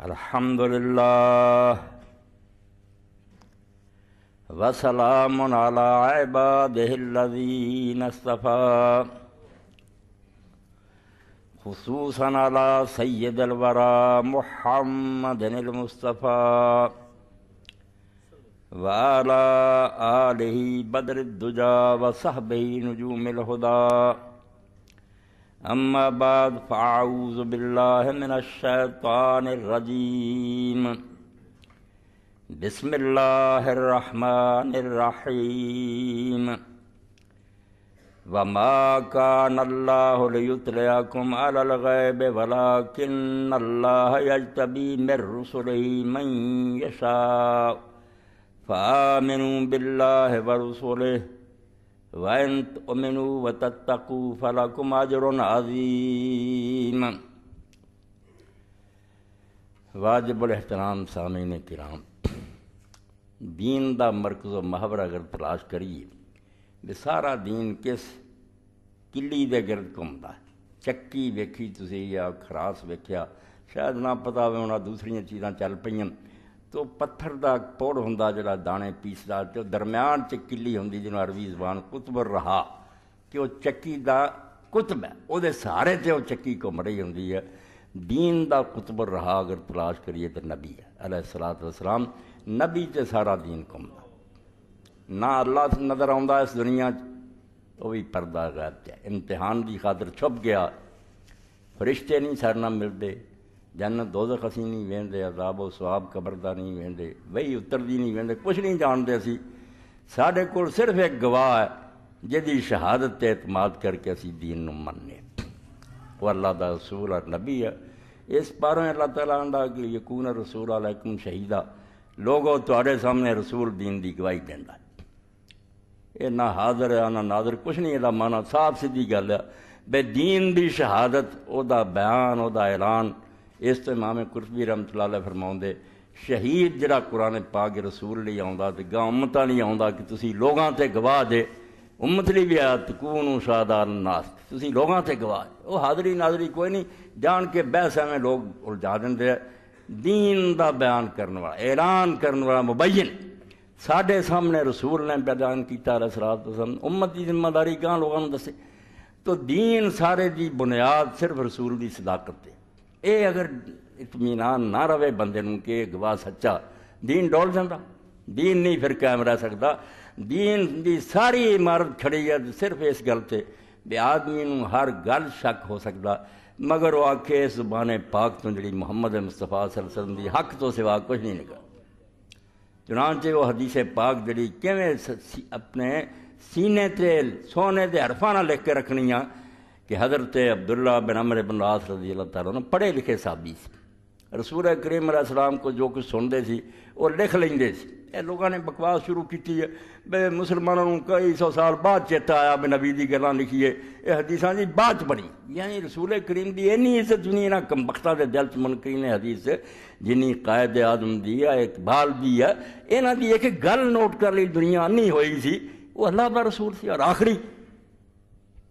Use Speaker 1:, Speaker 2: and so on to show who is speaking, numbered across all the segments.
Speaker 1: अल्हम्दुलिल्लाह वसलाम अला इबादिल्लज़ीन इस्तफ़ा खुसूसन अला सय्यदल वरा मुहम्मदिल मुस्तफ़ा वाला आलिही बदरुद्दुजा व सहबही नुजूमिल हुदा अम्मा बाद बिल्लाहि मिनश्शैतानिर्रजीम वमा कान अल्लाहु लियुत्लियकुम अलल गैब वलाकिन्नल्लाह यज्तबी मिर रुसुलिही मन यशा फ़ामिनू बिल्लाहि व वयं तुमिनु वतत्तकु फलकुम अजरुन अजीम वाजिबुल एहतराम ने किराम दीन का मरकज महवर अगर तलाश करिए सारा दीन किस किली दे गिरद घूमता चक्की वेखी तुसी या खरास वेख्या शायद ना पता होना दूसरिया चीज़ा चल पई ਤੋ ਪੱਥਰ ਦਾ ਪੌੜ ਹੁੰਦਾ ਜਿਹੜਾ ਦਾਣੇ ਪੀਸਦਾ ਤੇ ਦਰਮਿਆਨ ਚ ਕਿੱਲੀ ਹੁੰਦੀ ਜਿਹਨੂੰ ਅਰਬੀ ਜ਼ਬਾਨ ਕੁਤਬਰ ਰਹਾ ਕਿ ਉਹ ਚੱਕੀ ਦਾ ਕੁਤਬ ਹੈ। ਉਹਦੇ ਸਹਾਰੇ ਤੇ ਉਹ ਚੱਕੀ ਘੁੰਮ ਰਹੀ ਹੁੰਦੀ ਹੈ। दीन ਦਾ ਕੁਤਬਰ ਰਹਾ ਅਗਰ ਤਲਾਸ਼ ਕਰੀਏ ਤਾਂ ਨਬੀ ਹੈ, ਅਲੈਹ ਸਲਾਤ ਵਸਲਾਮ। ਨਬੀ ਤੇ ਸਾਰਾ ਦੀਨ ਘੁੰਮਦਾ। ਨਾ ਅੱਲਾਹ ਨਜ਼ਰ ਆਉਂਦਾ ਇਸ ਦੁਨੀਆ 'ਚ, ਉਹ ਵੀ ਪਰਦਾ ਗਾਇਬ ਹੈ। ਇਮਤਿਹਾਨ ਦੀ ਖਾਤਰ ਛੁਪ ਗਿਆ। ਫਰਿਸ਼ਤੇ ਨਹੀਂ ਸਾਡੇ ਨਾਲ ਮਿਲਦੇ। ਜੰਨਤ ਦੋਜ਼ਖ ਅਸੀਂ ਨਹੀਂ ਵੇਂਦੇ ਅਜ਼ਾਬ ਉਹ ਸਵਾਬ ਕਬਰ ਦਾ ਨਹੀਂ ਵੇਂਦੇ ਵਹੀ ਉਤਰਦੀ ਨਹੀਂ ਵੇਂਦੇ ਕੁਝ ਨਹੀਂ ਜਾਣਦੇ ਅਸੀਂ ਸਾਡੇ ਕੋਲ ਸਿਰਫ ਇੱਕ ਗਵਾਹ ਹੈ ਜਿਹਦੀ ਸ਼ਹਾਦਤ ਤੇ ਇਤਮਾਦ ਕਰਕੇ ਅਸੀਂ ਦੀਨ ਨੂੰ ਮੰਨਨੇ ਉਹ ਅੱਲਾਹ ਦਾ ਰਸੂਲ ਔਰ ਨਬੀ ਹੈ ਇਸ ਪਾਰੋਂ ਅੱਲਾਹ ਤਾਲਾ ਆਂਦਾ ਕਿ ਯਕੂਨ ਰਸੂਲ ਅਲੈਕਮ ਸ਼ਹੀਦਾ ਲੋਗੋ ਤੁਹਾਡੇ ਸਾਹਮਣੇ ਰਸੂਲ ਦੀਨ ਦੀ ਗਵਾਹੀ ਦਿੰਦਾ ਇਹ ਨਾ ਹਾਜ਼ਰ ਹੈ ਨਾ ਨਾਜ਼ਰ ਕੁਛ ਨਹੀਂ ਇਹਦਾ ਮਾਨਾ ਸਾਫ਼ ਸਿੱਧੀ ਗੱਲ ਹੈ ਬੇ ਦੀਨ ਦੀ ਸ਼ਹਾਦਤ ਉਹਦਾ ਬਿਆਨ ਉਹਦਾ ਐਲਾਨ ਇਸ ਤੋਂ ਇਮਾਮ ਕੁਰਤਬੀ ਰਹਿਮਤੁਲਾਹ ਅਲੈਹ ਫਰਮਾਉਂਦੇ ਸ਼ਹੀਦ ਜਿਹੜਾ ਕੁਰਾਨ ਪਾਕ ਰਸੂਲ ਲਈ ਆਉਂਦਾ ਤੇ ਗਾ ਉਮਤਾਂ ਲਈ ਆਉਂਦਾ ਕਿ ਤੁਸੀਂ ਲੋਕਾਂ ਤੇ ਗਵਾਹ ਦੇ ਉਮਤ ਲਈ ਵੀ ਆ ਤਕੂਨੂ ਸ਼ਾਦਾਰ ਨਾਸ ਤੁਸੀਂ ਲੋਕਾਂ ਤੇ ਗਵਾਹ ਉਹ ਹਾਜ਼ਰੀ ਨਾਜ਼ਰੀ ਕੋਈ ਨਹੀਂ ਜਾਣ ਕੇ ਬਹਿਸ ਐਵੇਂ ਲੋਕ ਉਲਝਾ ਦਿੰਦੇ ਆ ਦੀਨ ਦਾ ਬਿਆਨ ਕਰਨ ਵਾਲਾ ਐਲਾਨ ਕਰਨ ਵਾਲਾ ਮੁਬੈਨ ਸਾਡੇ ਸਾਹਮਣੇ ਰਸੂਲ ਨੇ ਬਿਆਨ ਕੀਤਾ ਰਸਰਾਤ ਵਸਮ ਉਮਤ ਦੀ ਜ਼ਿੰਮੇਵਾਰੀ ਗਾਂ ਲੋਕਾਂ ਨੂੰ ਦੱਸੇ ਤੋ ਦੀਨ ਸਾਰੇ ਦੀ ਬੁਨਿਆਦ ਸਿਰਫ ਰਸੂਲ ਦੀ ਸਦਾਕਤ ਤੇ ਇਹ ਅਗਰ ਇਤਮੀਨਾਨ ਨਾ ਰਵੇ ਬੰਦੇ ਨੂੰ ਕਿ ਗਵਾਹ ਸੱਚਾ ਦੀਨ ਡੋਲ ਜਾਂਦਾ ਦੀਨ ਨਹੀਂ ਫਿਰ ਕਾਇਮ ਰਹਿ ਸਕਦਾ ਦੀਨ ਦੀ ਸਾਰੀ ਇਮਾਰਤ ਖੜੀ ਹੈ ਸਿਰਫ ਇਸ ਗੱਲ ਤੇ ਵੀ ਆਦਮੀ ਨੂੰ ਹਰ ਗੱਲ ਸ਼ੱਕ ਹੋ ਸਕਦਾ ਮਗਰ ਉਹ ਆਖੇ ਇਸ ਜ਼ੁਬਾਨੇ ਪਾਕ ਤੋਂ ਜਿਹੜੀ ਮੁਹੰਮਦ ਮੁਸਤਫਾ ਸੱਲੱਲਾਹੁ ਅਲੈਹਿ ਵਸੱਲਮ ਦੀ ਹੱਕ ਤੋਂ ਸਿਵਾ ਕੁਝ ਨਹੀਂ ਨਿਕਲ ਚੁਨਾਂਚੇ ਉਹ ਹਦੀਸੇ ਪਾਕ ਜਿਹੜੀ ਕਿਵੇਂ ਆਪਣੇ ਸੀਨੇ ਤੇ ਸੋਨੇ ਦੇ ਹਰਫਾਂ ਨਾਲ ਲਿਖ ਕੇ ਰੱਖਣੀਆਂ ਕਿ ਹਜ਼ਰਤ ਅਬਦੁੱਲਾ ਬਿਨ ਅਮਰ ਬਿਨ ਆਸ ਰਜ਼ੀ ਅੱਲਾਹ ਤਾਲਾ ਨੂੰ ਪੜ੍ਹੇ ਲਿਖੇ ਸਾਬੀ ਸੀ ਰਸੂਲ ਕਰੀਮ ਅਲੈਹਿਸਲਾਮ ਕੋ ਜੋ ਕੁਝ ਸੁਣਦੇ ਸੀ ਉਹ ਲਿਖ ਲੈਂਦੇ ਸੀ ਇਹ ਲੋਕਾਂ ਨੇ ਬਕਵਾਸ ਸ਼ੁਰੂ ਕੀਤੀ ਹੈ ਬੇ ਮੁਸਲਮਾਨਾਂ ਨੂੰ ਕਈ ਸੌ ਸਾਲ ਬਾਅਦ ਚੇਤਾ ਆਇਆ ਵੀ ਨਬੀ ਦੀ ਗੱਲਾਂ ਲਿਖੀਏ ਇਹ ਹਦੀਸਾਂ ਦੀ ਬਾਅਦ ਚ ਪੜੀ ਯਾਨੀ ਰਸੂਲ ਕਰੀਮ ਦੀ ਇੰਨੀ ਇੱਜ਼ਤ ਦੁਨੀਆ ਨਾ ਕੰਬਖਤਾ ਦੇ ਦਿਲ ਚ ਮੁਨਕਰੀਨ ਹਦੀਸ ਜਿੰਨੀ ਕਾਇਦ ਆਦਮ ਦੀ ਹੈ ਇਕਬਾਲ ਦੀ ਹੈ ਇਹਨਾਂ ਦੀ ਇੱਕ ਗੱਲ ਨੋਟ ਕਰ ਲਈ ਦੁਨੀਆ ਨਹੀਂ ਹੋਈ ਸੀ ਉਹ ਅੱਲਾਹ ਦਾ ਰਸੂਲ ਸੀ ਔਰ ਆਖਰੀ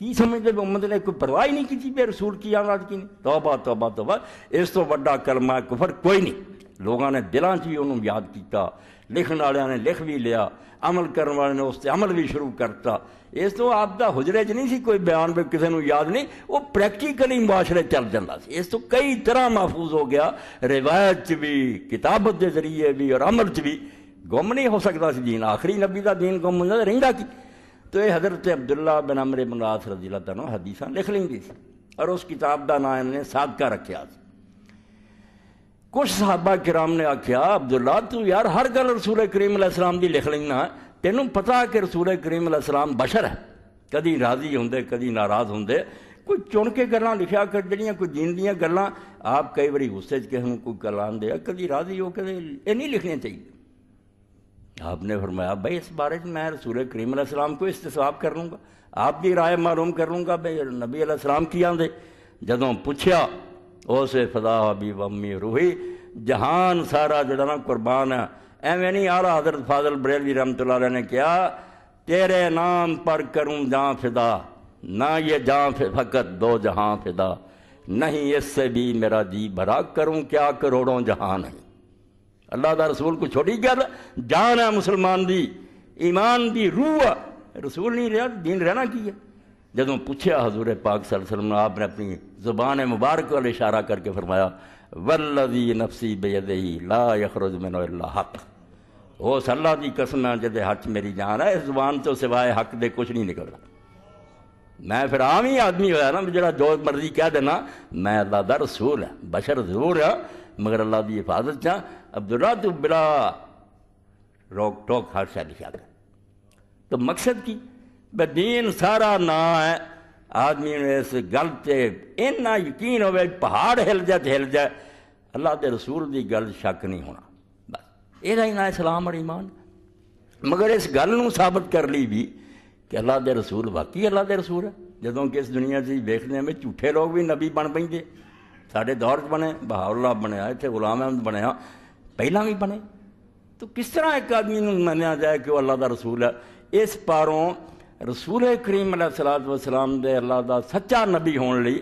Speaker 1: ਕੀ ਸਮਝਦੇ ਮੁਹੰਮਦ ਨੇ ਕੋਈ ਪਰਵਾਹ ਹੀ ਨਹੀਂ ਕੀਤੀ ਵੀ ਰਸੂਲ ਕੀ ਆਵਾਜ਼ ਕੀ ਨਹੀਂ ਤੋਬਾ ਤੋਬਾ ਤੋਬਾ ਇਸ ਤੋਂ ਵੱਡਾ ਕਲਮਾ ਕੁਫਰ ਕੋਈ ਨਹੀਂ ਲੋਕਾਂ ਨੇ ਦਿਲਾਂ 'ਚ ਵੀ ਉਹਨੂੰ ਯਾਦ ਕੀਤਾ ਲਿਖਣ ਵਾਲਿਆਂ ਨੇ ਲਿਖ ਵੀ ਲਿਆ ਅਮਲ ਕਰਨ ਵਾਲਿਆਂ ਨੇ ਉਸ ਤੇ ਅਮਲ ਵੀ ਸ਼ੁਰੂ ਕਰਤਾ ਇਸ ਤੋਂ ਆਪ ਦਾ ਹੁਜਰੇ 'ਚ ਨਹੀਂ ਸੀ ਕੋਈ ਬਿਆਨ ਵੀ ਕਿਸੇ ਨੂੰ ਯਾਦ ਨਹੀਂ ਉਹ ਪ੍ਰੈਕਟੀਕਲੀ ਮੁਆਸ਼ਰੇ ਚੱਲ ਜਾਂਦਾ ਸੀ ਇਸ ਤੋਂ ਕਈ ਤਰ੍ਹਾਂ ਮਹਫੂਜ਼ ਹੋ ਗਿਆ ਰਿਵਾਇਤ 'ਚ ਵੀ ਕਿਤਾਬਤ ਦੇ ਜ਼ਰੀਏ ਵੀ ਔਰ ਅਮਲ 'ਚ ਵੀ ਗੁੰਮ ਨਹੀਂ ਹੋ ਸਕਦਾ ਸੀ ਦੀਨ ਆਖਰੀ ਨਬੀ ਦਾ ਦੀਨ ਗੁੰਮ ਹੁੰਦਾ ਰਹਿੰਦਾ ਕੀ तो ये हज़रत अब्दुल्ला बिन अमर बिन आस रज़ी तनो हदीसा लिख सी और उस किताब का नाम इन्हें सादका रखा कुछ साहबा किराम ने आख्या, अब्दुल्ला, तू यार हर गल रसूल करीम सलाम की लिख लेना तेन पता कि रसूल करीम सलाम बशर है। कभी राज़ी होंगे कदी नाराज़ होंगे कोई चुन के गल् लिखा कर जड़ियाँ कोई दीन दियाँ गल् आप कई बार गुस्से किसी कोई गल आते कभी राज़ी हो, कदे ये नहीं लिखनी चाहिए। आपने फरमाया, भाई, इस बारे में मैं रसूल करीम सलाम को इस्तेसाब कर लूँगा। आपकी राय मालूम कर लूँगा, भाई नबी सलाम की आंदे जदों पूछया उस फदा हबी वमी रूही, जहान सारा जड़ा ना कुरबान है। एवं नहीं, आला हज़रत फाजल बरेलवी रहमत ने कहा, तेरे नाम पर करूँ जा फिदा, ना ये जहाँ फ़कत दो जहाँ फिदा। नहीं, इससे भी मेरा जी भरा करूँ, क्या करोड़ों जहाँ नहीं? अल्लाह का रसूल को छोटी गल, जान है मुसलमान की ईमान की रूह आ रसूल नहीं रहा, दीन रहना की है? जो पूछा हजूर पाक सलम आपने अपनी ज़ुबान मुबारक वाल इशारा करके फरमाया, वल्लजी नफसी बेदही ला यखरज मैन हक। ओ सल्ला की कसम है जब हथ मेरी जान है, इस ज़ुबान तो सिवाए हक दे कुछ नहीं निकलना मैं फिर आम ही आदमी होया ना जो जो मर्ज़ी कह देना, मैं अल्लाह का रसूल है, बशर ज़रूर है मगर अल्लाह की हिफाजत चाह ਹਿਫਾਜ਼ਤ ਚ ਅਬਦੁੱਲਾ ਤੂੰ ਬਿਲਾ रोक टोक हर शा लिखा गया तो मकसद की दीन सारा ना है आदमी इस गल से इन्ना यकीन हो पहाड़ हिल जाए तो हिल जाए अल्लाह के रसूल की गल शक नहीं होना बस यदा ही ना इस्लाम और ईमान मगर इस गल को साबित कर ली भी कि अल्लाह के रसूल वाकई अल्लाह के रसूल है ਜਦੋਂ ਕਿ ਇਸ ਦੁਨੀਆ 'ਚ ਵੇਖਦੇ ਹਾਂ ਵੀ ਝੂਠੇ ਲੋਕ ਵੀ ਨਬੀ ਬਣ ਪੈਂਦੇ ਸਾਡੇ ਦੌਰ 'ਚ ਬਣੇ ਬਹਾਉਲਾ ਬਣਿਆ ਇੱਥੇ ਗੁਲਾਮ ਅਹਿਮਦ ਬਣਿਆ ਪਹਿਲਾਂ ਵੀ ਬਣੇ ਤੋ ਕਿਸ ਤਰ੍ਹਾਂ ਇੱਕ ਆਦਮੀ ਨੂੰ ਮੰਨਿਆ ਜਾਏ ਕਿ ਉਹ ਅੱਲਾ ਦਾ ਰਸੂਲ ਹੈ ਇਸ ਪਾਰੋਂ ਰਸੂਲ ਕਰੀਮ ਅਲੈਹ ਸਲਾਤ ਵਸਲਾਮ ਦੇ ਅੱਲਾ ਦਾ ਸੱਚਾ ਨਬੀ ਹੋਣ ਲਈ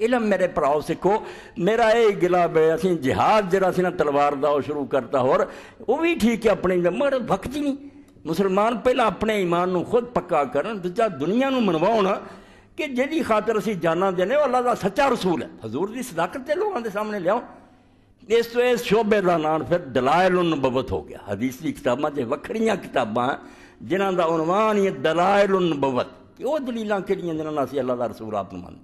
Speaker 1: ਇਲਮ ਮੇਰੇ ਭਰਾਓ ਸਿੱਖੋ ਮੇਰਾ ਇਹ ਗਿਲਾਬ ਹੈ ਅਸੀਂ ਜਿਹਾਦ ਜਿਹੜਾ ਸੀ ਨਾ ਤਲਵਾਰ ਦਾ ਉਹ ਸ਼ੁਰੂ ਕਰਤਾ ਹੋਰ ਉਹ ਵੀ ਠੀਕ ਹੈ ਆਪਣੇ ਮਰ ਵਕਤ ਹੀ ਨਹੀਂ ਮੁਸਲਮਾਨ ਪਹਿਲਾਂ ਆਪਣੇ ਈਮਾਨ ਨੂੰ ਖੁਦ ਪੱਕਾ ਕਰਨ ਦੂਜਾ ਦੁਨੀਆ ਨੂੰ ਮਨਵਾਉਣ कि जी खातर असी जाना देने अल्लाह का सच्चा रसूल है। हजूर की सदाकत लोगों के सामने लियाओ इस तो शोबे का नाम फिर दलायल नबवत हो गया। हदीस किताबा से वक्रिया किताबा जिन्हों का उनवान ही दलायल नबवत कि वह दलील कि अल्लाह का रसूल आप मान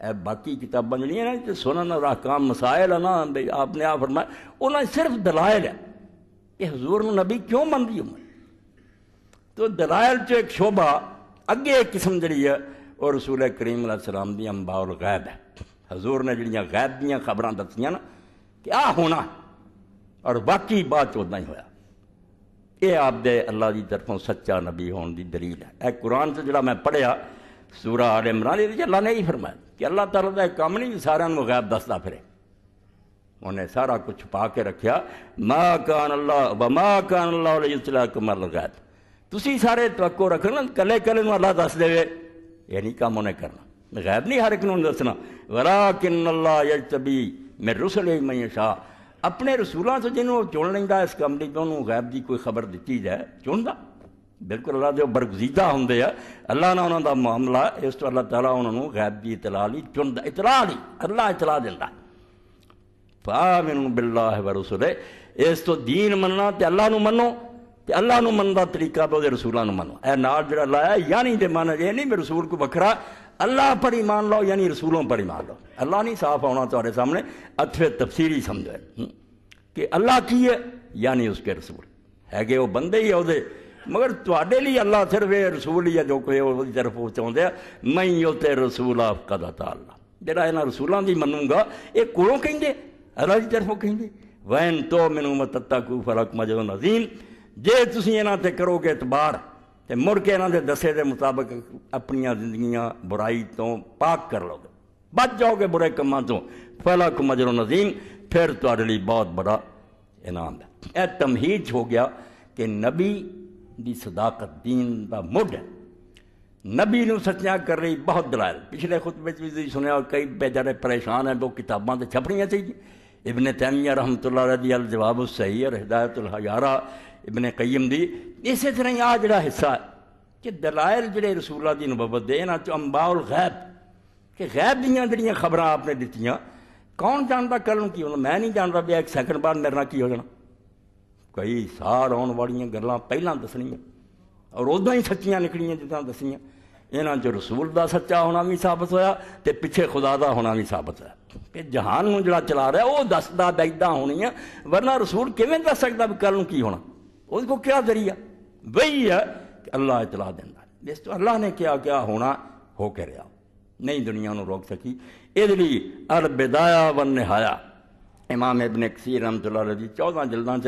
Speaker 1: ए बाकी किताबा जड़िया ना सुनन राकाम मसायल है ना आपने आप फरमाया उन्होंने सिर्फ़ दलायल है। कि हजूर नबी क्यों मन रही उम्र? तो दलायल चो एक शोभा अगे एक किस्म जी है और रसूल करीम सलाम दी गैब है। हजूर ने जड़िया गैब दियाँ खबर दसियाँ ना कि आ होना और बाकी बाद चौदा ही होया। ये आपदे अल्लाह की तरफों सच्चा नबी होने की दलील है। यह कुरान से जोड़ा मैं पढ़िया सूरा आल इमरान ये अल्लाह ने ही फरमाया कि अल्लाह तला का काम नहीं सारे गैब दसता फिरे। उन्हें सारा कुछ पा के रखा मा कान अल्लाह, व मा कान अल्लाह कमर गैब तुम सारे तवक्को रखना कले कले अल्लाह दस दे ये नहीं काम उन्हें करना। गैब नहीं हर एक दसना। वरा किन अल्लाह यजतबी मेरे रुसल मैं शाह अपने रसूलों से जिन्होंने चुन लेंदा इस कम तो उन्होंने गैब की कोई खबर दी जाए चुनता बिल्कुल अल्लाह के बरगजीदा होंगे अल्लाह ने उन्होंने मामला, इस तो अल्लाह तला उन्होंने गैब की इतला ली चुनता इतला ली, अल्लाह इतला दिता पा मैनू बिल्ला है बरसुले इस तो दीन मनना अल्लाह मनो तो अल्लाह मन का तरीका तो रसूलों मनो। यह नाल जो लाया यानी तो मन ये नहीं रसूल को वखरा अल्लाह पर ईमान लो यानी रसूलों पर ईमान लो अल्लाह नहीं, साफ़ आना तुम्हारे सामने अथे तफसीरी समझो। कि अल्लाह की है, यानी उसके रसूल। है वो बंदे ही है मगर थोड़े लिए अल्लाह सिर्फ़ ये रसूल ही है, जो कोई वो तरफ़ चाहते हैं, मैं ही ते रसूल आप कदा ताला जरा इन्होंने रसूलों की मनूँगा ये कोलों कहेंगे अल्लाह की तरफों कहेंगे वैन तो मैनू मत्ता कू जे तुम इन्होंने करोगे इतबार तो मुड़ के इन्होंने दसे के मुताबिक अपन जिंदगियाँ बुराई तो पाक कर लोगे। बच जाओगे बुरे कामों तो। फला मजरो नजीम फिर थोड़े लिए बहुत बड़ा इनाम है। यह तमहीज हो गया कि नबी की सदाकत, दीन का मुढ़ है नबी न सच्चा कर रही बहुत दलाल। पिछले खुतबे भी सुनिया कई बेचारे परेशान है, वो किताबा तो छपनिया चाहिए इबन तैमिया रहमत रदी अल जवाब, सही है इबन कईम की इस तरह ही आ जड़ा हिस्सा कि दलायल जड़े रसूलों की नबत दे अंबाउल गैब, कि गैब दियाँ जड़िया खबर आपने दित्तियाँ, कौन जानता कल की होना? मैं नहीं जानता भी, एक सैकंड बाद मेरे की हो जाना। कई साल आने वाली गल् पहला दसनिया, और उदा ही सच्चियाँ निकलियाँ जिदा दसियाँ। इन्हों च रसूल का सच्चा होना भी साबित होया तो पिछे खुदा का होना भी साबित होया। कि जहान में जरा चला रहा वह दसदा बैदा होनी है वरना रसूल किमें दस सकता भी कल की होना? उसको क्या ज़रिया? वही है कि अल्लाह इतला देता जिस तो अल्लाह ने क्या क्या होना? हो के रहा। नहीं दुनिया को रोक सकी। इसलिए अल बेदाया वन नहाया। इमाम इबन कसीर रहमत जी चौदह जल्दा च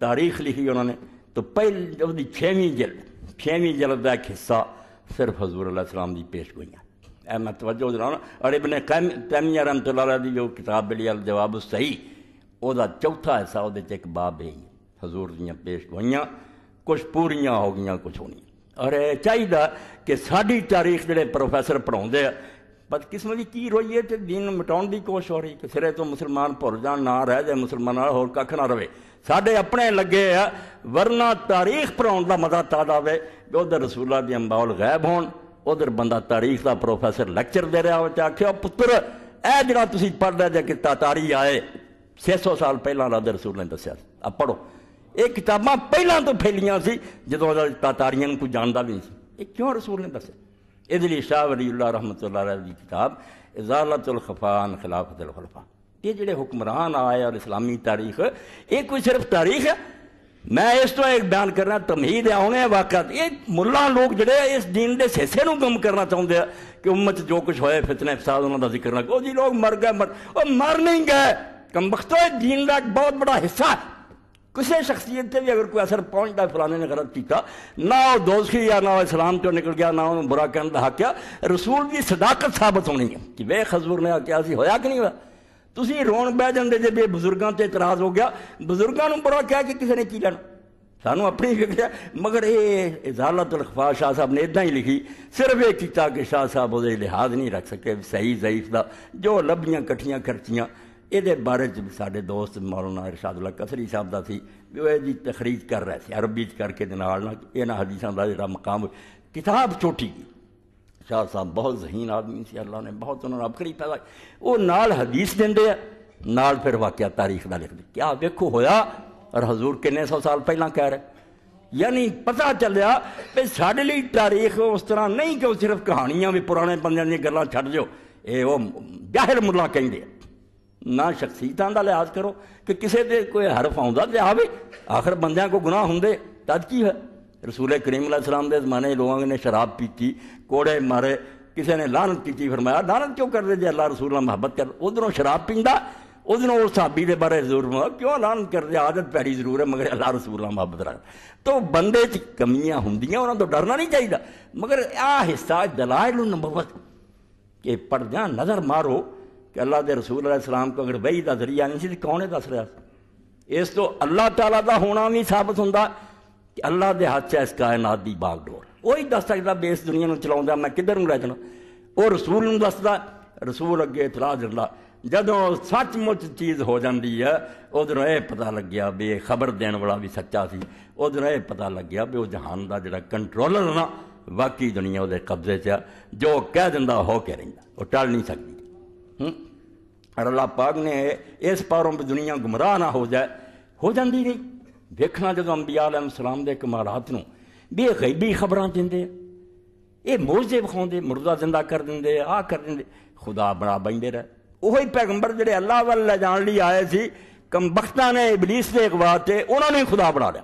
Speaker 1: तारीख लिखी उन्होंने। तो पहली छेवीं जल्द छेवीं जल्द का एक हिस्सा सिर्फ़ हजूर सलाम की पेश गोइयाँ। ए मैं तवजो दिलाना और इबन कैम तैमिया रहमत जो किताब मिली अल जवाब सही वह चौथा हिस्सा वो एक बाब है। ਹਜ਼ੂਰ ਦੀਆਂ ਪੇਸ਼ ਹੋਈਆਂ ਕੁਝ ਪੂਰੀਆਂ ਹੋ ਗਈਆਂ ਕੁਝ ਹੋਣੀਆਂ ਔਰ ਇਹ ਚਾਹੀਦਾ ਕਿ ਸਾਡੀ ਤਾਰੀਖ ਜਿਹੜੇ ਪ੍ਰੋਫੈਸਰ ਪੜਾਉਂਦੇ ਆ ਬਦਕਿਸਮਤੀ ਕੀ ਰੋਈ ਹੈ ਤੇ ਦੀਨ ਮਿਟਾਉਣ ਦੀ ਕੋਸ਼ਿਸ਼ ਹੋ ਰਹੀ ਕਿ ਸਿਰੇ ਤੋਂ ਮੁਸਲਮਾਨ ਭੁੱਲ ਜਾਣ ਨਾ ਰਹਿ ਜਾਏ ਮੁਸਲਮਾਨਾਂ ਹੋਰ ਕੱਖ ਨਾ ਰਵੇ ਸਾਡੇ ਆਪਣੇ ਲੱਗੇ ਆ ਵਰਨਾ ਤਾਰੀਖ ਪੜਾਉਣ ਦਾ ਮਜ਼ਾ ਤਾਦ ਆਵੇ ਕਿ ਉਧਰ ਰਸੂਲਾਂ ਦੀ ਅੰਬਾਉਲ ਗਾਇਬ ਹੋਣ ਉਧਰ ਬੰਦਾ ਤਾਰੀਖ ਦਾ ਪ੍ਰੋਫੈਸਰ ਲੈਕਚਰ ਦੇ ਰਿਹਾ ਹੋਵੇ ਤੇ ਆਖਿਓ ਪੁੱਤਰ ਇਹ ਜਿਹੜਾ ਤੁਸੀਂ ਪੜ੍ਹਦਾ ਜੇ ਕਿ ਤਾਤਾਰੀ ਆਏ 600 ਸਾਲ ਪਹਿਲਾਂ ਦਾ ਰਸੂਲ ਨੇ ਦੱਸਿਆ ਆ ਪੜੋ ਇਹ ਕਿਤਾਬਾਂ ਪਹਿਲਾਂ ਤੋਂ ਫੈਲੀਆਂ ਸੀ ਜਦੋਂ ਉਹਦਾ ਤਾਤਾਰੀਆਂ ਨੂੰ ਕੋਈ ਜਾਣਦਾ ਵੀ ਨਹੀਂ ਸੀ ਇਹ ਕਿਉਂ ਰਸੂਲ ਨੇ ਦੱਸਿਆ ਇਹਦੇ ਲਈ ਸ਼ਾਹ ਵਲੀਉੱਲਾ ਰਹਿਮਤੁਲਲਾਹ ਅਲੈਹ ਦੀ ਕਿਤਾਬ ਇਜ਼ਾਲਤੁਲ ਖਫਾਨ ਖਿਲਾਫਤੁਲ ਖੁਲਫਾ ਇਹ ਜਿਹੜੇ ਹੁਕਮਰਾਨ आए और इस्लामी तारीख ये कोई सिर्फ़ तारीख है मैं इस तो एक बयान करना तमहीद आने वाकत। ये मुला लोग जोड़े इस दीन के हिस्से में गम करना चाहते हैं कि उम्मत जो कुछ होया फितने फसाद उन्होंने ज़िक्र ना। जी लोग मर गए, मर और मर नहीं गए कमबख्तो तो दीन का एक बहुत बड़ा हिस्सा है ਹਿੱਸਾ ਕਿਸੇ ਸ਼ਖਸੀਅਤ ਤੇ ਵੀ ਅਗਰ ਕੋਈ ਅਸਰ ਪਹੁੰਚਦਾ ਫਲਾਣੇ ਨੇ ਗਲਤ ਕੀਤਾ ਨਾ ਉਹ ਦੋਸਤੀ ਆ ਨਾ ਇਸਲਾਮ ਤੋਂ ਨਿਕਲ ਗਿਆ ਨਾ ਉਹਨੂੰ ਬੁਰਾ ਕਰਨ ਦਾ ਹੱਕ ਆ ਰਸੂਲ ਦੀ ਸਦਾਕਤ ਸਾਬਤ ਹੋਣੀ ਹੈ ਕਿ ਵੇ ਹਜ਼ੂਰ ਨੇ ਆਖਿਆ ਸੀ ਹੋਇਆ ਕਿ ਨਹੀਂ ਹੋਇਆ ਤੁਸੀਂ ਰੋਣ ਬਹਿ ਜਾਂਦੇ ਜੇ ਵੀ ਬਜ਼ੁਰਗਾਂ ਤੇ ਇਤਰਾਜ਼ ਹੋ ਗਿਆ ਬਜ਼ੁਰਗਾਂ ਨੂੰ ਬੜਾ ਕਹਿ ਕੇ ਕਿਸੇ ਨੇ ਕੀ ਲੈਣਾ ਸਾਨੂੰ ਆਪਣੀ ਫਿਕਰ ਮਗਰ ਇਹ ਇਜ਼ਾਲਤ ਖਫਾ ਸ਼ਾਹ ਸਾਹਿਬ ਨੇ ਇਦਾਂ ਹੀ ਲਿਖੀ ਸਿਰਫ ਇਹ ਕੀਤਾ ਕਿ ਸ਼ਾਹ ਸਾਹਿਬ ਉਹਦੇ ਲਿਹਾਜ਼ ਨਹੀਂ ਰੱਖ ਸਕੇ ਸਹੀ ਜ਼ਈਫ ਦਾ ਜੋ ਲੱਭੀਆਂ ਇਕੱਠੀਆਂ ਖਰਚੀਆਂ ਇਹਦੇ ਬਾਰੇ ਚ ਸਾਡੇ ਦੋਸਤ ਮੌਲਾਨਾ ਇਰਸ਼ਾਦੁੱਲਾ ਕਸਰੀ ਸਾਹਿਬ ਦਾ ਸੀ ਵੀ ਉਹ ਇਹਦੀ ਤਖਰੀਜ ਕਰ ਰਿਹਾ ਸੀ ਅਰਬੀ ਚ ਕਰਕੇ ਦੇ ਨਾਲ ਨਾਲ ਇਹਨਾਂ ਹਦੀਸਾਂ ਦਾ ਜਿਹੜਾ ਮਕਾਮ ਕਿਤਾਬ ਛੋਟੀ ਸ਼ਾਹ ਸਾਹਿਬ ਬਹੁਤ ਜ਼ਹੀਨ ਆਦਮੀ ਸੀ ਅੱਲਾਹ ਨੇ ਬਹੁਤ ਉਹਨਾਂ ਨੂੰ ਅਬਕਰੀ ਪੈਦਾ ਉਹ ਨਾਲ ਹਦੀਸ ਦਿੰਦੇ ਆ ਨਾਲ ਫਿਰ ਵਾਕਿਆ ਤਾਰੀਖ ਦਾ ਲਿਖਦੇ ਕਿਆ ਵੇਖੋ ਹੋਇਆ ਔਰ ਹਜ਼ੂਰ ਕਿੰਨੇ ਸੌ ਸਾਲ ਪਹਿਲਾਂ ਕਹਿ ਰਹੇ ਯਾਨੀ ਪਤਾ ਚੱਲਿਆ ਕਿ ਸਾਡੇ ਲਈ ਤਾਰੀਖ ਉਸ ਤਰ੍ਹਾਂ ਨਹੀਂ ਕਿ ਉਹ ਸਿਰਫ ਕਹਾਣੀਆਂ ਵੀ ਪੁਰਾਣੇ ਬੰਦਿਆਂ ਦੀਆਂ ਗੱਲਾਂ ਛੱਡ ਦਿਓ ਇਹ ਨਾ ਸ਼ਖਸੀਅਤਾਂ ਦਾ ਲਿਹਾਜ਼ ਕਰੋ ਕਿ ਕਿਸੇ ਦੇ ਕੋਈ ਹਰਫ ਆਉਂਦਾ ਤੇ ਆਵੇ ਆਖਰ ਬੰਦਿਆਂ ਕੋ ਗੁਨਾਹ ਹੁੰਦੇ ਤਦ ਕੀ ਹੈ ਰਸੂਲ ਕਰੀਮ ਅਲੈਹ ਸਲਾਮ ਦੇ ਜ਼ਮਾਨੇ ਲੋਕਾਂ ਨੇ ਸ਼ਰਾਬ ਪੀਤੀ ਕੋੜੇ ਮਾਰੇ ਕਿਸੇ ਨੇ ਲਾਨਤ ਕੀਤੀ ਫਰਮਾਇਆ ਲਾਨਤ ਕਿਉਂ ਕਰਦੇ ਜੇ ਅੱਲਾਹ ਰਸੂਲ ਨਾਲ ਮੁਹੱਬਤ ਕਰ ਉਧਰੋਂ ਸ਼ਰਾਬ ਪੀਂਦਾ ਉਧਰੋਂ ਉਸ ਸਾਬੀ ਦੇ ਬਾਰੇ ਜ਼ਰੂਰ ਮਾ ਕਿਉਂ ਲਾਨਤ ਕਰਦੇ ਆਦਤ ਪੈੜੀ ਜ਼ਰੂਰ ਹੈ ਮਗਰ ਅੱਲਾਹ ਰਸੂਲ ਨਾਲ ਮੁਹੱਬਤ ਰੱਖ ਤੋ ਬੰਦੇ 'ਚ ਕਮੀਆਂ ਹੁੰਦੀਆਂ ਉਹਨਾਂ ਤੋਂ ਡਰਨਾ ਨਹੀਂ ਚਾਹੀਦਾ ਮਗਰ ਆ ਹਿੱਸਾ ਦਲਾਇਲ ਨਬਵਤ ਕਿ ਪਰਦਿਆਂ ਨਜ਼ਰ ਮਾਰੋ ਕਿ ਅੱਲਾਹ ਦੇ ਰਸੂਲ ਅਲੈਹ ਸਲਾਮ ਕੋ ਅਗਰ ਵਹੀ ਦਾ ਜ਼ਰੀਆ ਨਹੀਂ ਸੀ ਤੇ ਕੌਣ ਦੱਸ ਰਿਹਾ ਸੀ ਇਸ ਤੋਂ ਅੱਲਾਹ ਤਾਲਾ ਦਾ ਹੋਣਾ ਵੀ ਸਾਬਤ ਹੁੰਦਾ ਕਿ ਅੱਲਾਹ ਦੇ ਹੱਥ 'ਚ ਇਸ ਕਾਇਨਾਤ ਦੀ ਬਾਗਡੋਰ ਉਹੀ ਦੱਸ ਸਕਦਾ ਬੇਸ ਦੁਨੀਆ ਨੂੰ ਚਲਾਉਂਦਾ ਮੈਂ ਕਿੱਧਰ ਨੂੰ ਲੈ ਜਾਣਾ ਉਹ ਰਸੂਲ ਨੂੰ ਦੱਸਦਾ ਰਸੂਲ ਅੱਗੇ ਇਤਰਾਜ਼ ਦਿੰਦਾ ਜਦੋਂ ਸੱਚਮੁੱਚ ਚੀਜ਼ ਹੋ ਜਾਂਦੀ ਹੈ ਉਧਰੋਂ ਇਹ ਪਤਾ ਲੱਗਿਆ ਵੀ ਇਹ ਖਬਰ ਦੇਣ ਵਾਲਾ ਵੀ ਸੱਚਾ ਸੀ ਉਧਰੋਂ ਇਹ ਪਤਾ ਲੱਗਿਆ ਵੀ ਉਹ ਜਹਾਨ ਦਾ ਜਿਹੜਾ ਕੰਟਰੋਲਰ ਨਾ ਵਾਕਈ ਦੁਨੀਆ ਉਹਦੇ ਕਬਜ਼ੇ 'ਚ ਜੋ ਕਹਿ ਦਿੰਦਾ ਹੋ ਕੇ ਰਹਿੰਦਾ ਉਹ ਟਲ ਨਹੀਂ ਸਕਦੀ ਹੂੰ ਔਰ ਅੱਲਾਹ ਪਾਕ ਨੇ ਇਸ ਪਾਰੋਂ ਵੀ ਦੁਨੀਆ ਗੁੰਮਰਾਹ ਨਾ ਹੋ ਜਾਏ ਹੋ ਜਾਂਦੀ ਨਹੀਂ ਵੇਖਣਾ ਜਦੋਂ ਅੰਬੀਆ ਅਲੈਹਿਮ ਸਲਾਮ ਦੇ ਕਮਾਲਾਤ ਨੂੰ ਵੀ ਇਹ ਗੈਬੀ ਖਬਰਾਂ ਦਿੰਦੇ ਆ ਇਹ ਮੌਜੇ ਵਿਖਾਉਂਦੇ ਮੁਰਦਾ ਜ਼ਿੰਦਾ ਕਰ ਦਿੰਦੇ ਆ ਕਰ ਦਿੰਦੇ ਖੁਦਾ ਬਣਾ ਬੈਂਦੇ ਰਹੇ ਉਹੀ ਪੈਗੰਬਰ ਜਿਹੜੇ ਅੱਲਾਹ ਵੱਲ ਲੈ ਜਾਣ ਲਈ ਆਏ ਸੀ ਕਮਬਖਤਾਂ ਨੇ ਇਬਲਿਸ ਦੇ ਅਗਵਾ ਤੇ ਉਹਨਾਂ ਨੇ ਖੁਦਾ ਬਣਾ ਲਿਆ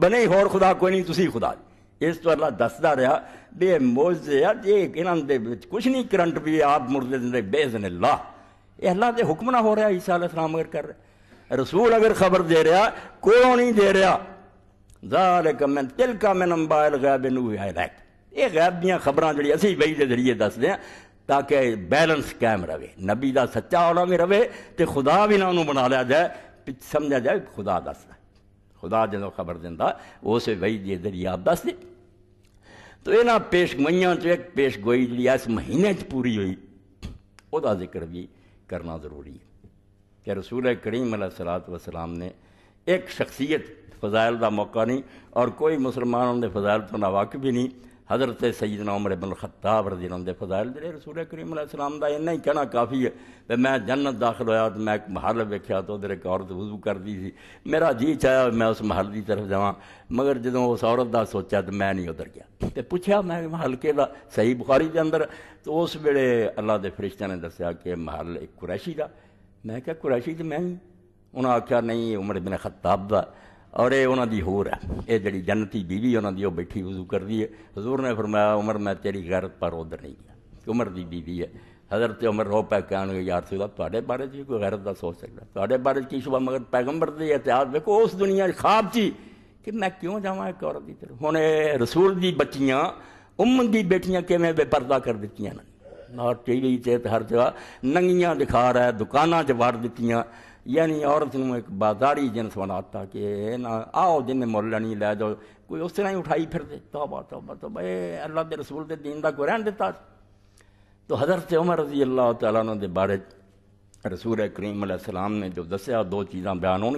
Speaker 1: ਬਨੇ ਹੋਰ ਖੁਦਾ ਕੋਈ ਨਹੀਂ ਤੁਸੀਂ ਖੁਦਾ ਇਸ ਤੋਂ ਅੱਲਾਹ ਦੱਸਦਾ ਰਿਹਾ बे मोजे ये इन्हों के कुछ नहीं करंट भी आप मुर्दे देंगे बेजन ला ये अल्लाह के हुक्म ना हो रहा ईसा इस्लाम अगर कर रहे। रसूल अगर खबर दे रहा कौन नहीं दे रहा। ज़ालिक मैं, तिलका मैं नंबाइल गैब ये गैब खबर जी असी के ज़रिए दसते हैं ताकि बैलेंस कायम रहे नबी का सच्चा औला भी रहे तो खुदा भी ना उन्होंने बना लिया जाए। समझा जाए, खुदा दसदा। खुदा जो खबर दिता उस वही के ज़रिए आप दस दे। ਦੇ ਜ਼ਰੀਏ ਆਪ ਦੱਸਦੇ ਤੋ ਇਹਨਾਂ ਪੇਸ਼ਗੋਈਆਂ ਚ ਇੱਕ ਪੇਸ਼ਗੋਈ ਜਿਹੜੀ ਇਸ ਮਹੀਨੇ ਚ ਪੂਰੀ ਹੋਈ ਉਹਦਾ ਜ਼ਿਕਰ ਵੀ ਕਰਨਾ ਜ਼ਰੂਰੀ ਹੈ ਕਿ ਰਸੂਲ ਕਰੀਮ ਅਲੈਹਿਸਸਲਾਤੁ ਵਸਲਾਮ ਨੇ ਇੱਕ ਸ਼ਖਸੀਅਤ ਫਜ਼ਾਇਲ ਦਾ ਮੌਕਾ ਨਹੀਂ ਔਰ ਕੋਈ ਮੁਸਲਮਾਨ ਦੇ ਫਜ਼ਾਇਲ ਤੋਂ ਨਾਵਾਕਿਫ ਵੀ ਨਹੀਂ हज़रत सईदना उमर बिन खत्ता रज़ी रौंदे फजाइल जेह्ड़े रसूल करीम इस्लाम का इन्ना ही कहना काफ़ी है ते मैं जन्नत दाखिल होया तो मैं एक महल वेख्या तो उधर एक औरत वज़ू करदी थी मेरा जी चाया मैं उस महल की तरफ़ जावा मगर जो उस औरत का सोचा तो मैं नहीं उधर गया तो पुछया मैं महल के सही बुखारी के अंदर तो उस वेले अल्लाह के फरिश्त ने दसिया कि महल एक कुरैशी का मैं क्या कुरैशी तो मैं ही उन्हें आख्या नहीं उमर बिना खत्ताब का ਔਰ ਇਹ ਉਹਨਾਂ ਦੀ ਹੋਰ ਹੈ ਇਹ ਜਿਹੜੀ ਜੰਨਤੀ ਬੀਵੀ ਉਹਨਾਂ ਦੀ ਉਹ ਬੈਠੀ ਵਜ਼ੂ ਕਰਦੀ ਹੈ ਹਜ਼ੂਰ ਨੇ ਫਰਮਾਇਆ ਉਮਰ ਮੈਂ ਤੇਰੀ ਗੈਰਤ ਪਰ ਉਧਰ ਨਹੀਂ ਗਿਆ ਉਮਰ ਦੀ ਬੀਵੀ ਹੈ ਹਜ਼ਰਤ ਉਮਰ ਰੋ ਪੈ ਕਹਿਣਗੇ ਯਾਰ ਸੁਦਾ ਤੁਹਾਡੇ ਬਾਰੇ ਜੀ ਕੋਈ ਗੈਰਤ ਦਾ ਸੋਚ ਸਕਦਾ ਤੁਹਾਡੇ ਬਾਰੇ ਕੀ ਸ਼ੁਭਾ ਮਗਰ ਪੈਗੰਬਰ ਦੇ ਇਤਿਹਾਸ ਵੇਖੋ ਉਸ ਦੁਨੀਆ ਦੇ ਖਾਬ 'ਚ ਕਿ ਮੈਂ ਕਿਉਂ ਜਾਵਾਂ ਇੱਕ ਔਰਤ ਦੀ ਤਰਫ ਹੁਣ ਇਹ ਰਸੂਲ ਦੀ ਬੱਚੀਆਂ ਉਮਮ ਦੀ ਬੇਟੀਆਂ ਕਿਵੇਂ ਬੇਪਰਦਾ ਕਰ ਦਿੱਤੀਆਂ ਨੇ ਨਾ ਟੀਵੀ ਤੇ ਹਰ ਜਗ੍ਹਾ ਨੰਗੀਆਂ ਦਿਖਾ ਰਿਹਾ ਦੁਕਾਨਾਂ 'ਚ ਵੜ ਦਿੱਤੀਆਂ यानी औरत को एक बाजारी जिनस बनाता कि ना, आओ जिन्हें मुल नहीं लै जाओ, कोई उस तरह ही उठाई फिर दे तौबा, तोबा तोबा अल्लाह के रसूल के दीन का कोई रहन दिता तो हज़रत उमर रज़ी अल्लाह तला के बारे रसूल करीम सलाम ने जो दसिया दो चीज़ा बयान हो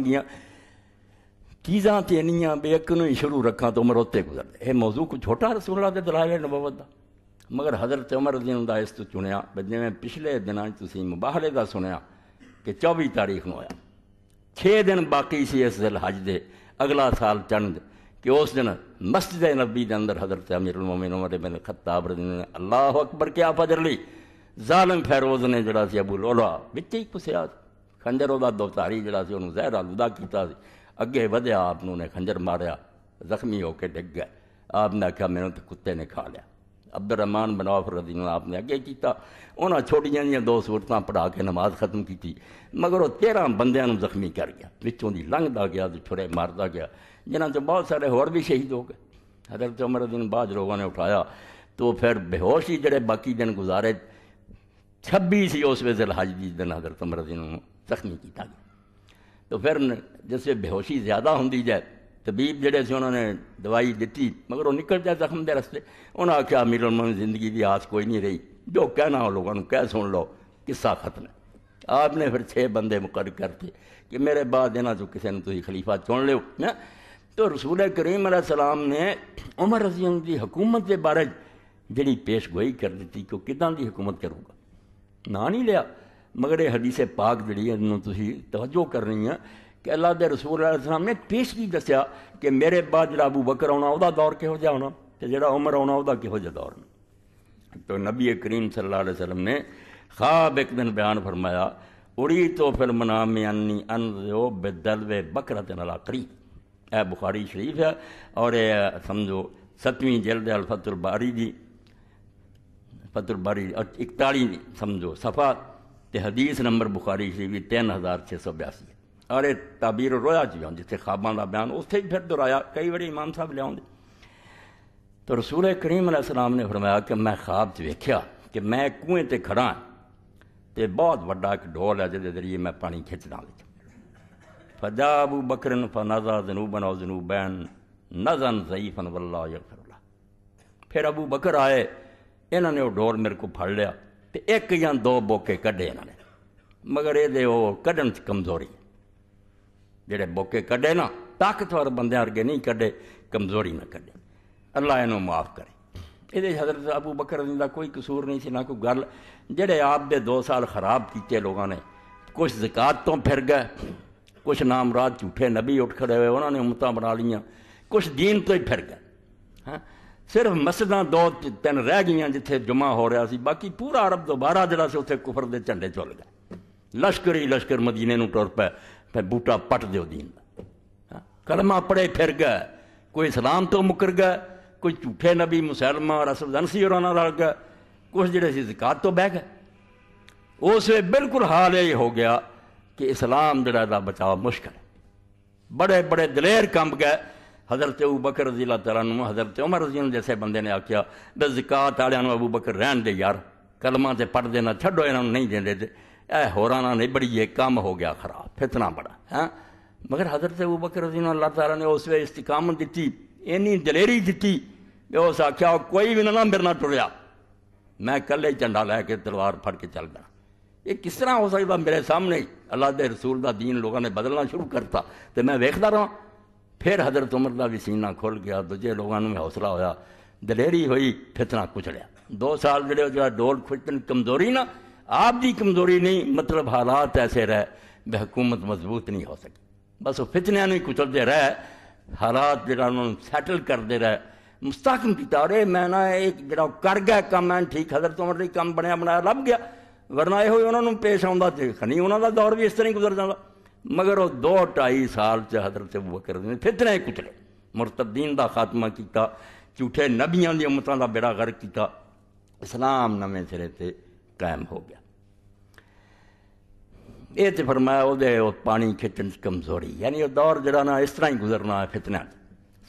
Speaker 1: चीज़ा तो इनिया बे एक ही शुरू रखा तो उम्र उत्ते गुजर यह मौजू कुछ छोटा रसूल के दलाल नबवत का मगर हज़रत उमर रज़ी ने इस चुने जिमें पिछले दिन तुम मुबाहले का सुनया कि चौबी तारीख में आया। छे दिन बाकी सी इस दिल हज दे। अगला साल चंद कि उस दिन मस्जिद नबी के अंदर हज़रत अमीर उमिन उमर बिन खत्ताब ने अल्लाह अकबर, क्या फजर ली? जालम फैरोज ने जरा अबू लोला बिच ही घुसिया खंजर वह दोतारी जरा से उन्होंने जहर आलूदा किया अगे वध्या आप ने खंजर मारिया जख्मी होकर डिग गया आपने आख्या मैंने तो कुत्ते ने अब्दुल रहमान बनौफ रज़ी आपने अगे किया। उन्होंने छोटिया जी दो सूरत पढ़ा के नमाज़ खत्म की मगर वह तेरह बंद जख्मी कर गया। बिचों की लंघता गया तो छुरे मारता गया जिन्होंने बहुत सारे होर भी शहीद हो गए। हज़रत उमर दिन बाद लोगों ने उठाया तो फिर बेहोश ही जड़े बाकी दिन गुजारे छब्बी सी उस वे हज की दिन हज़रत उमर दिन जख्मी किया गया। तो फिर जिससे बेहोशी ज़्यादा होंगी जाए तबीब जड़े से उन्होंने दवाई दी मगर वो निकल जाए जख्म के रस्ते। उन्हें आख्या अमीर उन्होंने ज़िंदगी की आस कोई नहीं रही। जो कहना हो लोगों को कह सुन लो, किस्सा खत्म है। आपने फिर छः बंदे मुकर करते कि मेरे बाद इन्हों चो किसी ने तुम खलीफा चुन लो ना तो रसूल करीम सलाम ने उमर रजीम की हुकूमत के बारे जी पेश गोई कर दी कि कि हुकूमत करूगा। ना नहीं लिया मगर यह हदीसे पाक जी तवज्जो करनी है कि अल्लाह के सलाम ने पेश की दसिया कि मेरे बाद जो अबू बकर आना वह दौर किहो जहा होना तो जो उमर आना वह किहो जहा दौर। तो नबी करीम सल्ला वसलम ने ख्वाब एक दिन बयान फरमाया उड़ी तो फिर में अन्नी अन बेदल वे बकरत नला करी ए बुखारी शरीफ है, और यह समझो सतवीं जल्द अलफतुल बारी जी फतुल बारी इकताली समझो सफ़ा तो हदीस नंबर बुखारी शरीफ तीन हज़ार छे सौ बयासी। यह ताबीर रोया च जिथे खाबा का बयान, उत्थे फिर दोहराया कई बार इमाम साहब लिया तो रसूल करीम सलाम ने फरमाया कि मैं खाब च वेख्या कि मैं कुएँ ते खड़ा तो बहुत व्डा एक ढोल है जिसके ज़रिए मैं पानी खिंचना फजा अबू बकरन फनाजा जनूबन और जनूबैन, नजन ज़ईफन वल्ला यफरला फिर अबू बकर आए, इन्होंने वो डोर मेरे को फड़ लिया तो एक या दो बोके कड्डे इन्होंने। मगर ये च कमज़ोरी। जेडे बोके कड्डे ना, ताकतवर बंद अरगे नहीं कड्डे कमज़ोरी ना कड्डे अल्लाह इन्हों माफ़ करे। ये हज़रत अबू बकर कोई कसूर नहीं सी, ना कोई गल। जेडे आप दे दो साल खराब किए लोगों ने, कुछ जिकात तो फिर गए, कुछ नाम रात झूठे नबी उठ खड़े हुए, उन्होंने उमत बना लिया, कुछ दीन तो ही फिर गए। हाँ? सिर्फ़ मस्जिद दो तीन रह गई जिथे जुमा हो रहा बाकी पूरा अरब दोबारा जरा से कुफर के झंडे चुल गए। लश्कर ही लश्कर मदीने टुर पे फिर बूटा पट दो दीन। हाँ, कलमा पड़े फिर गए कोई इस्लाम तो मुकर गए कोई झूठे नबी मुसलमान रसदनसी और रल गए कुछ जड़े जिकात तो बह गए। उस बिल्कुल हाल यही हो गया कि इस्लाम जरा बचाव मुश्किल है। बड़े बड़े दलेर कंब गए हज़रत अबू बकर रजीला तला हज़रत उमर रज़ी जैसे बंदे ने आख्या बे जिकात आलिया अबू बकर रहन दे यार कलमा से पढ़ देना छो इन्हों नहीं देंगे ए होर नहीं, बड़ी ये कम हो गया खराब, फितना बड़ा, है? हाँ? मगर हज़रत अबू बकर अल्लाह तला ने उस वे इस्तिकामत दी इन्नी दलेरी दी उस आख्या, कोई भी ना मेरे ना टुरया। मैं कल झंडा लैके तलवार फड़ के चल गया। ये किस तरह हो सकता मेरे सामने? ही अल्लाह के रसूल का दीन लोगों ने बदलना शुरू करता तो मैं वेखता रहा। फिर हज़रत उमर का भी सीना खुल गया, दूजे लोगों में हौसला होया। दलेरी हुई, फितना कुचलिया। दो साल जो डोल खुचन कमज़ोरी ना आपकी कमज़ोरी नहीं मतलब हालात ऐसे रह हुकूमत मज़बूत नहीं हो सकी बस वो फितनिया नहीं कुचलते रह, हालात जरा उन्होंने सैटल करते रह। मुस्ताकम किया अरे मैं ना एक जरा कर गया काम है ठीक, हज़रत उम्र नहीं कम बनया बनाया लभ गया। वरना यह उन्होंने पेश आता देखा नहीं उन्होंने दौर भी इस तरह ही गुजर जाता मगर वो दो ढाई साल च हज़रत अबू बकर फितने कुचले मुरतदीन का खात्मा किया झूठे नबिया की का बेड़ा गर्क किया इस्लाम नवे सिरे से कायम हो गया। ਇਹ ਤੇ ਫਰਮਾਇਆ ਉਹਦੇ ਉਹ ਪਾਣੀ ਖਿੱਚਣ ਚ ਕਮਜ਼ੋਰੀ ਯਾਨੀ ਉਹ ਦੌਰ ਜਿਹੜਾ ਨਾ ਇਸ ਤਰ੍ਹਾਂ ਹੀ ਗੁਜ਼ਰਨਾ ਹੈ ਫਿਤਨਿਆਂ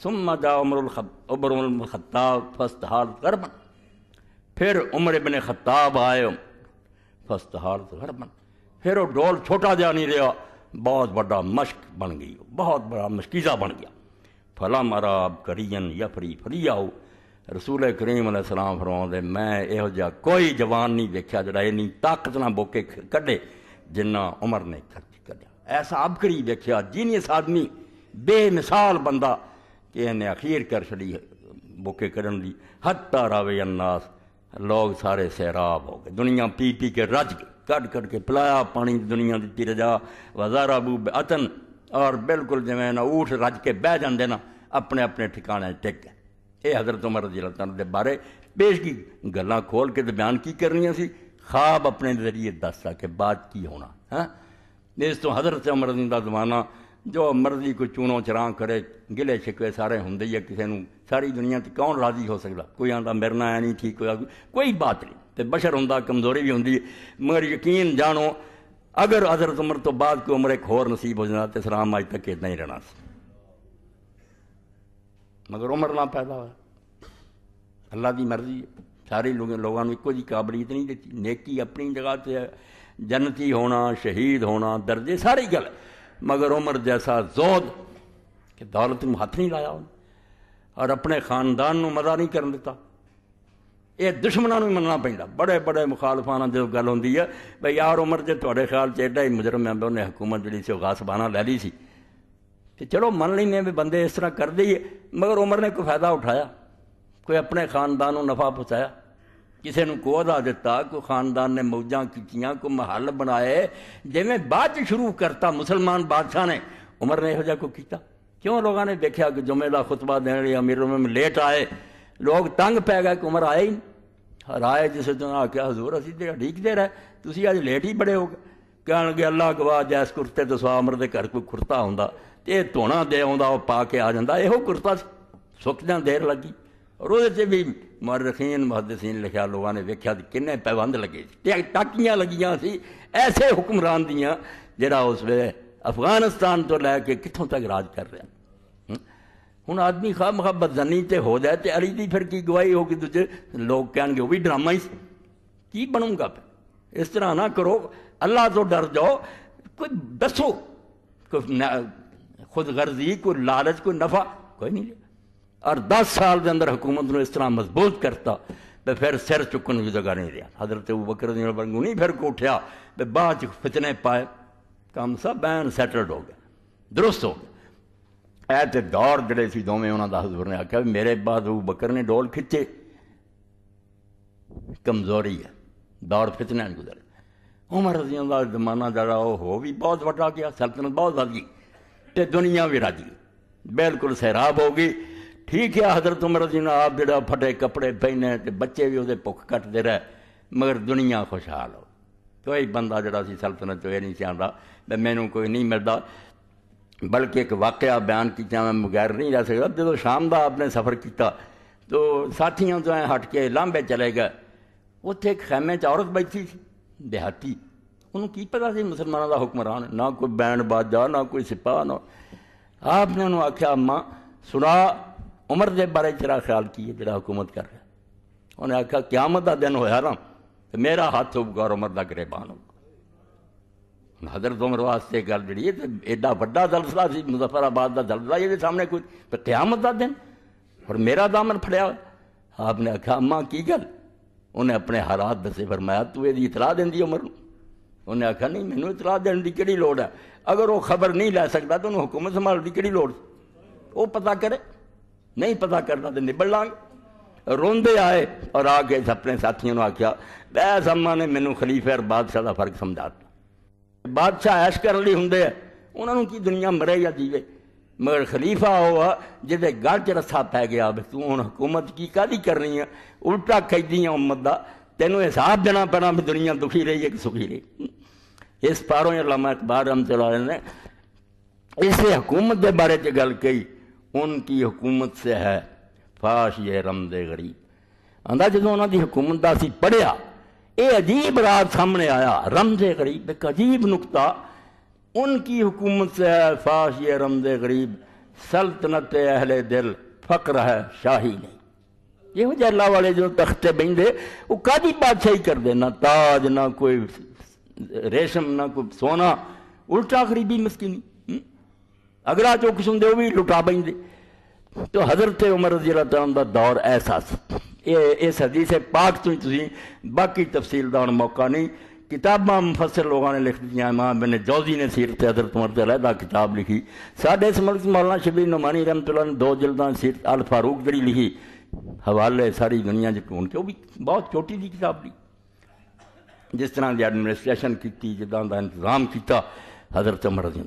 Speaker 1: ਸੁਮਾ ਜਾ ਉਮਰੁਲ ਖਤ ਉਮਰੁਲ ਖਤਾਬ ਫਸਤਹਾਲ ਕਰਬ ਫਿਰ ਉਮਰ ਇਬਨ ਖਤਾਬ ਆਏ फस्तहार तो हरमन फिर वो डोल छोटा जा नहीं रहा बहुत बड़ा मश्क बन गई बहुत बड़ा मशकीज़ा बन गया फला मारा करीन यफरी फरी आओ रसूल करीम सलाम फरमाते मैं ਇਹੋ ਜਿਹਾ ਕੋਈ ਜਵਾਨ ਨਹੀਂ ਵੇਖਿਆ ਜਿਹੜਾ ਇੰਨੀ ਤਾਕਤ ਨਾਲ जिन्ना उमर ने खर्च कर ऐसा अब करी देखिया जीनियस आदमी, बेमिसाल बंदा कि इन्हें अखीर कर छड़ी, बुके करन ली हत्ता रावे अन्नास, लोग सारे सैराब हो गए। दुनिया पी पी के रज कट कट के पिलाया, पानी दुनिया दी रजा। वजारा बू अतन, और बिल्कुल जिमें ना ऊठ रज के बह जाते ना, अपने अपने ठिकाने टिक गए। ये हज़रत उमर जिलतन के बारे पेशगी गल खोल के तो बयान की करनिया सी? खाब अपने ज़रिए दसता कि बात की होना, है? इस तो हज़रत उमर का जमाना, जो मर्ज़ी कोई चूनो चरां करे गिले शिकवे सारे होंगे ही है, किसी सारी दुनिया से कौन राज़ी हो सकता कोई आंदा मेरे ना नहीं ठीक होया कोई बात नहीं तो बशर होंगे कमज़ोरी भी होंगी मगर यकीन जानो, अगर हज़रत उम्र तो बाद कोई उम्र एक होर नसीब हो जाता तो सलाम अज तक इदा ही रहना मगर उम्र ना पैदा हो अल्लाह की मर्ज़ी है। लोगों को एको जी काबलियत नहीं दी नेकी अपनी जगह से है जन्नती होना, शहीद होना, दर्जे सारी गल। मगर उम्र जैसा जोद कि दौलत में हथ नहीं लाया उन्हें। और अपने खानदान को मज़ा नहीं कर दिता ये दुश्मनों भी मनना पैदा। बड़े बड़े मुखालफा जो गल होंगी है भाई यार उम्र जो थोड़े ख्याल च एडा ही मुजरम है उन्हें हुकूमत जी से गासबाना लै ली सी। तो चलो मन लेने भी बंदे इस तरह करते ही मगर उम्र ने कोई फ़ायदा उठाया। कोई अपने खानदान को नफा पहुँचाया। किसी को कोहदा दिता कोई खानदान ने मौजा की कोई महल बनाए जिमें बाद शुरू करता मुसलमान बादशाह ने उम्र ने यहो को किया क्यों लोगों ने देखा कि जुमे का खुतबा देने अमीर में लेट आए लोग तंग पै गए कि उम्र आए ही हर आए जिस दिन आख्या हजूर असी तो ढीकते रहे तुम अज लेट ही बड़े हो गए कह अल्लाह गवाह जैस कुर्ते तो सवा अमर के घर कोई कुर्ता होंगे तो यह धोना दे आता पा के आ जाता यो कुर्ता सुखद देर लगी और वो भी मरखीन मुहदसीन लिखा लोगों ने वेख्या किन्ने पैबंद लगे टाकियाँ लगियाँ सी, ऐसे हुक्मरान दियाँ जरा उस वे अफ़गानिस्तान तो लैके कितों तक राज कर रहा हूँ। आदमी खा मुहब्बत जनी तो हो जाए तो अली की फिर की गवाही होगी दूजे? लोग कह वो भी ड्रामा ही की बनूँगा फिर? इस तरह ना करो, अल्लाह तो डर जाओ। कोई दसो कोई खुद गर्जी कोई लालच, कोई नफा, कोई नहीं। और दस साल के अंदर हुकूमत ने इस तरह मज़बूत करता तो फिर सिर चुकन की जगह नहीं रहा। हज़रत बकर वागू नहीं फिर को उठा तो बाद फितने पाए। काम सब बैन सैटल्ड हो गया दुरुस्त हो गया ऐ तो दौर जड़े सी दोवें उन्होंने हजूर ने आख्या मेरे बाद बकर ने डोल खिंचे कमज़ोरी है, दौर फितने गुजर। उमर रजियों का जमाना जरा हो भी बहुत व्डा गया सल्तनत बहुत बढ़ गई तो दुनिया भी रज। गई बिल्कुल सैराब हो गई। ठीक है, हज़रत उमर जी ने आप जो फटे कपड़े पहने तो बच्चे भी वो भुख कटते रहे, मगर दुनिया खुशहाल हो। कोई बंदा जरा सल्तनत चो यह नहीं चाहता भी मैनू कोई नहीं मिलता बल्कि एक वाकया बयान किया मैं बगैर नहीं रह सकता जो शाम का आपने सफ़र किया तो साथियों तो हट के लांबे चले गए। उत्थे एक खैमे च औरत बैठी सी, देहाती। उन्होंने की पता सी मुसलमानों का हुक्मरान? ना कोई बैंड बाजा, ना कोई सिपा ना। आपने उन्होंने आख्या अम्मा, सुना उम्र के बारे तेरा ख्याल की है जरा हुकूमत कर रहा उन्हें आख्या क्यामत का दिन होया ना तो मेरा हाथ होगा और उम्र का गिरेबान होगा। हज़रत उम्र वास्ते गल जी एडा व्डा जलसला मुजफ्फराबाद का जलसला ये सामने कोई तो क्यामत का दिन, और मेरा दामन फड़िया आपने आख्या अम्मा, की गल? उन्हें अपने हालात दसे, फरमाया, तू यदि इतलाह देंगी उम्र उन्हें आख्या नहीं, मैनू इतलाह देने की कि लड़ है अगर वो खबर नहीं लै सकता तो उन्हें हुकूमत संभाल की कि लड़? वो पता करे। नहीं पता करना तो निबड़ लांगे रोंदे आए और आके अपने साथियों ने आख्या बैस अम्मा ने मैनू खलीफे और बादशाह का फ़र्क समझाता बादशाह ऐश कर लिए होंगे उन्होंने की दुनिया मरे या जीवे मगर खलीफा हो जिसे गल च रस्सा पै गया तू हूँ हुकूमत की कादी करनी है उल्टा कैदी है उम्मत का तेन हिसाब देना पैना भी दुनिया दुखी रही है कि सुखी रही इस पारों लामा इकबार हम चला रहे हैं इसे हुकूमत के बारे च गल कही उनकी हुकूमत से है फाश ये रमदे गरीब आंदा जो उन्होंने हुकूमत का असं पढ़िया ये अजीब रात सामने आया रमदे गरीब एक अजीब नुकता उनकी हुकूमत से है फाश ये रमदे गरीब सल्तनत अहले दिल फक्र है शाही नहीं ये जला वाले जो तख्ते बहते वो कादी बादशाही कर दे ना ताज ना कोई रेशम ना कोई सोना ਉਲਟਾ ਗਰੀਬੀ ਮਸਕੀਨੀ अगला जो किस्म दे भी लुटा ਲੁਟਾ तो हज़रत उमर रज़ी का दौर ऐसा इस हदीस पाक तो तुम बाकी तफसील का हम मौका नहीं। किताबा मुफसर लोगों ने लिख दी माँ बिन जौजी ने सीरत हज़रत उमर से किताब लिखी। साढ़े इस मुल्क मौलाना शबीर नुमानी रहमत ने दो जिलदा सीरत अल फारूक जड़ी लिखी। हवाले सारी दुनिया चून के वह भी बहुत छोटी जी किताब ली जिस तरह की एडमिनिस्ट्रेशन की जिदा का इंतज़ाम किया हज़रत उमर रज़ी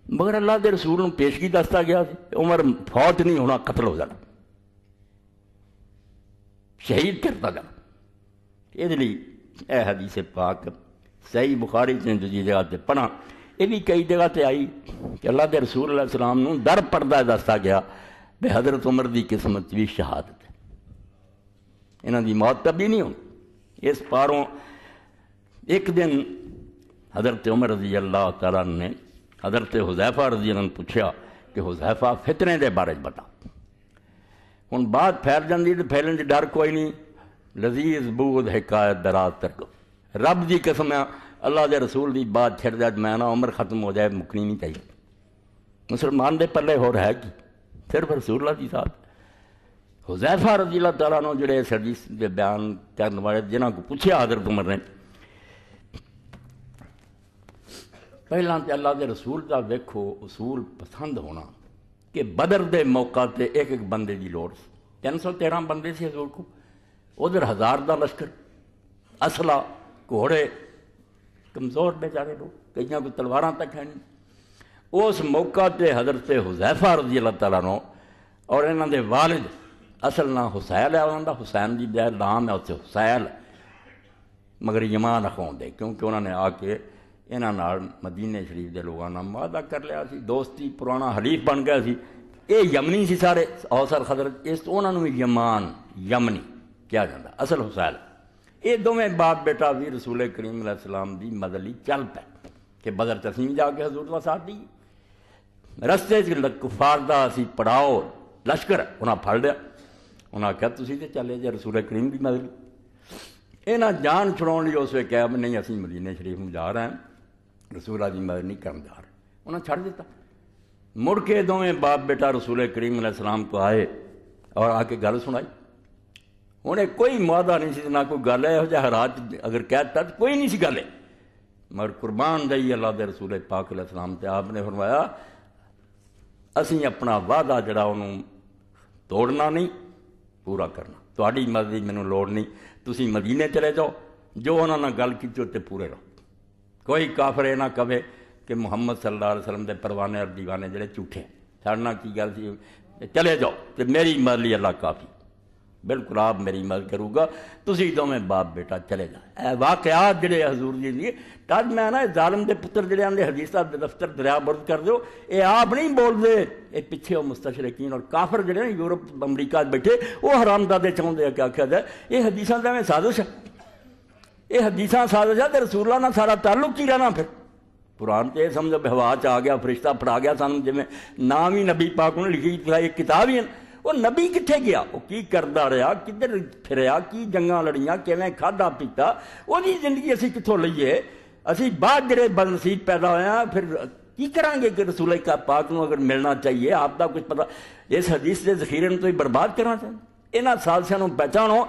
Speaker 1: ਕੀਤਾ ਹਜ਼ਰਤ ਉਮਰ ਰਜ਼ੀ ਅੱਲਾਹ ਮਗਰ ਅੱਲਾਹ ਦੇ ਰਸੂਲ ਨੂੰ ਪੇਸ਼ਗੀ ਦੱਸਦਾ ਗਿਆ ਸੀ ਉਮਰ ਫੌਤ ਨਹੀਂ ਹੋਣਾ ਕਤਲ ਹੋ ਜਾਣਾ ਸ਼ਹੀਦ ਕਰਤਾ ਜਾਣਾ ਇਹਦੇ ਲਈ ਇਹ ਹਦੀਸ ਪਾਕ ਸਹੀ ਬੁਖਾਰੀ ਚ ਦੂਜੀ ਜਗ੍ਹਾ ਤੇ ਪੜਾਂ ਇਹ ਵੀ ਕਈ ਜਗ੍ਹਾ ਤੇ ਆਈ ਕਿ ਅੱਲਾਹ ਦੇ ਰਸੂਲ ਅਲੈਹ ਸਲਾਮ ਨੂੰ ਦਰ ਪਰਦਾ ਦੱਸਦਾ ਗਿਆ ਵੀ ਹਜ਼ਰਤ ਉਮਰ ਦੀ ਕਿਸਮਤ ਵੀ ਸ਼ਹਾਦਤ ਹੈ ਇਹਨਾਂ ਦੀ ਮੌਤ ਤੱਕ ਵੀ ਨਹੀਂ ਹੋਣੀ ਇਸ ਪਾਰੋਂ ਇੱਕ ਦਿਨ ਹਜ਼ਰਤ ਉਮਰ ਰਜ਼ੀ ਅੱਲਾਹ ਤਾਲਾ ਨੇ हज़रत हुजैफा रज़ी ने पूछा कि हुजैफा फितने के बारे बता हूँ बात फैल जाती तो फैलन की डर कोई नहीं लजीज बूद हिकायत दराज तरगो। रब की कसम है अल्लाह के रसूल की बात छिड़ जाए मैं ना उम्र खत्म हो जाए मुकनी नहीं चाहिए। मुसलमान के पल हो रहा है कि? सिर्फ़ रसूल्ला जी साहब हुजैफा रजीला तला जोड़े सरजीस के बयान करने वाले जिन्होंने को पूछा हज़रत उमर ने ਪਹਿਲਾਂ ਤੇ ਅੱਲਾਹ ਦੇ ਰਸੂਲ ਦਾ ਵੇਖੋ ਉਸੂਲ ਪਸੰਦ ਹੋਣਾ ਕਿ ਬਦਰ ਦੇ ਮੌਕਾ ਤੇ ਇੱਕ ਇੱਕ ਬੰਦੇ ਦੀ ਲੋੜ ਸੀ 313 ਬੰਦੇ ਸੀ ਹਜ਼ੂਰ ਕੋ ਉਧਰ ਹਜ਼ਾਰ ਦਾ ਲਸ਼ਕਰ ਅਸਲਾ ਘੋੜੇ ਕਮਜ਼ੋਰ ਬੇਚਾਰੇ ਲੋਕ ਕਈਆਂ ਕੋ ਤਲਵਾਰਾਂ ਤੱਕ ਹੈ ਨਹੀਂ ਉਸ ਮੌਕਾ ਤੇ ਹਜ਼ਰਤ ਹੁਜ਼ੈਫਾ ਰਜ਼ੀ ਅੱਲਾਹ ਤਾਲਾ ਨੂੰ ਔਰ ਇਹਨਾਂ ਦੇ ਵਾਲਿਦ ਅਸਲ ਨਾਂ ਹੁਸੈਨ ਹੈ ਉਹਨਾਂ ਦਾ ਹੁਸੈਨ ਦੀ ਬਜਾਏ ਨਾਮ ਹੈ ਉੱਥੇ ਹੁਸੈਨ ਮਗਰ ਯਮਾਨ ਅਖਾਉਂਦੇ ਕਿਉਂਕਿ ਉਹਨਾਂ ਨੇ ਆ ਕੇ ਇਹਨਾਂ ਨਾਲ ਮਦੀਨੇ ਸ਼ਰੀਫ ਦੇ ਲੋਕਾਂ ਨਾਲ ਵਾਅਦਾ ਕਰ ਲਿਆ ਸੀ ਦੋਸਤੀ ਪੁਰਾਣਾ ਹਲੀਫ ਬਣ ਗਿਆ ਸੀ ਇਹ ਯਮਨੀ ਸੀ ਸਾਰੇ ਔਸਰ ਖਦਰ ਇਸ ਤੋਂ ਉਹਨਾਂ ਨੂੰ ਵੀ ਯਮਾਨ ਯਮਨੀ ਕਿਹਾ ਜਾਂਦਾ ਅਸਲ ਹੁਸੈਨ ਇਹ ਦੋਵੇਂ ਬਾਪ ਬੇਟਾ ਵੀ ਰਸੂਲ ਕਰੀਮ ਅਲੈਹ ਸਲਾਮ ਦੀ ਮਦਦ ਲਈ ਚੱਲ ਪਏ ਕਿ ਬਦਰ ਤਸੀਮ ਜਾ ਕੇ ਹਜ਼ੂਰ ਦਾ ਸਾਥ ਦੀ ਰਸਤੇ 'ਚ ਕੁਫਾਰ ਦਾ ਅਸੀਂ ਪੜਾਓ ਲਸ਼ਕਰ ਉਹਨਾਂ ਫੜ ਲਿਆ ਉਹਨਾਂ ਕਿਹਾ ਤੁਸੀਂ ਤੇ ਚੱਲੇ ਜੇ ਰਸੂਲ ਕਰੀਮ ਦੀ ਮਦਦ ਇਹਨਾਂ ਜਾਨ ਛੁਡਾਉਣ ਲਈ ਉਸ ਵੇ ਕਿਹਾ ਨਹੀਂ ਅਸੀਂ ਮਦੀਨੇ ਸ਼ਰੀਫ ਨੂੰ ਜਾ ਰਹੇ ਹਾਂ ਰਸੂਲਾ ਦੀ ਮਦਦ ਨਹੀਂ ਕਰਨ ਜਾ ਰਹੇ ਉਹਨਾਂ ਛੱਡ ਦਿੱਤਾ ਮੁੜ ਕੇ ਦੋਵੇਂ ਬਾਪ ਬੇਟਾ ਰਸੂਲ ਕਰੀਮ ਅਲੈਹ ਸਲਾਮ ਕੋ ਆਏ ਔਰ ਆ ਕੇ ਗੱਲ ਸੁਣਾਈ ਉਹਨੇ ਕੋਈ ਮਾਦਾ ਨਹੀਂ ਸੀ ਨਾ ਕੋਈ ਗੱਲ ਇਹੋ ਜਿਹਾ ਹਾਲਾਤ ਅਗਰ ਕਹਿਤਾ ਤਾਂ ਕੋਈ ਨਹੀਂ ਸੀ ਗੱਲ ਮਰ ਕੁਰਬਾਨ ਦਈ ਅੱਲਾਹ ਦੇ ਰਸੂਲ ਪਾਕ ਅਲੈਹ ਸਲਾਮ ਤੇ ਆਪ ਨੇ ਫਰਮਾਇਆ ਅਸੀਂ ਆਪਣਾ ਵਾਅਦਾ ਜਿਹੜਾ ਉਹਨੂੰ ਤੋੜਨਾ ਨਹੀਂ ਪੂਰਾ ਕਰਨਾ ਤੁਹਾਡੀ ਮਦਦ ਦੀ ਮੈਨੂੰ ਲੋੜ ਨਹੀਂ ਤੁਸੀਂ ਮਦੀਨੇ ਚਲੇ ਜਾਓ ਜੋ ਉਹਨਾਂ ਕੋਈ ਕਾਫਰ ਇਹ ਨਾ ਕਵੇ ਕਿ ਮੁਹੰਮਦ ਸੱਲੱਲਾਹੁ ਅਲੈਹਿ ਵਸੱਲਮ ਦੇ ਪਰਵਾਨੇ ਅਰ ਦੀਵਾਨੇ ਜਿਹੜੇ ਝੂਠੇ ਸਾਡੇ ਨਾਲ ਕੀ ਗੱਲ ਸੀ ਚਲੇ ਜਾਓ ਤੇ ਮੇਰੀ ਮਦਦ ਲਈ ਅੱਲਾਹ ਕਾਫੀ ਬਿਲਕੁਲ ਆਪ ਮੇਰੀ ਮਦਦ ਕਰੂਗਾ ਤੁਸੀਂ ਦੋਵੇਂ ਬਾਪ ਬੇਟਾ ਚਲੇ ਜਾ ਇਹ ਵਾਕਿਆਤ ਜਿਹੜੇ ਹਜ਼ੂਰ ਜੀ ਦੀ ਤਦ ਮੈਂ ਨਾ ਜ਼ਾਲਮ ਦੇ ਪੁੱਤਰ ਜਿਹੜੇ ਆਂਦੇ ਹਦੀਸਾਂ ਦੇ ਦਫ਼ਤਰ ਦਰਿਆ ਬਰਦ ਕਰ ਦਿਓ ਇਹ ਆਪ ਨਹੀਂ ਬੋਲਦੇ ਇਹ ਪਿੱਛੇ ਉਹ ਮੁਸਤਸ਼ਰਕੀਨ ਔਰ ਕਾਫਰ ਜਿਹੜੇ ਨੇ ਯੂਰਪ ਅਮਰੀਕਾ 'ਚ ਬੈਠੇ ਉਹ ਹਰਾਮਜ਼ਾਦੇ ਚਾਹੁੰਦੇ ਆ ਕਿ ਆਖਿਆ ਜਾਏ ਇਹ ਹਦੀਸਾਂ ਦਾ ਮੈਂ ਸਾਜ਼ਿਸ਼ ਹੈ ਇਹ ਹਦੀਸਾਂ ਸਾਜ਼ਿਸ਼ ਹੈ ਤੇ ਰਸੂਲਾਂ ਨਾਲ ਸਾਰਾ ਤਾਲੁਕ ਹੀ ਰਹਿਣਾ ਫਿਰ ਕੁਰਾਨ ਤੇ ਇਹ ਸਮਝੋ ਹਵਾ 'ਚ ਆ ਗਿਆ ਫਰਿਸ਼ਤਾ ਫੜਾ ਗਿਆ ਸਾਨੂੰ ਜਿਵੇਂ ਨਾਮ ਹੀ ਨਬੀ ਪਾਕ ਨੂੰ ਲਿਖੀ ਇੱਕ ਕਿਤਾਬ ਹੀ ਉਹ ਨਬੀ ਕਿੱਥੇ ਗਿਆ ਉਹ ਕੀ ਕਰਦਾ ਰਿਹਾ ਕਿੱਧਰ ਫਿਰਿਆ ਕੀ ਜੰਗਾਂ ਲੜੀਆਂ ਕਿਵੇਂ ਖਾਦਾ ਪੀਤਾ ਉਹਦੀ ਜ਼ਿੰਦਗੀ ਅਸੀਂ ਕਿੱਥੋਂ ਲਈਏ ਅਸੀਂ ਬਾਅਦ ਜਿਹੜੇ ਬਦਨਸੀਬ ਪੈਦਾ ਹੋਇਆ ਫਿਰ ਕੀ ਕਰਾਂਗੇ ਕਿ ਰਸੂਲ ਕਾ ਪਾਕ ਨੂੰ ਅਗਰ ਮਿਲਣਾ ਚਾਹੀਏ ਆਪ ਦਾ ਕੁਝ ਪਤਾ ਇਸ ਹਦੀਸ ਦੇ ਜ਼ਖੀਰੇ ਨੂੰ ਤੁਸੀਂ ਬਰਬਾਦ ਕਰਨਾ ਚਾਹੁੰਦੇ ਇਹਨਾਂ ਸਾਜ਼ਿਸ਼ਾਂ ਨੂੰ ਪਹਿਚਾਣੋ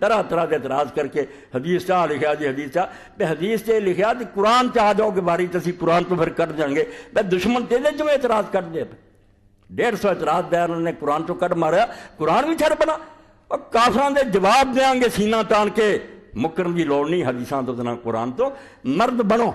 Speaker 1: ਤਰ੍ਹਾਂ ਤਰ੍ਹਾਂ ਦੇ ਇਤਰਾਜ਼ ਕਰਕੇ ਹਦੀਸ ਚਾ ਲਿਖਿਆ ਜੀ ਹਦੀਸ ਚਾ ਤੇ ਹਦੀਸ ਤੇ ਲਿਖਿਆ ਤੇ ਕੁਰਾਨ ਚ ਆ ਜਾਓਗੇ ਬਾਰੀ ਤੇ ਅਸੀਂ ਕੁਰਾਨ ਤੋਂ ਫਿਰ ਕੱਢ ਜਾਾਂਗੇ ਤੇ ਦੁਸ਼ਮਣ ਤੇ ਜਿਵੇਂ ਇਤਰਾਜ਼ ਕਰਦੇ 150 ਇਤਰਾਜ਼ ਦੇ ਉਹਨਾਂ ਨੇ ਕੁਰਾਨ ਤੋਂ ਕੱਢ ਮਾਰਿਆ ਕੁਰਾਨ ਵੀ ਛੱਡ ਬਣਾ ਉਹ ਕਾਫਰਾਂ ਦੇ ਜਵਾਬ ਦੇਾਂਗੇ ਸੀਨਾ ਤਾਣ ਕੇ ਮੁਕਰਨ ਦੀ ਲੋੜ ਨਹੀਂ ਹਦੀਸਾਂ ਤੋਂ ਨਾ ਕੁਰਾਨ ਤੋਂ ਮਰਦ ਬਣੋ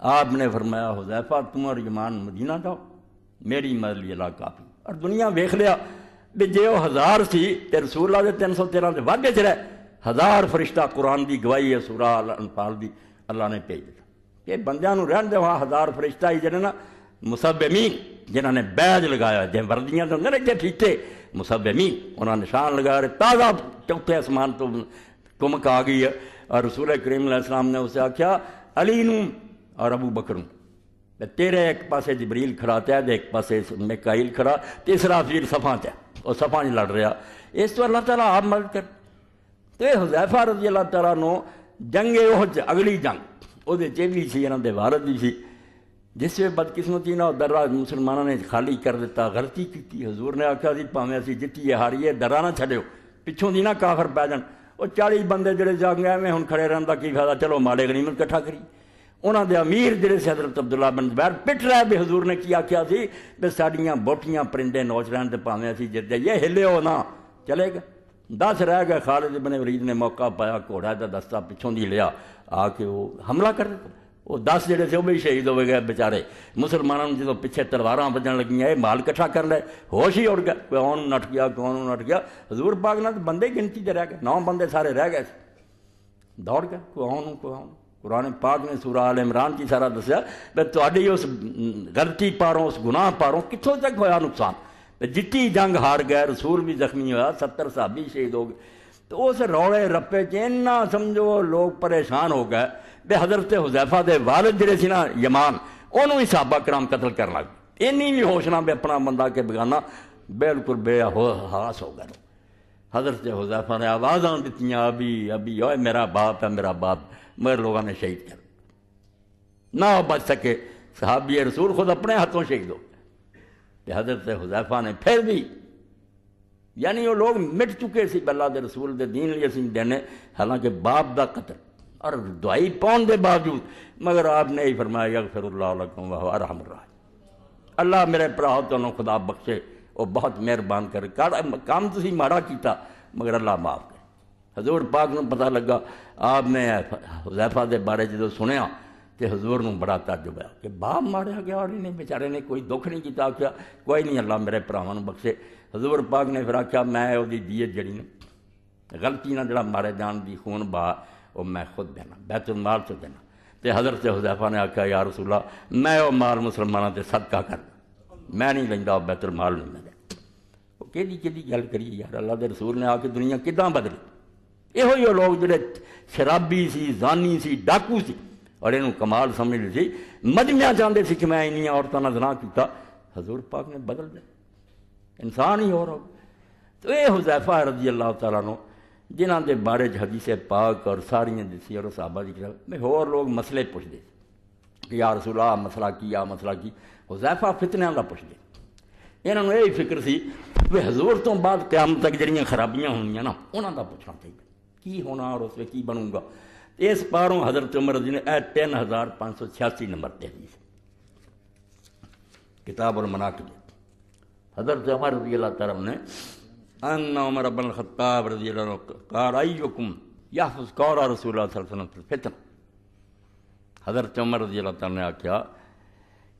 Speaker 1: ਆਪ ਨੇ ਫਰਮਾਇਆ ਹੁਜ਼ੈਫਾ ਤੁਮ ਔਰ ਈਮਾਨ ਮਦੀਨਾ ਜਾਓ ਮੇਰੀ ਮਦਦ ਲਈ ਅੱਲਾ ਕਾਫੀ ਔਰ ਦੁਨੀਆ ਵੇਖ ਲਿਆ ਵੀ ਜੇ ਉਹ ਹਜ਼ਾਰ ਸੀ ਤੇ ਰਸੂਲullah ਦੇ 313 ਦੇ ਵਾਧੇ ਚ ਰਹਿ ਹਜ਼ਾਰ ਫਰਿਸ਼ਤਾ ਕੁਰਾਨ ਦੀ ਗਵਾਹੀ ਹੈ ਸੂਰਾ ਅਲ-ਅਨਫਾਲ ਦੀ ਅੱਲਾ ਨੇ ਭੇਜ ਦਿੱਤਾ ਇਹ ਬੰਦਿਆਂ ਨੂੰ ਰਹਿਣ ਦੇਵਾ ਹਜ਼ਾਰ ਫਰਿਸ਼ਤਾ ਹੀ ਜਿਹੜੇ ਨਾ ਮੁਸੱਬਮੀਨ ਜਿਨ੍ਹਾਂ ਨੇ ਬੈਜ ਲਗਾਇਆ ਜੇ ਵਰਦੀਆਂ ਦੇ ਹੁੰਦੇ ਨੇ ਇੱਥੇ ਠੀਕੇ ਮੁਸੱਬਮੀਨ ਉਹਨਾਂ ਨਿਸ਼ਾਨ ਲਗਾ ਰਹੇ ਤਾਜ਼ਾ ਚੌਥੇ ਅਸਮਾਨ ਤੋਂ ਤੁਮਕ ਆ ਗਈ ਹੈ ਔਰ ਰਸੂਲ ਕਰੀਮ ਅਲੈਹਿਸਲਾਮ ਨੇ ਉਸੇ ਆਖਿਆ ਅਲੀ ਨੂੰ ਔਰ ਅਬੂ ਬਕਰ ਨੂੰ तेरे एक पास जबरील खड़ा तो एक पासे मिकाइल खड़ा, तीसरा अफीर सफ़ा ते। और सफ़ा नहीं लड़ रहा। इस तो अल्लाह तला आप मदद कर। तो हजैफा हुजैफा रज़ी अल्लाह तला जंग अगली जंग। वो भी सी इन्होंने भारत भी सी। जिस बदकिस्मती ना दर्रा मुसलमानों ने खाली कर दिता, गलती की हजूर ने आख्या जी भावें असी जीतीए हारीए दर्रा ना छड़ो पिछों की ना काफर पै जान। चाली बंद जोड़े जंग एवें हूँ खड़े रहने का की फ़ायदा? चलो माड़े गनीमत कट्ठा करी। उन्होंने अमीर ज़िले से हज़रत अब्दुल्ला बिन जुबैर पिट रहा भी हजूर ने की आख्या सी भी साड़ियाँ बोटियाँ परिंदे नौच रहन तो भावें असी जिर जाइए हिलो ना चलेगा दस रह गए खालिद बिन वरीद ने मौका पाया घोड़ा का दस्ता पिछों दी लिया आके वो हमला कर वो दस जड़े थे वह भी शहीद हो गए बेचारे मुसलमानों जो पिछे तलवार बजन लगियाँ ये माल कट्ठा कर लै होश ही उड़ गया कौन नट गया कौन नट गया हजूर पाक ना बंदे गिनती रह गए नौ बंदे सारे रह गए दौड़ गए कौन कौन कुरान पाक ने सूरा आल इमरान की सारा दसिया भाई थोड़ी उस गलती पारों, उस गुनाह पारों कितों तक होया नुकसान? जिती जंग हार गए, रसूल भी जख्मी होया, सत्तर साहबी शहीद हो गए। तो उस रौले रप्पे च इन्ना समझो लोग परेशान हो गए। बे हज़रत हुजैफा के वालद जड़े से ना, यमान उन्होंने ही साबा कराम कतल कर लग इन्नी भी होश ना भी अपना बंदा के बगाना बिल्कुल बेहास हो गए। हज़रत हुजैफा ने आवाज़ा दिखाई अभी अभी, ओए मेरा बाप है, मेरा बाप। है मगर लोगों ने शहीद कर। ना बच सके, साहबी रसूल खुद अपने हाथों शहीद हो गए। हज़रत हुजैफा ने फिर भी, यानी वो लोग मिट चुके से बल्ला के रसूल के दीन लिए सिंह देने, हालाँकि बाप का कतल और दवाई पाने के बावजूद, मगर आपने यही फरमाया फिर रहम। अल्लाह मेरे भरा तुम खुदा बख्शे, वो बहुत मेहरबान कर। काम तुम माड़ा किया मगर अल्लाह माफ़ कर। हजूर पाक न पता लगा ਆਪ ਨੇ ਹੁਜ਼ੈਫਾ ਦੇ ਬਾਰੇ ਜਦੋਂ ਸੁਣਿਆ ਤੇ ਹਜ਼ੂਰ ਨੂੰ ਬੜਾ ਤਾਜੁਬ ਆਇਆ ਕਿ ਬਾਪ ਮਾਰਿਆ ਗਿਆ ਔਰ ਇਹਨੇ ਵਿਚਾਰੇ ਨੇ ਕੋਈ ਦੁੱਖ ਨਹੀਂ ਕੀਤਾ ਆਖਿਆ ਕੋਈ ਨਹੀਂ ਅੱਲਾ ਮੇਰੇ ਭਰਾਵਾਂ ਨੂੰ ਬਖਸ਼ੇ ਹਜ਼ੂਰ ਪਾਕ ਨੇ ਫਿਰ ਆਖਿਆ ਮੈਂ ਉਹਦੀ ਦੀਅਤ ਜਿਹੜੀ ਨੇ ਗਲਤੀ ਨਾਲ ਜਿਹੜਾ ਮਾਰੇ ਜਾਣ ਦੀ ਖੂਨ ਬਾ ਉਹ ਮੈਂ ਖੁਦ ਦੇਣਾ ਬੈਤੁਲ ਮਾਲ ਚ ਦੇਣਾ ਤੇ ਹਜ਼ਰਤ ਹੁਜ਼ੈਫਾ ਨੇ ਆਖਿਆ ਯਾ ਰਸੂਲਾ ਮੈਂ ਉਹ ਮਾਲ ਮੁਸਲਮਾਨਾਂ ਤੇ ਸਦਕਾ ਕਰਦਾ ਮੈਂ ਨਹੀਂ ਲੈਂਦਾ ਬੈਤੁਲ ਮਾਲ ਨਹੀਂ ਮੈਂ ਉਹ ਕਿਹਦੀ ਕਿਹਦੀ ਗੱਲ ਕਰੀਏ ਯਾਰ ਅੱਲਾ ਦੇ ਰਸੂਲ ਨੇ ਆ ਕੇ ਦੁਨੀਆ ਕਿਦਾਂ ਬਦਲੀ ਇਹੋ ਹੀ ਉਹ ਲੋਕ ਜਿਹੜੇ ਸ਼ਰਾਬੀ ਸੀ ਜ਼ਾਨੀ ਸੀ ਡਾਕੂ ਸੀ ਔਰ ਇਹਨੂੰ ਕਮਾਲ ਸਮਝਦੇ ਸੀ ਮਜਮਿਆਂ ਚਾਹੁੰਦੇ ਸੀ ਕਿ ਮੈਂ ਇੰਨੀਆਂ ਔਰਤਾਂ ਨਾਲ ਜ਼ਨਾ ਕੀਤਾ ਹਜ਼ੂਰ ਪਾਕ ਨੇ ਬਦਲ ਦਿੱਤਾ ਇਨਸਾਨ ਹੀ ਹੋਰ ਹੋ ਤੇ ਇਹ ਹੁਜ਼ੈਫਾ ਰਜ਼ੀ ਅੱਲਾਹ ਤਾਲਾ ਨੂੰ ਜਿਨ੍ਹਾਂ ਦੇ ਬਾਰੇ ਚ ਹਦੀਸੇ ਪਾਕ ਔਰ ਸਾਰੀਆਂ ਦਿੱਸੀ ਔਰ ਸਾਹਬਾ ਦੀ ਕਿਤਾਬ ਮੈਂ ਹੋਰ ਲੋਕ ਮਸਲੇ ਪੁੱਛਦੇ ਕਿ ਯਾ ਰਸੂਲਾ ਮਸਲਾ ਕੀ ਆ ਮਸਲਾ ਕੀ ਹੁਜ਼ੈਫਾ ਫਿਤਨਿਆਂ ਦਾ ਪੁੱਛਦੇ ਇਹਨਾਂ ਨੂੰ ਇਹ ਫਿਕਰ ਸੀ ਵੀ ਹਜ਼ੂਰ ਤੋਂ ਬਾਅਦ ਕਿਆਮਤ ਤੱਕ ਜਿਹੜੀਆਂ ਖਰਾਬੀਆਂ ਹੋਣੀਆਂ ਨਾ की होना और उसमें की बनूँगा। इस पारों हज़रत उमर ने, ए तीन हज़ार पाँच सौ छियासी नंबर तहरीर किताब और मनाकब। हज़रत उमर रज़ी अल्लाह तरम ने अन उमर अबन खत्ताब रज़ी कारुकुम याफुज कौर रसूल फितर हज़रत उमर रज़ी अल्लाह तरह ने आख्या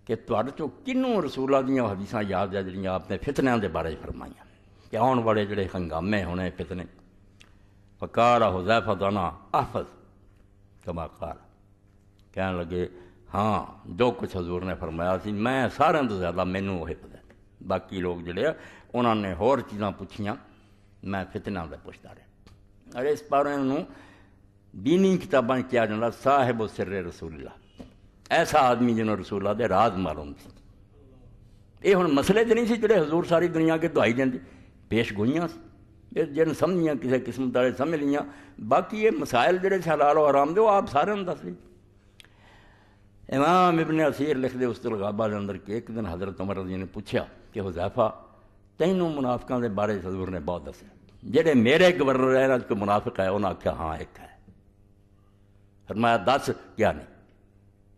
Speaker 1: कि थोड़े चो किनों रसूलों दया हदीसा याद है जी आपने फितनों के बारे फरमाइया। कि आने वाले जड़े हंगामे होने फितने। फ़कार हुजैफ़ा दाना आफज कमा कार कह लगे हाँ जो कुछ हजूर ने फरमाया सी मैं सारे तो ज़्यादा मैनू वही पता बाकी लोग जोड़े उन्होंने होर चीज़ा पूछिया मैं फितना का पुछता रहा अरे इस पर दीनी किताबा किया जाता साहेब सिर रसूला ऐसा आदमी जिन्होंने रसूला दे राज मालूम ये हम मसले तो नहीं जोड़े हजूर सारी दुनिया के दुआई देंगे पेश गोइया से ਜਿਹਨ ਸਮਝੀਆਂ ਕਿਸੇ ਕਿਸਮ ਦਾ ਸਮਝ ਲੀਆਂ ਬਾਕੀ ਇਹ ਮਸਾਇਲ ਜਿਹੜੇ ਹਲਾਲ ਔਰ ਹਰਾਮ ਦੇ ਉਹ ਆਪ ਸਾਰਿਆਂ ਨੂੰ ਦੱਸਦੇ ਇਮਾਮ ਇਬਨ ਅਸੀਰ ਲਿਖਦੇ ਉਸ ਤਲਗਾਬਾ ਦੇ ਅੰਦਰ ਕਿ ਇੱਕ ਦਿਨ ਹਜ਼ਰਤ ਉਮਰ ਰਜ਼ੀ ਨੇ ਪੁੱਛਿਆ ਕਿ ਹੁਜ਼ੈਫਾ ਤੈਨੂੰ ਮੁਨਾਫਿਕਾਂ ਦੇ ਬਾਰੇ ਹਜ਼ੂਰ ਨੇ ਬਹੁਤ ਦੱਸਿਆ ਜਿਹੜੇ ਮੇਰੇ ਗਵਰਨਰ ਹੈ ਨਾ ਕਿ ਮੁਨਾਫਿਕ ਹੈ ਉਹਨਾਂ ਆਖਿਆ ਹਾਂ ਇੱਕ ਹੈ ਫਰਮਾਇਆ ਦੱਸ ਕਿਆ ਨਹੀਂ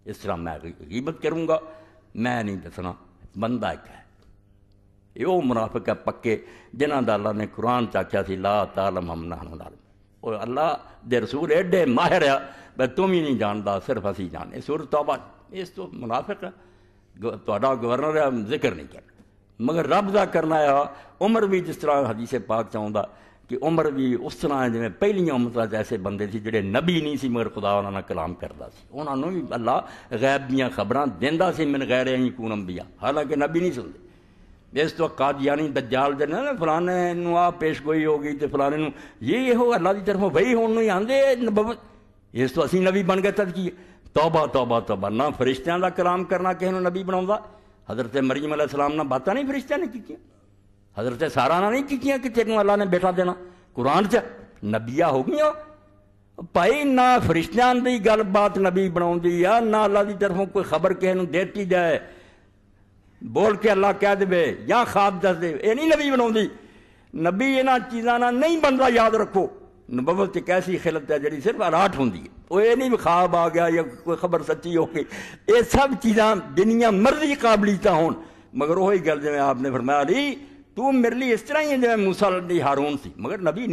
Speaker 1: इस तरह मैं गीबत करूँगा मैं नहीं दसना बंदा एक है ਇਹ ਉਹ ਮੁਨਾਫਿਕ ਹੈ ਪੱਕੇ ਜਿਨ੍ਹਾਂ ਦਾ ਅੱਲਾ ਨੇ ਕੁਰਾਨ ਚ ਆਖਿਆ ਸੀ ਲਾ ਤਾਲਮ ਹਮ ਨਹਨ ਲਾਲਮ ਉਹ ਅੱਲਾ ਦੇ ਰਸੂਲ ਐਡੇ ਮਾਹਿਰ ਆ ਬਈ ਤੂੰ ਵੀ ਨਹੀਂ ਜਾਣਦਾ ਸਿਰਫ ਅਸੀਂ ਜਾਣਦੇ ਸੂਰਤ ਤੌਬਾ ਇਸ ਤੋਂ ਮੁਨਾਫਿਕ ਤੁਹਾਡਾ ਗਵਰਨਰ ਹੈ ਜ਼ਿਕਰ ਨਹੀਂ ਕਰ ਮਗਰ ਰੱਬ ਦਾ ਕਰਨਾ ਆ ਉਮਰ ਵੀ ਜਿਸ ਤਰ੍ਹਾਂ ਹਦੀਸੇ ਪਾਕ ਚ ਆਉਂਦਾ ਕਿ ਉਮਰ ਵੀ ਉਸ ਤਰ੍ਹਾਂ ਜਿਵੇਂ ਪਹਿਲੀਆਂ ਉਮਤਾਂ ਜੈਸੇ ਬੰਦੇ ਸੀ ਜਿਹੜੇ ਨਬੀ ਨਹੀਂ ਸੀ ਮਗਰ ਖੁਦਾ ਉਹਨਾਂ ਨਾਲ ਕਲਾਮ ਕਰਦਾ ਸੀ ਉਹਨਾਂ ਨੂੰ ਵੀ ਅੱਲਾ ਗੈਬ ਦੀਆਂ ਖਬਰਾਂ ਦਿੰਦਾ ਸੀ ਮਨ ਗੈਰ ਹੀ ਕੂਨ ਅੰਬੀਆ ਹਾਲਾਂਕਿ ਨਬੀ ਨਹੀਂ ਸੁਣਦੇ ਇਸ ਤੋਂ ਕਾਦੀਆਨੀ ਦੱਜਾਲ ਦੇ ਨਾ ਫਲਾਣੇ ਨੂੰ ਆ ਪੇਸ਼ਗੋਈ ਹੋ ਗਈ ਤੇ ਫਲਾਣੇ ਨੂੰ ਇਹ ਇਹੋ ਅੱਲਾ ਦੀ ਤਰਫੋਂ ਵਹੀ ਹੋਣ ਨੂੰ ਹੀ ਆਂਦੇ ਨਬਵਤ ਇਸ ਤੋਂ ਅਸੀਂ ਨਬੀ ਬਣ ਗਏ ਤਦ ਕੀ ਤੌਬਾ ਤੌਬਾ ਤੌਬਾ ਨਾ ਫਰਿਸ਼ਤਿਆਂ ਦਾ ਕਲਾਮ ਕਰਨਾ ਕਿਸੇ ਨੂੰ ਨਬੀ ਬਣਾਉਂਦਾ ਹਜ਼ਰਤ ਮਰੀਮ ਅਲੈਹ ਸਲਾਮ ਨਾਲ ਬਾਤਾਂ ਨਹੀਂ ਫਰਿਸ਼ਤਿਆਂ ਨੇ ਕੀਤੀਆਂ हजरत सारा ना नहीं की कि तेन अल्लाह ने बेटा देना कुरान च ਨਬੀਆ ਹੋ ਗਈਆਂ ਭਾਈ ਨਾ ਫਰਿਸ਼ਤਿਆਂ ਦੀ ਗੱਲਬਾਤ ਨਬੀ ਬਣਾਉਂਦੀ ਆ ਨਾ ਅੱਲਾ ਦੀ ਤਰਫੋਂ ਕੋਈ ਖਬਰ ਕਿਸੇ ਨੂੰ ਦੇਤੀ ਜਾਏ ਬੋਲ ਕੇ ਅੱਲਾ ਕਹਿ ਦੇਵੇ ਜਾਂ ਖਾਬ ਦੱਸ ਦੇ ਇਹ ਨਹੀਂ ਨਬੀ ਬਣਾਉਂਦੀ ਨਬੀ ਇਹਨਾਂ ਚੀਜ਼ਾਂ ਨਾਲ ਨਹੀਂ ਬੰਦਾ ਯਾਦ ਰੱਖੋ ਨਬਵਤ ਇੱਕ ਐਸੀ ਖਿਲਤ ਹੈ ਜਿਹੜੀ ਸਿਰਫ ਅਰਾਟ ਹੁੰਦੀ ਹੈ ਉਹ ਇਹ ਨਹੀਂ ਖਾਬ ਆ ਗਿਆ ਜਾਂ ਕੋਈ ਖਬਰ ਸੱਚੀ ਹੋ ਕੇ ਇਹ ਸਭ ਚੀਜ਼ਾਂ ਜਿੰਨੀਆਂ ਮਰਜ਼ੀ ਕਾਬਲੀਅਤਾਂ ਹੋਣ ਮਗਰ ਉਹੀ ਗੱਲ ਜਿਵੇਂ ਆਪਨੇ ਫਰਮਾਇਆ ਲਈ ਤੂੰ ਮੇਰੇ ਲਈ ਇਸ ਤਰ੍ਹਾਂ ਹੀ ਜਿਵੇਂ ਮੂਸਾ ਦੀ ਹਾਰੂਨ ਸੀ ਮਗਰ ਨਬੀ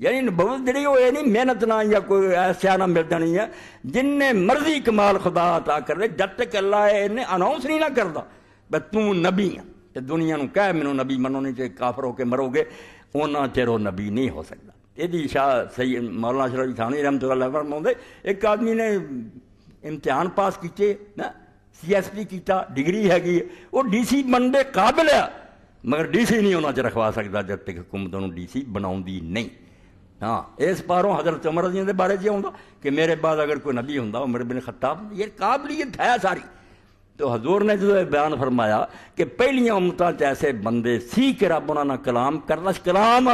Speaker 1: यानी बहुत जड़ी हो नहीं, मेहनत ना या कोई ऐसा ना मिलता नहीं है जिन्हें मर्ज़ी कमाल खुदा अता कर ले, जब तक अल्लाह इन्हें अनाउंस नहीं ना करता। बस तू नबी है तो दुनिया को कह, मैनू नबी मनो नहीं चाहे काफर होकर मरोगे ओना चेर वो नबी नहीं हो सकता यदि शाह सही मौलाना शराब थानी रहमत फरमाते एक आदमी ने इम्तिहान पास किए ना सी एस पी किया डिग्री हैगी डी सी बनने काबिल है, मगर डी सी नहीं उन्होंने रखवा सकता जब तक हुकूमत उन्होंने डी सी नहीं। हाँ इस पारों हज़रत उमर जी के बारे च आँगा कि मेरे बाद अगर कोई नबी हों उमर बिन खत्ताब, ये काबिलियत है सारी। तो हजूर ने जो बयान फरमाया कि पहलियाँ च ऐसे बंदे सी के रब उन्होंने कलाम करना कलाम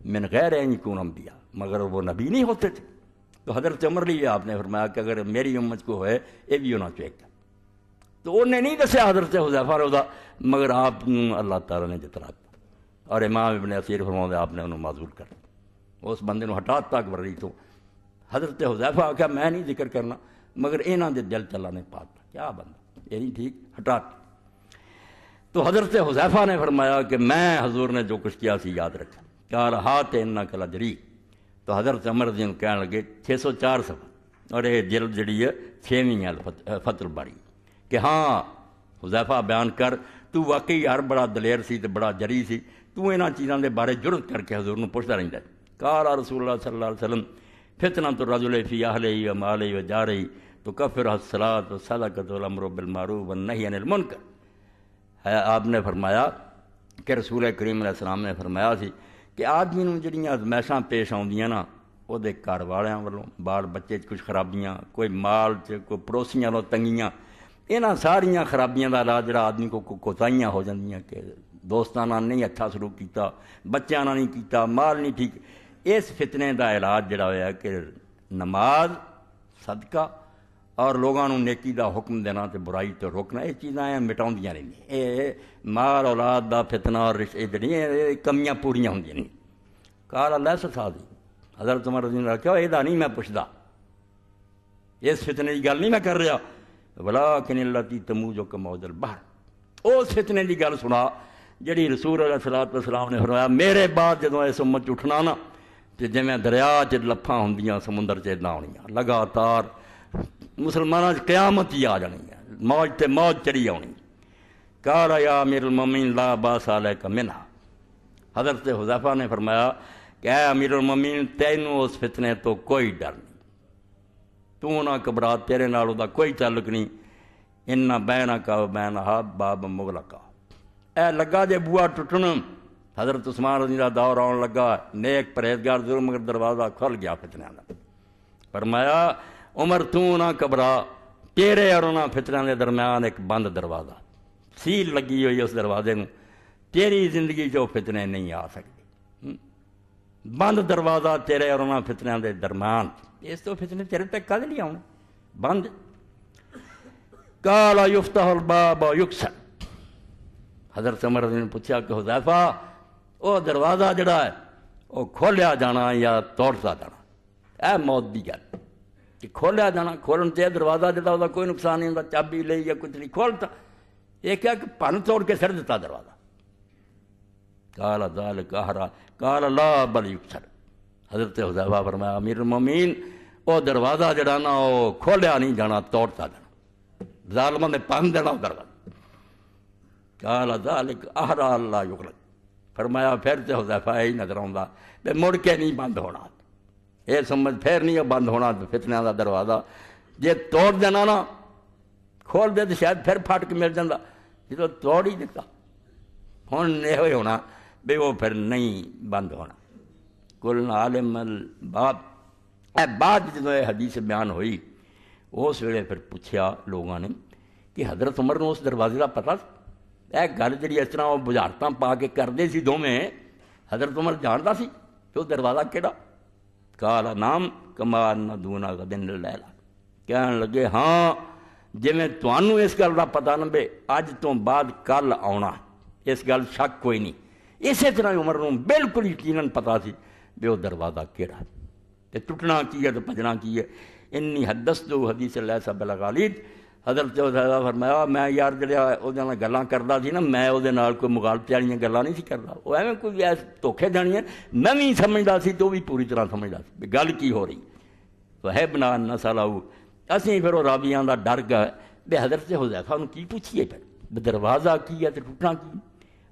Speaker 1: मैंने गैर कूनम दिया मगर वो नबी नहीं होते थे। तो हज़रत उमर लिए आपने फरमाया कि अगर मेरी उम्मत को है, ये भी होना चाहिए तो उन्हें नहीं दसिया हज़रत हुजैफा रोजा, मगर आप, अल्लाह तला ने जितना और इमाम इबन असीर फरमा आपने उन्होंने माजूर कर दिया। उस बंदे हटा तक वरी तो। हज़रत हुजैफा आख्या, मैं नहीं ज़िक्र करना, मगर इन्हों के दिल चला ने पाता। क्या बंदा? ये नहीं ठीक? हटा तो हज़रत हुजैफा ने फरमाया कि मैं हजूर ने जो कुछ किया सी याद रखा। क्या रहा ते इन्ना कला जरी? तो हज़रत अमर जी कह लगे, छे सौ चार सफ़ा और ये जिल जड़ी है, छेवीं है फतल बारी। कि हाँ हुजैफा बयान कर, तू वाकई यार बड़ा दलेर सी बड़ा जरी सी। तू चीज़ों के बारे जुरत करके हजूर में पुछता रहा काला रसूल सल्ला वसलम फितना तो रजुल फी आहले ही व माले व जा रही तो कफिर हसलात सदाकतमर बिलमारूफ व नहीं अनिल मुनकर है आपने फरमाया कि रसूल करीम सलाम ने फरमाया सी कि आदमी ਨੂੰ ਜਿਹੜੀਆਂ ਅਜ਼ਮੈਸ਼ਾਂ ਪੇਸ਼ ਆਉਂਦੀਆਂ ਨਾ ਉਹਦੇ ਘਰ ਵਾਲਿਆਂ ਵੱਲੋਂ ਬਾਲ ਬੱਚੇ 'ਚ ਕੁਝ ਖਰਾਬੀਆਂ ਕੋਈ ਮਾਲ 'ਚ ਕੋਈ ਪੜੋਸੀਆਂ ਨੂੰ ਤੰਗੀਆਂ ਇਹਨਾਂ ਸਾਰੀਆਂ ਖਰਾਬੀਆਂ ਦਾ ਇਲਾਜ ਜਿਹੜਾ ਆਦਮੀ ਕੋ ਕੋਤਾਈਆਂ ਹੋ ਜਾਂਦੀਆਂ ਕਿ ਦੋਸਤਾਂ ਨਾਲ ਨਹੀਂ ਅੱਛਾ ਸਲੂਕ ਕੀਤਾ ਬੱਚਿਆਂ ਨਾਲ ਨਹੀਂ ਕੀਤਾ ਮਾਲ ਨਹੀਂ ਠੀਕ ਇਸ ਫਿਤਨੇ ਦਾ ਇਲਾਜ ਜਿਹੜਾ ਹੋਇਆ ਕਿ ਨਮਾਜ਼ ਸਦਕਾ ਔਰ ਲੋਕਾਂ ਨੂੰ ਨੇਕੀ ਦਾ ਹੁਕਮ ਦੇਣਾ ਤੇ ਬੁਰਾਈ ਤੋਂ ਰੋਕਣਾ ਇਹ ਚੀਜ਼ਾਂ ਐ ਮਿਟਾਉਂਦੀਆਂ ਰਹਿੰਦੀਆਂ ਇਹ ਮਾਲ ਔਲਾਦ ਦਾ ਫਿਤਨਾ ਔਰ ਰਿਸ਼ਤੇ ਜਿਹੜੀਆਂ ਇਹ ਕਮੀਆਂ ਪੂਰੀਆਂ ਹੁੰਦੀਆਂ ਨਹੀਂ ਕਾਲ ਅੱਲਾਹ ਸਸਾਦੀ ਹਜ਼ਰਤ ਉਮਰ ਰਜ਼ੀ ਨੇ ਕਿਹਾ ਇਹਦਾ ਨਹੀਂ ਮੈਂ ਪੁੱਛਦਾ ਇਸ ਫਿਤਨੇ ਦੀ ਗੱਲ ਨਹੀਂ ਮੈਂ ਕਰ ਰਿਹਾ ਵਲਾਕਿਨ ਅੱਲਾਤੀ ਤਮੂਜੋ ਕਮੌਦਲ ਬਾਹਰ ਉਸ ਫਿਤਨੇ ਦੀ ਗੱਲ ਸੁਣਾ ਜਿਹੜੀ ਰਸੂਲ ਅਲੈਹ ਸਲਾਤ ਵਸਲਾਮ ਨੇ ਫਰਮਾਇਆ ਮੇਰੇ ਬਾਅਦ ਜਦੋਂ ਇਸ ਉਮਤ ਚ ਉੱਠਣਾ ਨਾ ਤੇ ਜਿਵੇਂ ਦਰਿਆ 'ਚ ਲੱਫਾਂ ਹੁੰਦੀਆਂ ਸਮੁੰਦਰ 'ਚ ਇਦਾਂ ਆਉਣੀਆਂ ਲਗਾਤਾਰ ਮੁਸਲਮਾਨਾਂ 'ਚ ਕਿਆਮਤ ਹੀ ਆ ਜਾਣੀ ਹੈ ਮੌਜ ਤੇ ਮੌਜ ਚੜੀ ਆਉਣੀ ਕਾਲਾ ਯਾ ਅਮੀਰੁਲ ਮੁਮੀਨ ਲਾ ਬਾਸ ਅਲੈਕ ਮਿਨਹਾ ਹਜ਼ਰਤ ਹੁਜ਼ੈਫਾ ਨੇ ਫਰਮਾਇਆ ਕਿ ਐ ਅਮੀਰੁਲ ਮੁਮੀਨ ਤੈਨੂੰ ਉਸ ਫਿਤਨੇ ਤੋਂ ਕੋਈ ਡਰ ਨਹੀਂ ਤੂੰ ਨਾ ਘਬਰਾ ਤੇਰੇ ਨਾਲ ਉਹਦਾ ਕੋਈ ਤਾਲੁਕ ਨਹੀਂ ਇੰਨਾ ਬੈਨਾ ਕਾ ਬੈਨਾ ਬਾਬ ਮੁਗਲਕਾ ਐ ਲੱਗਾ ਜੇ ਬੂਆ ਟੁੱਟਣ हज़रत उस्मान रज़ी का दौर आने लगा, नेक परहेजगार ज़रूर मगर दरवाज़ा खुल गया फितनिया का फरमाया, उमर तू ना घबरा, तेरे और उन्होंने फितनिया के दरम्यान एक बंद दरवाज़ा, सील लगी हुई उस दरवाजे में तेरी ज़िंदगी चो फितने नहीं आ सकते बंद दरवाज़ा तेरे और उन्होंने फितनिया के दरम्यान। इस तो फितने तेरे तक कद नहीं आने बंद। काला युफ्ताहुल बाब युक्सर हज़रत उमर ने पूछा कि, हुजैफा ਉਹ ਦਰਵਾਜ਼ਾ ਜਿਹੜਾ ਹੈ ਉਹ ਖੋਲਿਆ ਜਾਣਾ ਜਾਂ ਤੋੜਦਾ ਜਾਣਾ ਇਹ ਮੌਤ ਦੀ ਗੱਲ ਕਿ ਖੋਲਿਆ ਜਾਣਾ ਖੋਲਣ ਤੇ ਦਰਵਾਜ਼ਾ ਜਿਹੜਾ ਉਹਦਾ ਕੋਈ ਨੁਕਸਾਨ ਨਹੀਂ ਹੁੰਦਾ ਚਾਬੀ ਲਈ ਜਾਂ ਕੁਝ ਨਹੀਂ ਖੋਲਤਾ ਇਹ ਕਿਹਾ ਕਿ ਭੰਨ ਤੋੜ ਕੇ ਸਿਰ ਦਿੱਤਾ ਦਰਵਾਜ਼ਾ ਕਾਲਾ ਜ਼ਾਲ कहरा ਕਾਲ ਲਾ ਬਲ ਯੁਕਸਰ ਹਜ਼ਰਤ ਹੁਜ਼ੈਫਾ ਫਰਮਾਇਆ ਅਮੀਰ ਮਮੀਨ ਉਹ ਦਰਵਾਜ਼ਾ ਜਿਹੜਾ ਨਾ ਉਹ ਖੋਲਿਆ ਨਹੀਂ ਜਾਣਾ ਤੋੜਤਾ ਜਾਣਾ ਜ਼ਾਲਮਾਂ ਨੇ ਭੰਨ ਦੇਣਾ ਦਰਵਾਜ਼ਾ ਕਾਲਾ ਜ਼ਾਲਿਕ ਅਹਰਾ ਅੱਲਾ ਯੁਕਲਕ फरमाया, फिर तो हुजैफा ही नज़र आता भी मुड़ के नहीं बंद होना। ये समझ फिर नहीं बंद होना फितनिया का दरवाज़ा। जे तोड़ देना ना, खोल दे तो शायद फिर फट के मिल जाता जो तोड़ ही दिता हूँ यो होना भी वो फिर नहीं बंद होना। कुल आलिम बाद बाद जो ये हदीस बयान हुई, उस वे फिर पूछा लोगों ने कि हज़रत उमर उस दरवाजे का पता ਇਹ ਗੱਲ ਜਿਹੜੀ ਇਸ ਤਰ੍ਹਾਂ ਉਹ ਬੁਝਾਰਤਾਂ ਪਾ ਕੇ ਕਰਦੇ ਸੀ ਦੋਵੇਂ ਹਜ਼ਰਤ ਉਮਰ ਜਾਣਦਾ ਸੀ ਕਿ ਉਹ ਦਰਵਾਜ਼ਾ ਕਿਹੜਾ ਕਾਲਾ ਨਾਮ ਕਮਾਨ ਨਾ ਦੂਨਾ ਗਦਨ ਲੈਲਾ ਕਹਿਣ ਲੱਗੇ ਹਾਂ ਜਿਵੇਂ ਤੁਹਾਨੂੰ ਇਸ ਗੱਲ ਦਾ ਪਤਾ ਨਾ ਬੇ ਅੱਜ ਤੋਂ ਬਾਅਦ ਕੱਲ ਆਉਣਾ ਇਸ ਗੱਲ ਸ਼ੱਕ ਕੋਈ ਨਹੀਂ ਇਸੇ ਤਰ੍ਹਾਂ ਉਮਰ ਨੂੰ ਬਿਲਕੁਲ ਯਕੀਨਨ ਪਤਾ ਸੀ ਵੀ ਉਹ ਦਰਵਾਜ਼ਾ ਕਿਹੜਾ ਤੇ ਟੁੱਟਣਾ ਕੀ ਹੈ ਤੇ ਭਜਣਾ ਕੀ ਹੈ ਇੰਨੀ ਹਦਸ ਜੋ ਹਦੀਸ ਲੈ ਸਭ ਲਗਾਲੀਦ हज़रत फरमाया, मैं यार जरा गल करता ना, मैं वो कोई मुगालते वाली गल् नहीं करता वो एवं कोई ऐस धोखे देनी मैं भी समझता सी तो भी पूरी तरह समझता गल की हो रही? तो वह बना ना सलाऊ असी फिर राबिया का डर गए बे, हज़रत हुजैफा की पूछिए फिर? दरवाज़ा की है तो टूटना की?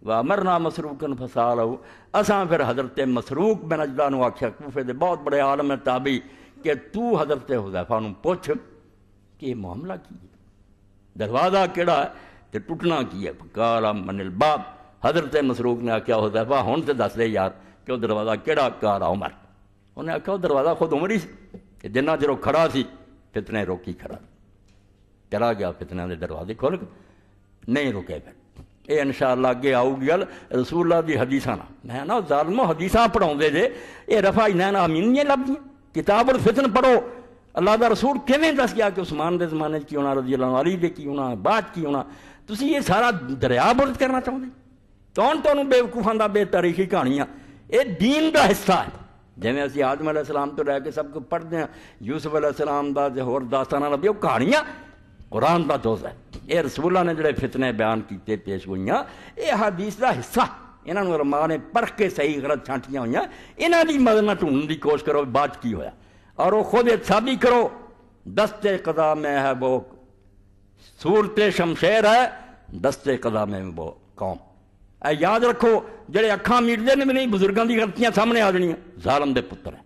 Speaker 1: व अमरना मसरूकन फसा लो असा फिर हज़रत मसरूक बिन अजदा आख्या, कूफे के बहुत बड़े आलम है ताबी, कि तू हज़रत हुजैफा पुछ कि मामला की है? ਪੁੱਛ ਕਿ ਇਹ ਮਾਮਲਾ ਕੀ ਹੈ ਦਰਵਾਜ਼ਾ ਕਿਹੜਾ ਹੈ ਤੇ ਟੁੱਟਣਾ ਕੀ ਹੈ ਕਾਲਾ ਮਨਲ ਬਾਬ ਹਜ਼ਰਤ ਮਸਰੂਕ ਨੇ ਆਖਿਆ ਹੁਜ਼ੈਫਾ ਹੁਣ ਤੇ ਦੱਸ ਦੇ ਯਾਰ ਕਿ ਉਹ ਦਰਵਾਜ਼ਾ ਕਿਹੜਾ ਕਾਲਾ ਉਮਰ ਉਹਨੇ ਆਖਿਆ ਉਹ ਦਰਵਾਜ਼ਾ ਖੁਦ ਉਮਰ ਹੀ ਸੀ ਜਿੰਨਾ ਚਿਰ ਉਹ ਖੜਾ ਸੀ ਫਿਤਨੇ ਰੋਕੀ ਖੜਾ ਚਲਾ ਗਿਆ ਫਿਤਨਿਆਂ ਦੇ ਦਰਵਾਜ਼ੇ ਖੁੱਲ ਗਏ ਨਹੀਂ ਰੁਕੇ ਫਿਰ ਇਹ ਇਨਸ਼ਾਅੱਲਾ ਅੱਗੇ ਆਊਗੀ ਗੱਲ ਰਸੂਲullah ਦੀ ਹਦੀਸਾਂ ਨਾਲ ਮੈਂ ਨਾ ਜ਼ਾਲਮੋ ਹਦੀਸਾਂ ਪੜਾਉਂਦੇ ਜੇ ਇਹ ਰਫਾ ਇਨਾਂ ਅਮੀਨ ਨਹੀਂ ਲੱਭਦੀਆਂ ਕਿਤਾਬੁਲ ਫਿਤਨ ਪੜੋ अल्लाह का रसूल किमें दस गया कि उस्मान के जमाने की होना रज़ी अल्लाह अली दे की होना, बाद की होना? तुम ये सारा दरिया बुरद करना चाहते कौन तो बेवकूफा का बेतारीखी कहानियाँ? ये दीन का हिस्सा है। जिमें असं आदम अलैहिस्सलाम तो रह के सब कुछ पढ़ते हैं, यूसुफ अलैहिस्सलाम का जो होर भी वह कहानियाँ कुरान का दोस्त है। ये रसूलों ने जोड़े फितने बयान किए पेश हुई ये हदीस का हिस्सा। इन्होंने ने परख के सही गलत छांटिया हुई इन्हों की मदद ढूँढने की कोशिश करो, बाद की होया? ਕੋਸ਼ਿਸ਼ ਕਰੋ ਬਾਅਦ ਕੀ ਹੋਇਆ और वो खुद साबी करो दस्ते कदा में है वो सूरत शमशेर है दस्ते कदा में वो कौम ਇਹ ਯਾਦ ਰੱਖੋ ਜਿਹੜੇ ਅੱਖਾਂ ਮੀਟਦੇ ਨੇ ਵੀ ਨਹੀਂ ਬਜ਼ੁਰਗਾਂ ਦੀ ਗਲਤੀਆਂ ਸਾਹਮਣੇ ਆ ਜਾਣੀਆਂ ਜ਼ਾਲਮ ਦੇ ਪੁੱਤਰ ਹੈ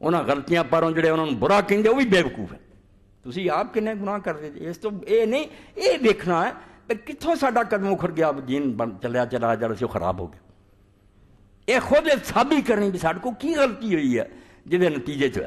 Speaker 1: ਉਹਨਾਂ ਗਲਤੀਆਂ ਪਰੋਂ ਜਿਹੜੇ ਉਹਨਾਂ ਨੂੰ ਬੁਰਾ ਕਹਿੰਦੇ ਉਹ ਵੀ ਬੇਵਕੂਫ ਹੈ ਤੁਸੀਂ ਆਪ ਕਿੰਨੇ ਗੁਨਾਹ ਕਰਦੇ ਜੀ ਇਸ ਤੋਂ ਇਹ ਨਹੀਂ ਇਹ ਦੇਖਣਾ ਹੈ ਕਿ ਕਿੱਥੋਂ ਸਾਡਾ ਕਦਮ ਉਖੜ ਗਿਆ ਦੀਨ ਚੱਲਿਆ ਚਲਾ ਜੜ ਸੇ ਖਰਾਬ ਹੋ ਗਿਆ ਇਹ ਖੁਦ ਸਾਬੀ ਕਰਨੀ ਵੀ ਸਾਡੇ ਕੋ ਕੀ ਗਲਤੀ ਹੋਈ ਹੈ ਜਿਹਦੇ ਨਤੀਜੇ ਚ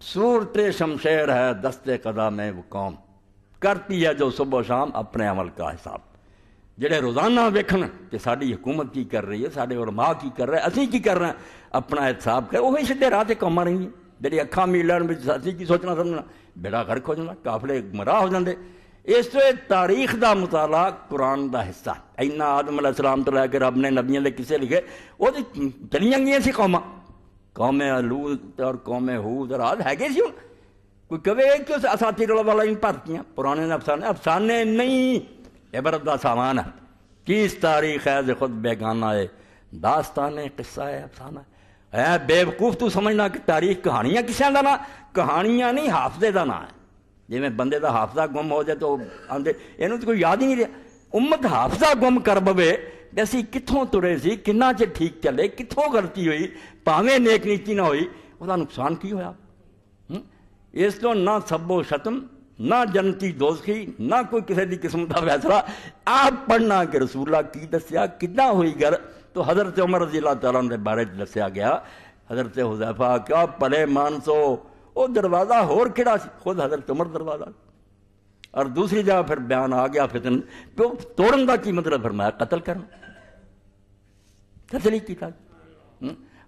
Speaker 1: सूरत शमशेर है दस्ते कदा में वो कौम करती है जो सुबह शाम अपने अमल का हिसाब ਜਿਹੜੇ ਰੋਜ਼ਾਨਾ ਵੇਖਣ ਕਿ ਸਾਡੀ ਹਕੂਮਤ ਕੀ ਕਰ ਰਹੀ ਹੈ ਸਾਡੇ ਉਲਮਾ ਕੀ ਕਰ ਰਹੇ ਅਸੀਂ ਕੀ ਕਰ ਰਹੇ ਆਪਣਾ ਹਿਸਾਬ ਕਰ ਉਹ ਹੀ ਸਿੱਧੇ ਰਾਹ ਤੇ ਕੰਮਾਂ ਰਹੀ ਜਿਹੜੀ ਅੱਖਾਂ ਮੀਲਣ ਵਿੱਚ ਅਸੀਂ ਕੀ ਸੋਚਣਾ ਸਮਝਣਾ ਬੇੜਾ ਗਰਕ ਹੋ ਜਾਂਦਾ ਕਾਫਲੇ ਮਰਾਹ ਹੋ ਜਾਂਦੇ ਇਸ ਤੋਂ ਤਾਰੀਖ ਦਾ ਮੁਤਾਲਾ ਕੁਰਾਨ ਦਾ ਹਿੱਸਾ ਇੰਨਾ ਆਦਮ ਅਲੈਹ ਸਲਾਮ ਤੋਂ ਲੈ ਕੇ ਰੱਬ ਨੇ ਨਬੀਆਂ ਦੇ ਕਿਸੇ ਲਿਖੇ ਉਹਦੀ ਚਲੀਆਂ ਗਈਆਂ ਸੀ ਕੌਮਾਂ ਕੌਮੇ ਲੂਤ ਔਰ ਕੌਮੇ ਹੂਦ ਰਾਜ ਹੈਗੇ ਸੀ ਕੋਈ ਕਵੇ ਕਿ ਉਸ ਅਸਾਤੀਰ ਵਾਲਾ ਹੀ ਭਰਤੀਆਂ ਪੁਰਾਣੇ ਅਫਸਾਨੇ ਅਫਸਾਨੇ ਨਹੀਂ ਇਬਰਤ ਦਾ ਸਾਮਾਨ ਹੈ ਕਿਸ ਤਾਰੀਖ ਹੈ ਜੇ ਖੁਦ ਬੇਗਾਨਾ ਹੈ ਦਾਸਤਾਨ ਹੈ ਕਿੱਸਾ ਹੈ ਅਫਸਾਨਾ ਹੈ ਬੇਵਕੂਫ ਤੂੰ ਸਮਝਣਾ ਕਿ ਤਾਰੀਖ ਕਹਾਣੀਆਂ ਕਿਸਿਆਂ ਦਾ ਨਾ ਕਹਾਣੀਆਂ ਨਹੀਂ ਹਾਫਜ਼ੇ ਦਾ ਨਾਂ ਹੈ ਜਿਵੇਂ ਬੰਦੇ ਦਾ ਹਾਫਜ਼ਾ ਗੁੰਮ ਹੋ ਜਾਏ ਤਾਂ ਉਹ ਆਂਦੇ ਇਹਨੂੰ ਤਾਂ ਕੋਈ ਯਾਦ ਹੀ ਨਹੀਂ ਰਿਹਾ। ਉਮਤ ਹਾਫਜ਼ਾ ਗੁੰਮ ਕਰ ਬਵੇ ਵੀ ਅਸੀਂ ਕਿੱਥੋਂ ਤੁਰੇ ਸੀ, ਕਿੰਨਾ ਚ ਠੀਕ ਚੱਲੇ, ਕਿੱਥੋਂ ਗਲਤੀ ਹੋਈ, ਭਾਵੇਂ ਨੇਕ ਨੀਤੀ ਨਾ ਹੋਈ, ਉਹਦਾ ਨੁਕਸਾਨ ਕੀ ਹੋਇਆ? ਇਸ ਤੋਂ ਨਾ ਸਭੋ ਸ਼ਤਮ, ਨਾ ਜਨਤੀ ਦੋਜ਼ਖੀ ਨਾ ਕੋਈ ਕਿਸੇ ਦੀ ਕਿਸਮ ਦਾ ਫੈਸਲਾ। ਆਪ ਪੜਨਾ ਕਿ ਰਸੂਲਾ ਕੀ ਦੱਸਿਆ, ਕਿੱਦਾਂ ਹੋਈ ਗਰ ਤੋ ਹਜ਼ਰਤ ਉਮਰ ਰਜ਼ੀ ਅੱਲਾਹ ਤਾਲਾ ਦੇ ਬਾਰੇ ਦੱਸਿਆ ਗਿਆ। ਹਜ਼ਰਤ ਹੁਜ਼ੈਫਾ ਕਿਉਂ ਭਲੇ ਮਾਨਸੋ वो दरवाज़ा होर किड़ा सी खुद हज़रत उमर दरवाज़ा और दूसरी जगह फिर बयान आ गया फितन तो तोड़न का की मतलब फरमाया कत्ल करना कत्ल ही किया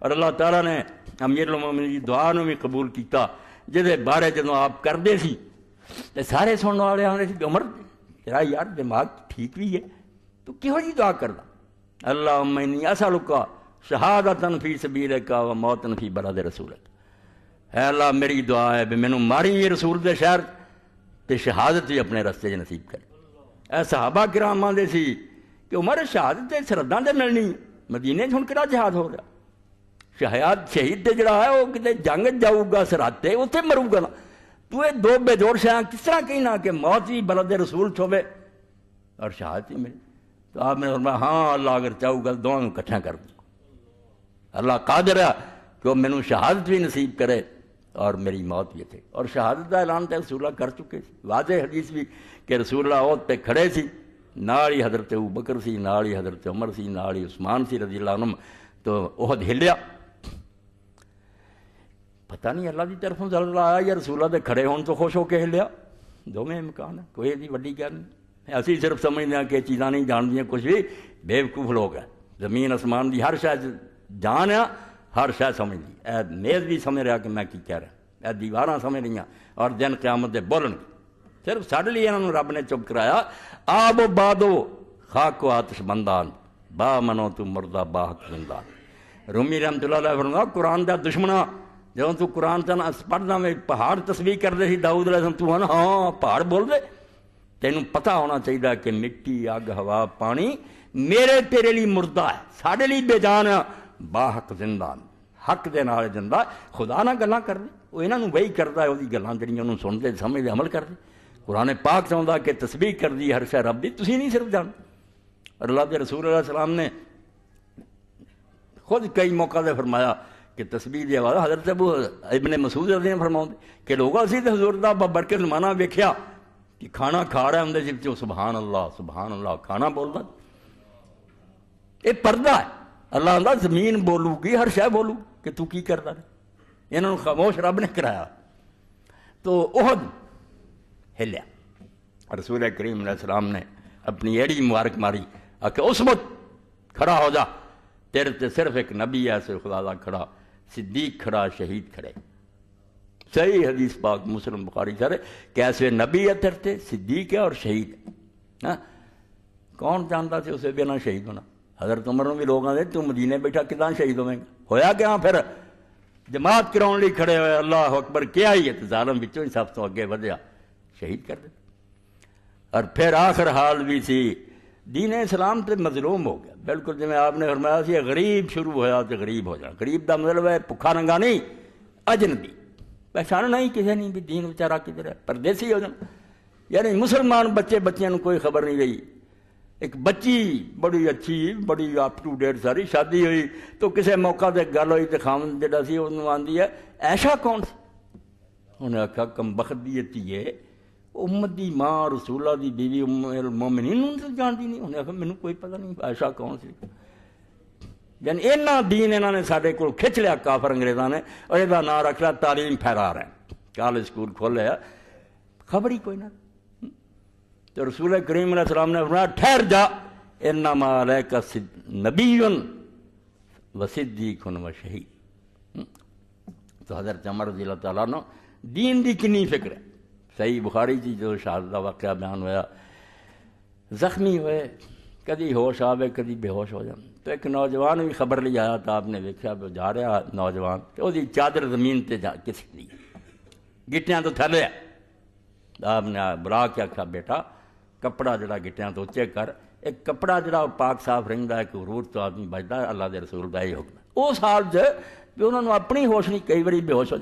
Speaker 1: और अल्लाह तला ने अमीर मोमिन की दुआ भी कबूल किया ਜਿਹਦੇ ਬਾਰੇ ਜਦੋਂ ਆਪ ਕਰਦੇ ਸੀ ਤੇ ਸਾਰੇ ਸੁਣਨ ਵਾਲੇ ਆਉਂਦੇ ਸੀ ਉਮਰ ਤੇਰਾ ਯਾਰ ਦਿਮਾਗ ਠੀਕ ਵੀ ਹੈ ਤੂੰ ਕਿਹੋ ਜੀ ਦੁਆ ਕਰਦਾ ਅੱਲਾਹ ਮੈਨੀ ਅਸਲੁਕਾ ਸ਼ਹਾਦਤਨ ਫੀ ਸਬੀਲਕਾ व ਮੌਤਨ ਫੀ ਬਲਦ ਰਸੂਲਕ ਹੈ अल्लाह, मेरी दुआ है भी मैनू मारी रसूल दे शहर तो शहादत भी अपने रस्ते च नसीब कर। ए सहाबा किराम आते कि मारे शहादत सरहदा से मिलनी, मदीने हूँ कि जहाद हो रहा शहाद शहीद से जरा है वह कितने जंग जाऊगा, सराते उत्थे मरूगा ना। तू ये दो बेजोर शहर किस तरह कहीं ना कि मौत ही बलद रसूल छोवे और शहादत ही मिले तो आपने फरमाया हाँ अल्लाह अगर चाहूगा दोनों कट्ठा कर दू। अल्लाह कादर है कि वह मैनू शहादत भी नसीब करे। ਕਰੇ ਔਰ ਮੇਰੀ ਮੌਤ ਵੀ ਇੱਥੇ ਔਰ ਸ਼ਹਾਦਤ ਦਾ ਐਲਾਨ ਤਾਂ ਰਸੂਲਾ ਕਰ ਚੁੱਕੇ ਸੀ ਵਾਜ਼ੇ ਹਦੀਸ ਵੀ ਕਿ ਰਸੂਲਾ ਉਹ ਤੇ ਖੜੇ ਸੀ ਨਾਲ ਹੀ ਹਜ਼ਰਤ ਅਬੂ ਬਕਰ ਸੀ ਨਾਲ ਹੀ ਹਜ਼ਰਤ ਉਮਰ ਸੀ ਨਾਲ ਹੀ ਉਸਮਾਨ ਸੀ ਰਜ਼ੀ ਅੱਲਾਹ ਅਨਹਮ ਤੋਂ ਉਹ ਹਿੱਲਿਆ ਪਤਾ ਨਹੀਂ ਅੱਲਾਹ ਦੀ ਤਰਫੋਂ ਜ਼ਲਜ਼ਲਾ ਆਇਆ ਜਾਂ ਰਸੂਲਾ ਦੇ ਖੜੇ ਹੋਣ ਤੋਂ ਖੁਸ਼ ਹੋ ਕੇ ਹਿੱਲਿਆ ਦੋਵੇਂ ਇਮਕਾਨ ਕੋਈ ਇਹਦੀ ਵੱਡੀ ਗੱਲ ਨਹੀਂ ਅਸੀਂ ਸਿਰਫ ਸਮਝਦੇ ਹਾਂ ਕਿ ਚੀਜ਼ਾਂ ਨਹੀਂ ਜਾਣਦੀਆਂ ਕੁਝ ਵੀ ਬੇਵਕੂਫ ਲੋਕ ਹੈ ਜ਼ਮੀਨ ਅਸਮਾਨ ਦੀ ਹਰ ਸ਼ੈ 'ਚ ਜਾਨ ਆ ਹਰ ਸ਼ੈ ਸਮਝਦੀ। ਐ ਮੇਜ਼ ਵੀ ਸਮਝ ਰਿਹਾ ਕਿ ਮੈਂ ਕੀ ਕਹਿ ਰਿਹਾ। ਐ ਦੀਵਾਰਾਂ ਸਮਝ ਰਹੀਆਂ ਔਰ ਦਿਨ ਕਿਆਮਤ ਦੇ ਬੋਲਣਗੇ। ਸਿਰਫ ਸਾਡੇ ਲਈ ਇਹਨਾਂ ਨੂੰ ਰੱਬ ਨੇ ਚੁੱਪ ਕਰਾਇਆ। ਆਬ ਬਾਦੋ, ਖਾਕ ਕੋ ਆਤਸ਼ ਬੰਦਾਨ। ਬਾ ਮਨੋ ਤੂੰ ਮਰਦਾ ਬਾਹਕ ਜ਼ਿੰਦਾ। ਰੂਮੀ ਰਹਿਮਤੁਲਾਹ ਫਰਮਾਉਂਦਾ, ਕੁਰਾਨ ਦਾ ਦੁਸ਼ਮਣਾ, ਜਦੋਂ ਤੂੰ ਕੁਰਾਨ ਤਾਂ ਪੜਦਾ ਮੈਂ ਪਹਾੜ ਤਸਵੀਰ ਕਰਦੇ ਸੀ, ਦਾਊਦ ਅਲੈਹਿਸਮ ਤੂੰ ਹਨ, ਹਾਂ, ਪਹਾੜ ਬੋਲਦੇ। ਤੈਨੂੰ ਪਤਾ ਹੋਣਾ ਚਾਹੀਦਾ ਕਿ ਮਿੱਟੀ, ਅੱਗ, ਹਵਾ, ਪਾਣੀ ਮੇਰੇ ਤੇਰੇ ਲਈ ਮਰਦਾ ਹੈ। ਸਾਡੇ ਲਈ ਬੇਜਾਨ ਬਾਹਕ ਜ਼ਿੰਦਾ ਹੱਕ ਦੇ ਨਾਲ ਜਿੰਦਾ ਖੁਦਾ ਨਾਲ ਗੱਲਾਂ ਕਰਦੇ ਉਹ ਇਹਨਾਂ ਨੂੰ ਵਹੀ ਕਰਦਾ ਉਹਦੀ ਗੱਲਾਂ ਜਿਹੜੀਆਂ ਉਹਨੂੰ ਸੁਣਦੇ ਸਮਝਦੇ ਅਮਲ ਕਰਦੇ ਕੁਰਾਨ ਪਾਕ ਚਾਹੁੰਦਾ ਕਿ ਤਸਬੀਹ ਕਰਦੀ ਹਰ ਸ਼ੈ ਰੱਬ ਦੀ ਤੁਸੀਂ ਨਹੀਂ ਸਿਰਫ ਜਾਣ ਅੱਲਾਹ ਦੇ ਰਸੂਲ ਅੱਲਾਹ ਸਲਾਮ ਨੇ ਖੁਦ ਕਈ ਮੌਕਾ ਤੇ ਫਰਮਾਇਆ ਕਿ ਤਸਬੀਹ ਦੀ ਆਵਾਜ਼ ਹਜ਼ਰਤ ਅਬੂ ਇਬਨ ਮਸੂਦ ਰਜ਼ੀ ਨੇ ਫਰਮਾਉਂਦੇ ਕਿ ਲੋਕਾਂ ਅਸੀਂ ਤੇ ਹਜ਼ੂਰ ਦਾ ਬਰਕਤ ਜ਼ਮਾਨਾ ਵੇਖਿਆ ਕਿ ਖਾਣਾ ਖਾ ਰਿਹਾ ਹੁੰਦੇ ਜਿਵੇਂ ਸੁਭਾਨ ਅੱਲਾਹ ਸੁਭਾਨ ਅੱਲਾਹ ਖਾਣਾ ਬੋਲਦਾ ਇਹ ਪਰਦਾ ਹੈ अल्लाह आंदा ज़मीन बोलूगी हर शह बोलू, कि तू की करता है इन्हों खामोश रब ने कराया। तो वह हिलया रसूल करीम सलाम ने अपनी एड़ी मुबारक मारी आके उस वक्त खड़ा हो जा। तेरे ते सिर्फ़ एक नबी है सिर्फ़ खुदा खड़ा। सिद्दीक खड़ा, शहीद खड़े। सही हदीस पाक मुस्लिम बुखारी सारे, कैसे नबी है तेरे ते, सिद्दीक है और शहीद। है? कौन जानता से उसे बिना शहीद होना? हज़रत उमर भी लोग आते तू मदीने बैठा कि शहीद होवेंगा? होया क्या फिर? जमात कराने हुए, अल्लाह अकबर, क्या ही है? तो जालम बिचों ही सब तो अगे बढ़िया शहीद कर दे और फिर आखिर हाल भी सी, दीन इस्लाम तो मजलूम हो गया। बिल्कुल जिमें आपने फरमाया सी, गरीब शुरू होया तो गरीब हो जाना। गरीब का मतलब है, भुखा नंगा नहीं अजनबी पहचानना ही किसी नहीं भी दीन बेचारा किधर है? परदेसी हो जाना। यानी मुसलमान बच्चे बच्चियों कोई खबर नहीं रही। एक बच्ची बड़ी अच्छी बड़ी अप टू डेट सारी शादी हुई तो किसी मौका से गल हुई तो खामन जोड़ा सी आँदी है ऐसा कौन सी उन्हें आख्या कम बखत दी धीए उम्मत की माँ रसूला की बीवी मोमिनी तो जानती नहीं उन्हें आखिर मैंने कोई पता नहीं ऐसा कौन सी यानी इन्ना दीन इन्होंने साढ़े को खिंच लिया काफर अंग्रेजा ने और यदा ना रख लिया तालीम फैला रहे कॉलेज स्कूल खोले खबर ही कोई ना तो रसूल करीम सलाम ने फरमाया, ठहर जा इन्ना माल है का नबीन वसिद्दी खुन व शहीद। तो हज़रत अमर जिला तला नो दीन की किन्नी फ़िक्र है? सही बुखारी जी, जो शहादत का वाक़ बयान होया, जख्मी हुए कभी होश आवे कभी बेहोश हो जाए। तो एक नौजवान भी खबर ले आया तो आपने वेख्या जा रहा नौजवान तो वही चादर ज़मीन से जा किसकी गिटियाँ तो थले आपने बुला के आख्या, बेटा कपड़ा जरा गिटियाँ तो उच्चे कर, एक कपड़ा जरा पाक साफ़ रहा एक रूर तो आदमी बचता अल्लाह के रसूल का ही हुक्म उस हाल च भी उन्होंने अपनी होश नहीं कई बार बेहोश हो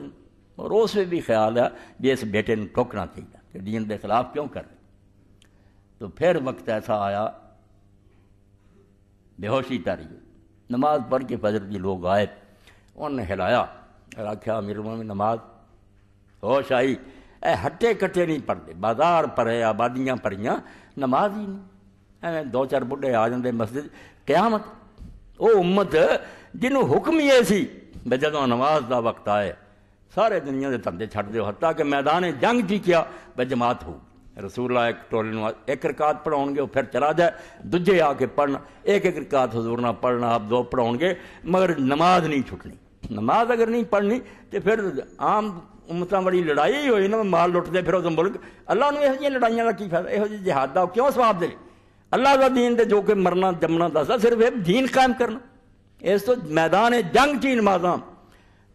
Speaker 1: और उस भी ख्याल है भी इस बेटे ने ठोकना चाहिए कि दीन के खिलाफ क्यों कर तो फिर वक्त ऐसा आया, बेहोशी तारी नमाज़ पढ़ के फजर जी लोग आए उन्हें हिलाया और आख्या, अमीर में नमाज़? होश आई। हट्टे कट्टे नहीं पढ़ते बाजार परे आबादियाँ भरियाँ नमाज ही नहीं ਐਵੇਂ ਦੋ ਚਾਰ ਬੁੱਢੇ ਆ ਜਾਂਦੇ ਮਸਜਿਦ ਕਿਆਮਤ ਉਹ ਉਮਤ ਜਿਹਨੂੰ ਹੁਕਮ ਹੀ ਇਹ ਸੀ ਵੀ ਜਦੋਂ ਨਮਾਜ਼ ਦਾ ਵਕਤ ਆਏ ਸਾਰੇ ਦੁਨੀਆ ਦੇ ਧੰਦੇ ਛੱਡ ਦਿਓ ਹੱਤਾ ਕਿ ਮੈਦਾਨ ਜੰਗ ਜੀ ਕਿਹਾ ਵੀ ਜਮਾਤ ਹੋ ਰਸੂਲullah ਇੱਕ ਟੋਲੇ ਨੂੰ ਇੱਕ ਰਕਾਤ ਪੜਾਉਣਗੇ ਉਹ ਫਿਰ ਚਲਾ ਜਾਏ ਦੂਜੇ ਆ ਕੇ ਪੜਨ ਇੱਕ ਇੱਕ ਰਕਾਤ ਹਜ਼ੂਰ ਨਾਲ ਪੜਨਾ ਆਪ ਦੋ ਪੜਾਉਣਗੇ ਮਗਰ ਨਮਾਜ਼ ਨਹੀਂ ਛੁੱਟਣੀ ਨਮਾਜ਼ ਅਗਰ ਨਹੀਂ ਪੜਨੀ ਤੇ ਫਿਰ ਆਮ ਉਮਤਾਂ ਬੜੀ ਲੜਾਈ ਹੋਈ ਨਾ ਮਾਲ ਲੁੱਟਦੇ ਫਿਰ ਉਹ ਮੁਲਕ ਅੱਲਾਹ ਨੂੰ ਇਹੋ ਜਿਹੀਆਂ ਲੜਾਈਆਂ ਦਾ ਕੀ ਫਾਇਦਾ ਇਹੋ ਜਿਹੀ ਜਿਹਾਦ ਦਾ ਕਿਉਂ ਸਵਾਬ ਦੇ अल्लाह का दीन दे जो कि मरना जमना दसदा सिर्फ एक दीन कायम करना इस तो मैदान जंग ची नमाजा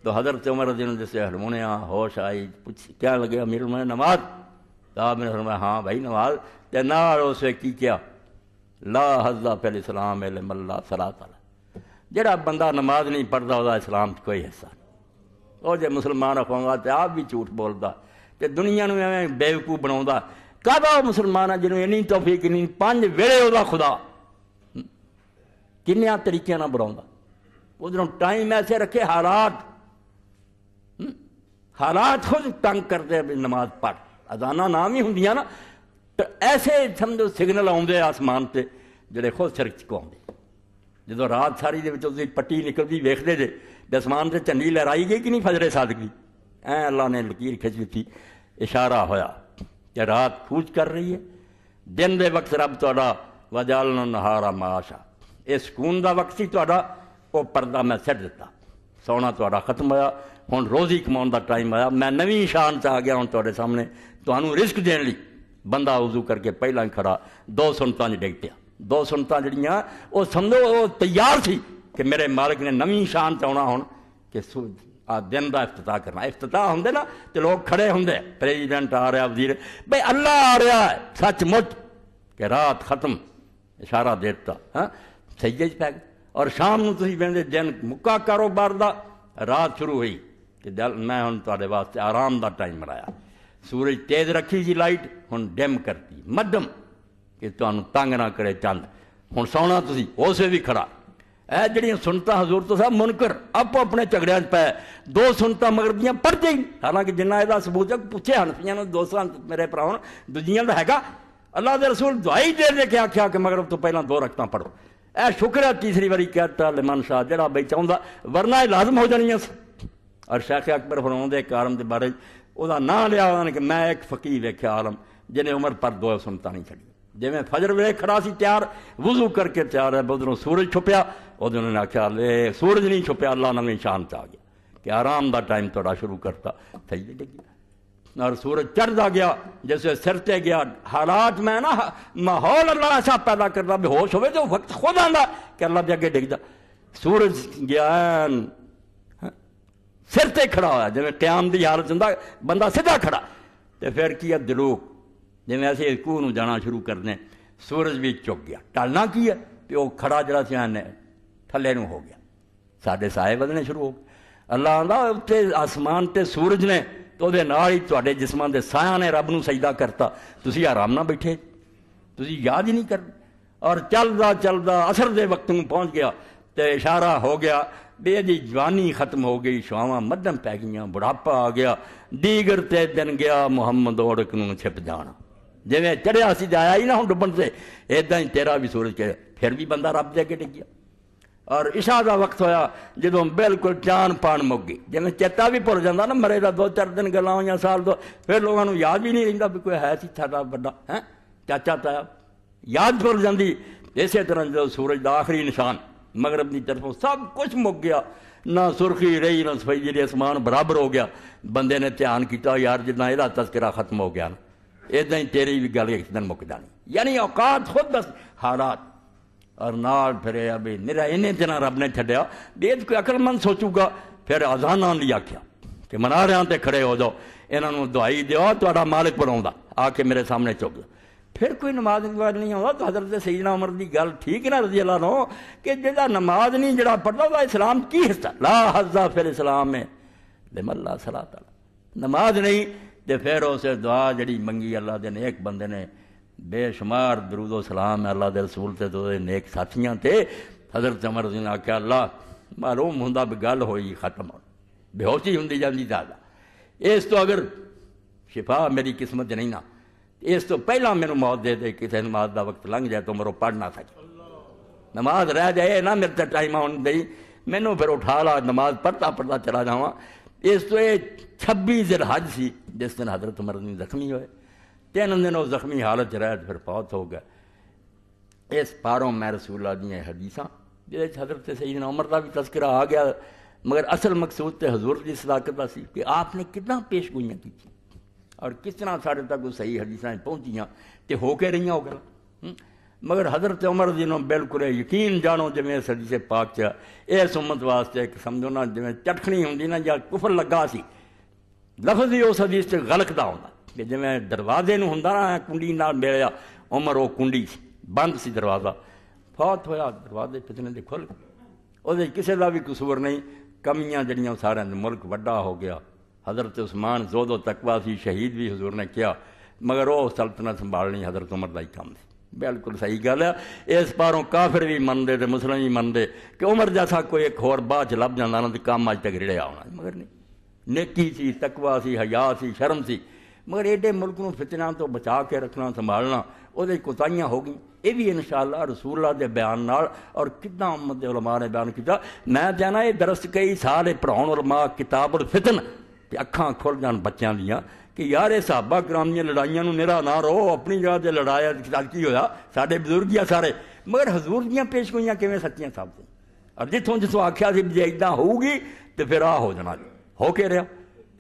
Speaker 1: तो हजरत उमर दिन जैसे हरमोने होश आई पूछ क्या लगे अमीर में नमाज साहब ने फरमाया हाँ भाई नमाज ते ना उसे की क्या ला हजदा फिल इस्लाम मल्ला सला तला जरा बंदा नमाज नहीं पढ़ता वह इस्लाम कोई हिस्सा ਉਹ ਜੇ ਮੁਸਲਮਾਨ ਆਖਾਂਗਾ ਤੇ ਆਪ ਵੀ ਝੂਠ ਬੋਲਦਾ। ਤੇ ਦੁਨੀਆ ਨੂੰ ਐਵੇਂ ਬੇਵਕੂਫ ਬਣਾਉਂਦਾ। ਕਾਹਦਾ ਮੁਸਲਮਾਨ ਆ ਜਿਹਨੂੰ ਇੰਨੀ ਤੌਫੀਕ ਨਹੀਂ ਪੰਜ ਵੇਲੇ ਉਹਦਾ ਖੁਦਾ? ਕਿੰਨਿਆਂ ਤਰੀਕਿਆਂ ਨਾਲ ਬਣਾਉਂਦਾ? ਉਧਰੋਂ ਟਾਈਮ ਐਸੇ ਰੱਖੇ, ਹਾਲਾਤ। ਹਾਲਾਤ ਖੁਦ ਤੰਗ ਕਰਦੇ ਆ ਵੀ ਨਮਾਜ਼ ਪੜ ਅਜ਼ਾਨਾ ਨਾਮ ਹੀ ਹੁੰਦੀਆਂ ਨਾ। ਤੇ ਐਸੇ ਸਮਝੋ ਸਿਗਨਲ ਆਉਂਦੇ ਆਸਮਾਨ ਤੇ, ਜਿਹੜੇ ਖੁਦ ਸਿਰ ਚ ਆਉਂਦੇ ਜਦੋਂ ਰਾਤ ਸਾਰੀ ਦੇ ਵਿੱਚ ਉਹਦੀ ਪੱਟੀ ਨਿਕਲਦੀ, ਵੇਖਦੇ ਜੇ ਤੇ ਅਸਮਾਨ ਤੇ ਝੰਡੀ ਲਹਿਰਾਈ ਗਈ ਕਿ ਨਹੀਂ ਫਜਰੇ ਸਾਦਕ ਦੀ ਐ ਅੱਲਾ ਨੇ ਲਕੀਰ ਖਿੱਚ ਦਿੱਤੀ ਇਸ਼ਾਰਾ ਹੋਇਆ कि रात कूच कर रही है दिन दे वक्त रब थोड़ा वजाल नहारा माशा ਇਹ ਸਕੂਨ ਦਾ ਵਕਤ ਸੀ ਤੁਹਾਡਾ ਉਹ ਪਰਦਾ ਮੈਂ ਛੱਡ ਦਿੱਤਾ ਸੌਣਾ ਤੁਹਾਡਾ ਖਤਮ ਹੋਇਆ ਹੁਣ ਰੋਜ਼ੀ ਕਮਾਉਣ ਦਾ ਟਾਈਮ ਆਇਆ ਮੈਂ ਨਵੀਂ ਸ਼ਾਨ 'ਚ ਆ ਗਿਆ ਹੁਣ ਤੁਹਾਡੇ ਸਾਹਮਣੇ ਤੁਹਾਨੂੰ ਰਿਸਕ ਦੇਣ ਲਈ ਬੰਦਾ ਉਜ਼ੂ ਕਰਕੇ ਪਹਿਲਾਂ ਹੀ ਖੜਾ ਦੋ ਸੁਨਤਾਂ 'ਚ ਡਿੱਗ ਪਿਆ ਦੋ ਸੁਨਤਾਂ ਜਿਹੜੀਆਂ ਉਹ ਸਮਝੋ ਉਹ ਤਿਆਰ ਸੀ ਕਿ ਮੇਰੇ ਮਾਲਕ ਨੇ ਨਵੀਂ ਸ਼ਾਨ 'ਚ ਆਉਣਾ ਹੁਣ ਕਿ ਆ ਦਿਨ ਦਾ ਇਫਤਤਾਹ ਕਰਨਾ। ਇਫਤਤਾਹ ਹੁੰਦੇ ਨਾ ਤੇ ਲੋਕ ਖੜੇ ਹੁੰਦੇ। ਪ੍ਰੈਜ਼ੀਡੈਂਟ ਆ ਰਿਹਾ, ਵਜ਼ੀਰ। ਬਈ ਅੱਲਾ ਆ ਰਿਹਾ ਹੈ ਸੱਚਮੁੱਚ। ਕਿ ਰਾਤ ਖਤਮ। ਇਸ਼ਾਰਾ ਦੇ ਦਿੱਤਾ, ਹਾਂ? ਸਜਦੇ 'ਚ ਪੈ ਗਏ। ਔਰ ਸ਼ਾਮ ਨੂੰ ਤੁਸੀਂ ਵੇਂਦੇ ਦਿਨ ਮੁੱਕਾ ਕਾਰੋਬਾਰ ਦਾ, ਰਾਤ ਸ਼ੁਰੂ ਹੋਈ। ਕਿ ਦਿਲ ਮੈਂ ਹੁਣ ਤੁਹਾਡੇ ਵਾਸਤੇ ਆਰਾਮ ਦਾ ਟਾਈਮ ਬਣਾਇਆ। ਸੂਰਜ ਤੇਜ਼ ਰੱਖੀ ਸੀ ਲਾਈਟ, ਹੁਣ ਡਿਮ ਕਰਤੀ। ਮੱਧਮ। ਕਿ ਤੁਹਾਨੂੰ ਤੰਗ ਨਾ ਕਰੇ ਚੰਦ। ਹੁਣ ਸੌਣਾ ਤੁਸੀਂ, ਉਸੇ ਵੀ ਖੜਾ। ਇਹ ਜਿਹੜੀਆਂ ਸੁਣਤਾ ਹਜ਼ੂਰ ਤੋਂ ਸਾਹਿਬ ਮੁਨਕਰ, ਆਪੋ ਆਪਣੇ ਝਗੜਿਆਂ 'ਚ ਪਏ ਦੋ ਸੁਣਤਾ ਮਗਰ ਦੀਆਂ ਪੜਦੇ ਹੀ। ਹਾਲਾਂਕਿ ਜਿੰਨਾ ਇਹਦਾ ਸਬੂਤ ਹੈ, ਪੁੱਛੇ ਹਨਫੀਆਂ ਨੂੰ ਦੋਸਤਾਂ ਮੇਰੇ ਭਰਾਵਾਂ ਦੂਜੀਆਂ ਦਾ ਹੈਗਾ, ਅੱਲਾਹ ਦੇ ਰਸੂਲ ਦੁਆਈ ਦੇ ਦੇ ਕੇ ਆਖਿਆ ਕਿ ਮਗਰ ਤੋਂ ਪਹਿਲਾਂ ਦੋ ਰਕਤਾਂ ਪੜੋ ਇਹ ਸ਼ੁਕਰ ਹੈ ਤੀਸਰੀ ਵਾਰੀ ਕਹਤਾ ਲਿਮਨ ਸ਼ਾਹ, ਜਿਹੜਾ ਬਈ ਚਾਹੁੰਦਾ, ਵਰਨਾ ਇਹ ਲਾਜ਼ਮ ਹੋ ਜਾਣੀਆਂ ਸੀ। ਔਰ ਸ਼ੇਖ ਅਕਬਰ ਫਰਮਾਉਂਦੇ ਦੇ ਕਾਰਨ ਦੇ ਬਾਰੇ ਉਹਦਾ ਨਾਂ ਲਿਆ, ਉਹਨਾਂ ਨੇ ਕਿ ਮੈਂ ਇੱਕ ਫਕੀਰ ਵੇਖਿਆ ਆਲਮ, ਜਿਹਨੇ ਉਮਰ ਪਰ ਦੋ ਸੁਣਤਾ ਨਹੀਂ ਛੱਡੀ ਜਿਵੇਂ ਫਜਰ ਵੇਲੇ ਖੜਾ ਸੀ ਤਿਆਰ, ਵੁਜ਼ੂ ਕਰਕੇ ਤਿਆਰ ਹੈ ਬਦਰੋਂ ਸੂਰਜ ਛੁਪਿਆ ਉਹਦੇ ਨੇ ਆਖਿਆ ਲੈ ਸੂਰਜ ਨਹੀਂ ਛੁਪਿਆ ਅੱਲਾ ਨਵੀਂ ਸ਼ਾਨ ਚ ਆ ਗਿਆ ਕਿ ਆਰਾਮ ਦਾ ਟਾਈਮ ਤੁਹਾਡਾ ਸ਼ੁਰੂ ਕਰਤਾ ਸਜਦੇ ਡਿੱਗੀ और सूरज चढ़ता गया जैसे सिर ते गया हालात में ना माहौल अल्लाह ऐसा पैदा करता बेहोश होवे तो वक्त खुद आंदा कि अल्लाह के अगे डिगदा सूरज गया सिर ते खड़ा होया जिवें क्याम की हालत होंदा बंदा सीधा खड़ा तो फिर की है दलूक जिवें असीं खूह जाना शुरू करने सूरज भी चुक गया टलना की है कि वह खड़ा जरा सियाने ਥੱਲੇ ਨੂੰ ਹੋ ਗਿਆ ਸਾਡੇ ਸਾਏ ਵਧਣੇ ਸ਼ੁਰੂ ਹੋ ਗਏ ਅੱਲਾ ਆਂਦਾ ਉੱਤੇ ਆਸਮਾਨ ਤੇ ਸੂਰਜ ਨੇ ਤੇ ਉਹਦੇ ਨਾਲ ਹੀ ਤੁਹਾਡੇ ਜਿਸਮਾਂ ਦੇ ਸਾਹਾਂ ਨੇ ਰੱਬ ਨੂੰ ਸਜਦਾ ਕਰਤਾ ਤੁਸੀਂ ਆਰਾਮ ਨਾਲ ਬੈਠੇ ਤੁਸੀਂ ਯਾਦ ਹੀ ਨਹੀਂ ਕਰ ਔਰ ਚੱਲਦਾ ਚੱਲਦਾ ਅਸਰ ਦੇ ਵਕਤ ਨੂੰ ਪਹੁੰਚ ਗਿਆ ਤੇ ਇਸ਼ਾਰਾ ਹੋ ਗਿਆ ਵੀ ਇਹਦੀ ਜਵਾਨੀ ਖਤਮ ਹੋ ਗਈ ਸ਼ਾਵਾਂ ਮੱਧਮ ਪੈ ਗਈਆਂ ਬੁਢਾਪਾ ਆ ਗਿਆ ਦੀਗਰ ਤੇ ਦਿਨ ਗਿਆ ਮੁਹੰਮਦ ਔੜਕ ਨੂੰ ਛਿਪ ਜਾਣਾ ਜਿਵੇਂ ਚੜਿਆ ਸੀ ਜਾਇਆ ਹੀ ਨਾ ਹੁਣ ਡੁੱਬਣ ਤੇ ਇਦਾਂ ਹੀ ਤੇਰਾ ਵੀ ਸੂਰਜ ਫਿਰ ਵੀ ਬੰਦਾ ਰੱਬ ਦੇ ਅੱਗੇ ਡਿੱਗ ਗਿਆ ਔਰ ਇਸ਼ਾ ਦਾ ਵਕਤ ਹੋਇਆ ਜਦੋਂ ਬਿਲਕੁਲ ਜਾਨ ਪਾਣ ਮੁੱਕ ਗਈ ਜਿਵੇਂ ਚੇਤਾ ਵੀ ਭੁੱਲ ਜਾਂਦਾ ਨਾ ਮਰੇ ਦਾ ਦੋ ਚਾਰ ਦਿਨ ਗੱਲਾਂ ਹੋਈਆਂ ਸਾਲ ਦੋ ਫਿਰ ਲੋਕਾਂ ਨੂੰ ਯਾਦ ਵੀ ਨਹੀਂ ਰਹਿੰਦਾ ਵੀ ਕੋਈ ਹੈ ਸੀ ਸਾਡਾ ਵੱਡਾ ਹੈ ਚਾਚਾ ਤਾਇਆ ਯਾਦ ਭੁੱਲ ਜਾਂਦੀ ਇਸੇ ਤਰ੍ਹਾਂ ਜਦੋਂ ਸੂਰਜ ਦਾ ਆਖਰੀ ਨਿਸ਼ਾਨ ਮਗਰਬ ਦੀ ਤਰਫੋਂ ਸਭ ਕੁਝ ਮੁੱਕ ਗਿਆ ਨਾ ਸੁਰਖੀ ਰਹੀ ਨਾ ਸਫਾਈ ਜਿਹੜੀ ਅਸਮਾਨ ਬਰਾਬਰ ਹੋ ਗਿਆ ਬੰਦੇ ਨੇ ਧਿਆਨ ਕੀਤਾ ਯਾਰ ਜਿੱਦਾਂ ਇਹਦਾ ਤਜ਼ਕਰਾ ਖਤਮ ਹੋ ਗਿਆ ਇਦਾਂ ਹੀ ਤੇਰੀ ਵੀ ਗੱਲ ਇੱਕ ਦਿਨ ਮੁੱਕ ਜਾਣੀ ਯਾਨੀ ਔਕਾਤ ਖੁਦ ਬਸ ਹਾਲਾਤ और नाल फिर अभी मेरा इन्हें दिन रब ने छड़ा बेद कोई अकलमंद सोचूगा, फिर अजाना नहीं आख्या कि मना रहा तो खड़े हो जाओ, इन्हों दवाई दो थोड़ा मालिक पढ़ा आके मेरे सामने चुग। फिर कोई नमाज़ नमाज़ नहीं आता तो हज़रत सईदना उम्र की गल ठीक ना रज़ी अला नो कि जो नमाज़ नहीं जरा पढ़ता वह इस्लाम की हिस्सा? ला हजा फिर इस्लाम है लिमल्ला सलाह नमाज़ नहीं तो फिर उस दुआ जी मंगी अल्लाह के नेक बंदे ने बेशुमार दरूदो सलाम अल्लाह के से तो नेक साथियों से हज़रत अमर जी ने आख्या, अल्लाह, मालूम हों गल हो खत्म हो बेहोशी होंगी जाती ज़्यादा इस तो अगर शिफा मेरी किस्मत नहीं ना, इस तो पहला मैं मौत दे दे, किसी नमाज़ का वक्त लंघ जाए तो मेरे पढ़ ना सके। नमाज़ रह जाए, ना मेरे तक टाइम आने दी मैनू फिर उठा ला, नमाज़ पढ़ता पढ़ता चला जावा। इस तो ये छब्बी जिरहज सी, जिस दिन हज़रत उमर जख्मी हो ਤਿੰਨ ਦਿਨ ਉਹ ਜ਼ਖਮੀ ਹਾਲਤ 'ਚ ਰਹਿ ਫਿਰ ਫੌਤ ਹੋ ਗਿਆ ਇਸ ਪਾਰੋਂ ਮੈਂ ਰਸੂਲullah ਦੀਆਂ ਹਦੀਸਾਂ ਜਿਹਦੇ ਹਜ਼ਰਤ ਸੈਯਦਨਾ ਉਮਰ ਦਾ ਵੀ ਤਜ਼ਕਰਾ ਆ ਗਿਆ ਮਗਰ ਅਸਲ ਮਕਸੂਦ ਤੇ ਹਜ਼ੂਰ ਦੀ ਸਦਾਕਤ ਦਾ ਸੀ ਕਿ ਆਪਨੇ ਕਿੰਨਾ ਪੇਸ਼ਗੋਈਆਂ ਕੀਤੀ ਔਰ ਕਿਸ ਤਰ੍ਹਾਂ ਸਾਡੇ ਤੱਕ ਉਹ ਸਹੀ ਹਦੀਸਾਂ ਪਹੁੰਚੀਆਂ ਤੇ ਹੋ ਕੇ ਰਹੀਆਂ ਉਹ ਗੱਲ ਮਗਰ ਹਜ਼ਰਤ ਉਮਰ ਜੀ ਨੂੰ ਬਿਲਕੁਲ ਯਕੀਨ ਜਾਣੋ ਜਿਵੇਂ ਇਸ ਹਦੀਸੇ ਪਾਕ ਚ ਇਸ ਉਮਤ ਵਾਸਤੇ ਇੱਕ ਸਮਝੋ ਨਾ ਜਿਵੇਂ ਚਟਖਣੀ ਹੁੰਦੀ ਨਾ ਜਾਂ ਕੁਫਰ ਲੱਗਾ ਸੀ ਲਫ਼ਜ਼ ਹੀ ਉਸ ਹਦੀਸ ਤੇ ਗਲਤ ਦਾ ਹੁੰਦਾ ਕਿ ਜਿਵੇਂ ਦਰਵਾਜ਼ੇ ਨੂੰ ਹੁੰਦਾ ਨਾ ਕੁੰਡੀ ਨਾਲ ਮਿਲਿਆ, ਉਮਰ ਉਹ ਕੁੰਡੀ ਬੰਦ ਸੀ ਦਰਵਾਜ਼ਾ। ਫੌਤ ਹੋਇਆ, ਦਰਵਾਜ਼ੇ ਫਿਤਨੇ ਦੇ ਖੁੱਲ ਉਹਦੇ ਕਿਸੇ ਦਾ ਵੀ ਕਸੂਰ ਨਹੀਂ, ਕਮੀਆਂ ਜਿਹੜੀਆਂ ਸਾਰਿਆਂ ਦੇ ਮੁਲਕ ਵੱਡਾ ਹੋ ਗਿਆ। ਹਜ਼ਰਤ ਉਸਮਾਨ ਜ਼ੋਦੋ ਤਕਵਾ ਸੀ, ਸ਼ਹੀਦ ਵੀ ਹਜ਼ੂਰ ਨੇ ਕਿਹਾ, ਮਗਰ ਉਹ ਸਲਤਨਤ ਸੰਭਾਲਣੀ ਹਜ਼ਰਤ ਉਮਰ ਦਾ ਹੀ ਕੰਮ ਸੀ। ਬਿਲਕੁਲ ਸਹੀ ਗੱਲ ਹੈ। ਇਸ ਪਾਰੋਂ ਕਾਫਰ ਵੀ ਮੰਨਦੇ ਤੇ ਮੁਸਲਮਾਨ ਵੀ ਮੰਨਦੇ ਕਿ ਉਮਰ ਜੈਸਾ ਕੋਈ ਇੱਕ ਹੋਰ ਬਾਅਦ ਚ ਲੱਭ ਜਾਂਦਾ ਨਾ ਤੇ ਕੰਮ ਅੱਜ ਤੱਕ ਰਿੜਿਆ ਆਉਣਾ ਮਗਰ ਨਹੀਂ। ਨੇਕੀ ਸੀ, ਤਕਵਾ ਸੀ, ਹਯਾ ਸੀ, ਸ਼ਰਮ ਸੀ। ਮਗਰ ਏਡੇ ਮੁਲਕ ਨੂੰ ਫਿਤਨਾ ਤੋਂ ਬਚਾ ਕੇ ਰੱਖਣਾ ਸੰਭਾਲਣਾ ਉਹਦੇ ਕੋਤਾਹੀਆਂ ਹੋ ਗਈ ਇਹ ਵੀ ਇਨਸ਼ਾਅੱਲਾ ਰਸੂਲullah ਦੇ ਬਿਆਨ ਨਾਲ ਔਰ ਕਿਦਾਂ ਉਮਤ ਦੇ ਉਲਮਾ ਨੇ ਬਿਆਨ ਕੀਤਾ ਮੈਂ ਜਾਣਾ ਇਹ ਦਰਸ ਕਈ ਸਾਰੇ ਪੜਾਉਣ ਉਲਮਾ ਕਿਤਾਬੁਲ ਫਿਤਨ ਤੇ ਅੱਖਾਂ ਖੁੱਲ ਜਾਣ ਬੱਚਿਆਂ ਦੀਆਂ ਕਿ ਯਾਰ ਇਹ ਸਾਹਬਾ ਕਰਾਮ ਦੀਆਂ ਲੜਾਈਆਂ ਨੂੰ ਨਿਰਾ ਨਾ ਰੋ ਆਪਣੀ ਜਗ੍ਹਾ ਤੇ ਲੜਾਇਆ ਕੀ ਹੋਇਆ ਸਾਡੇ ਬਜ਼ੁਰਗ ਆ ਸਾਰੇ ਮਗਰ ਹਜ਼ੂਰ ਦੀਆਂ ਪੇਸ਼ਗੋਈਆਂ ਕਿਵੇਂ ਸੱਚੀਆਂ ਸਾਬਤ ਔਰ ਜਿੱਥੋਂ ਜਿੱਥੋਂ ਆਖਿਆ ਸੀ ਜੇ ਇਦਾਂ ਹੋਊਗੀ ਤੇ ਫਿਰ ਆ ਹੋ ਜਾਣਾ ਹੋ ਕੇ ਰਿਹਾ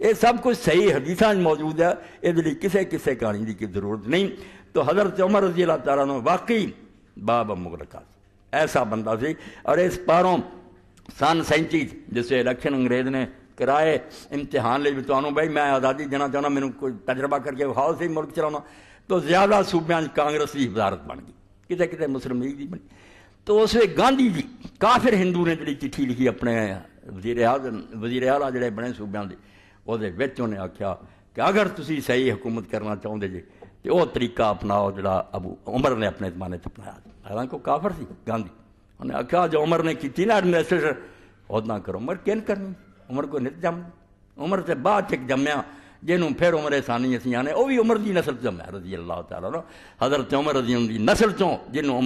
Speaker 1: ये सब कुछ सही हदीसा मौजूद है। ये किसी किसी कहानी की, ज़रूरत नहीं। तो हज़रत उमर रज़ी अल्लाह तला वाकई बाब मुगरका ऐसा बंदा सी और इस पारों सन सेंचुरी जिसे इलेक्शन अंग्रेज़ ने कराए इम्तिहान ले भी तो भाई मैं आज़ादी देना चाहना मैंने कोई तजर्बा करके हाउस ही मुल्क चलाना। तो ज़्यादा सूबे कांग्रेस की हिफाजत बन गई। कितने कितने मुस्लिम लीग की बनी। तो उस गांधी जी काफिर हिंदू ने जी चिट्ठी लिखी अपने वज़ीर आज वज़ीर आला जोड़े बने सूबे की वो उन्हें आख्या कि अगर तुम सही हुकूमत करना चाहते जे तो वह तरीका अपनाओ जोड़ा अबू उमर ने अपने जमाने अपनाया हालाँकि काफर सी गांधी उन्हें आख्या जो उमर ने की ना एडमिनिस्ट्रेशन उदा करो उमर किन करनी उमर को नित जम उमर से बाद जमया जिन्हों फिर उमर सानी असी आने वह भी उमर की नस्ल जमया रज़ी अल्लाह तला नो हज़रत उमर रज़ी की नस्ल चो जिन्हों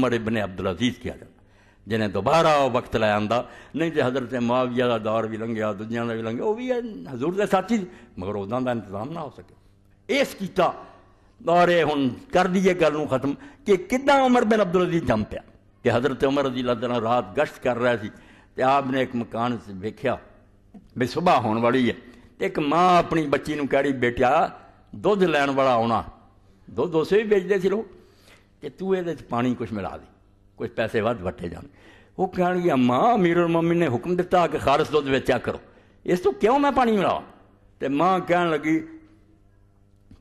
Speaker 1: ਜਿਹਨੇ ਦੁਬਾਰਾ ਉਹ ਵਕਤ ਲੈ ਆਂਦਾ, ਨਹੀਂ ਤੇ ਹਜ਼ਰਤ ਮੁਆਵਿਆ ਦਾ ਦੌਰ ਵੀ ਲੰਘਿਆ ਦੁਨੀਆਂ ਦਾ ਵੀ ਲੰਘਿਆ, ਉਹ ਵੀ ਹਜ਼ੂਰ ਦੇ ਸਾਥੀ, ਮਗਰ ਉਹਦਾਂ ਦਾ ਇੰਤਜ਼ਾਮ ਨਾ ਹੋ ਸਕੇ। ਇਸ ਕੀਤਾ ਔਰ ਇਹ ਹੁਣ ਕਰ ਦਈਏ ਗੱਲ ਨੂੰ ਖਤਮ, ਕਿ ਕਿੱਦਾਂ ਉਮਰ ਬਿਨ ਅਬਦੁਲ ਅਜ਼ੀਜ਼ ਜੰਮ ਪਿਆ? ਕਿ ਹਜ਼ਰਤ ਉਮਰ ਰਜ਼ੀ ਅੱਲਾਹ ਤਾਲਾ ਰਾਤ ਗਸ਼ਤ ਕਰ ਰਿਹਾ ਸੀ, ਤੇ ਆਪ ਨੇ ਇੱਕ ਮਕਾਨ ਵੇਖਿਆ, ਵੀ ਸਵੇਰ ਹੋਣ ਵਾਲੀ ਹੈ, ਤੇ ਇੱਕ ਮਾਂ ਆਪਣੀ ਬੱਚੀ ਨੂੰ ਕਹਿੜੀ ਬੇਟਿਆ, ਦੁੱਧ ਲੈਣ ਵਾਲਾ ਆਉਣਾ। ਦੁੱਧ ਉਸੇ ਹੀ ਵੇਚਦੇ ਸੀ ਲੋਕ ਤੇ ਤੂੰ ਇਹਦੇ ਚ ਪਾਣੀ ਕੁਝ ਮਿਲਾ ਦੇ। ਕੁਝ ਪੈਸੇ ਵੱਧ ਵਟੇ ਜਾਣ। ਉਹ ਕਹਿਣਗੇ ਮਾਂ ਅਮੀਰੁਲ ਮੰਮੀ ਨੇ ਹੁਕਮ ਦਿੱਤਾ ਕਿ ਖਾਰਸ ਦੁੱਧ ਵੇਚਿਆ ਕਰੋ। ਇਸ ਤੋਂ ਕਿਉਂ ਮੈਂ ਪਾਣੀ ਮਿਲਾ ਤੇ ਮਾਂ ਕਹਿਣ ਲੱਗੀ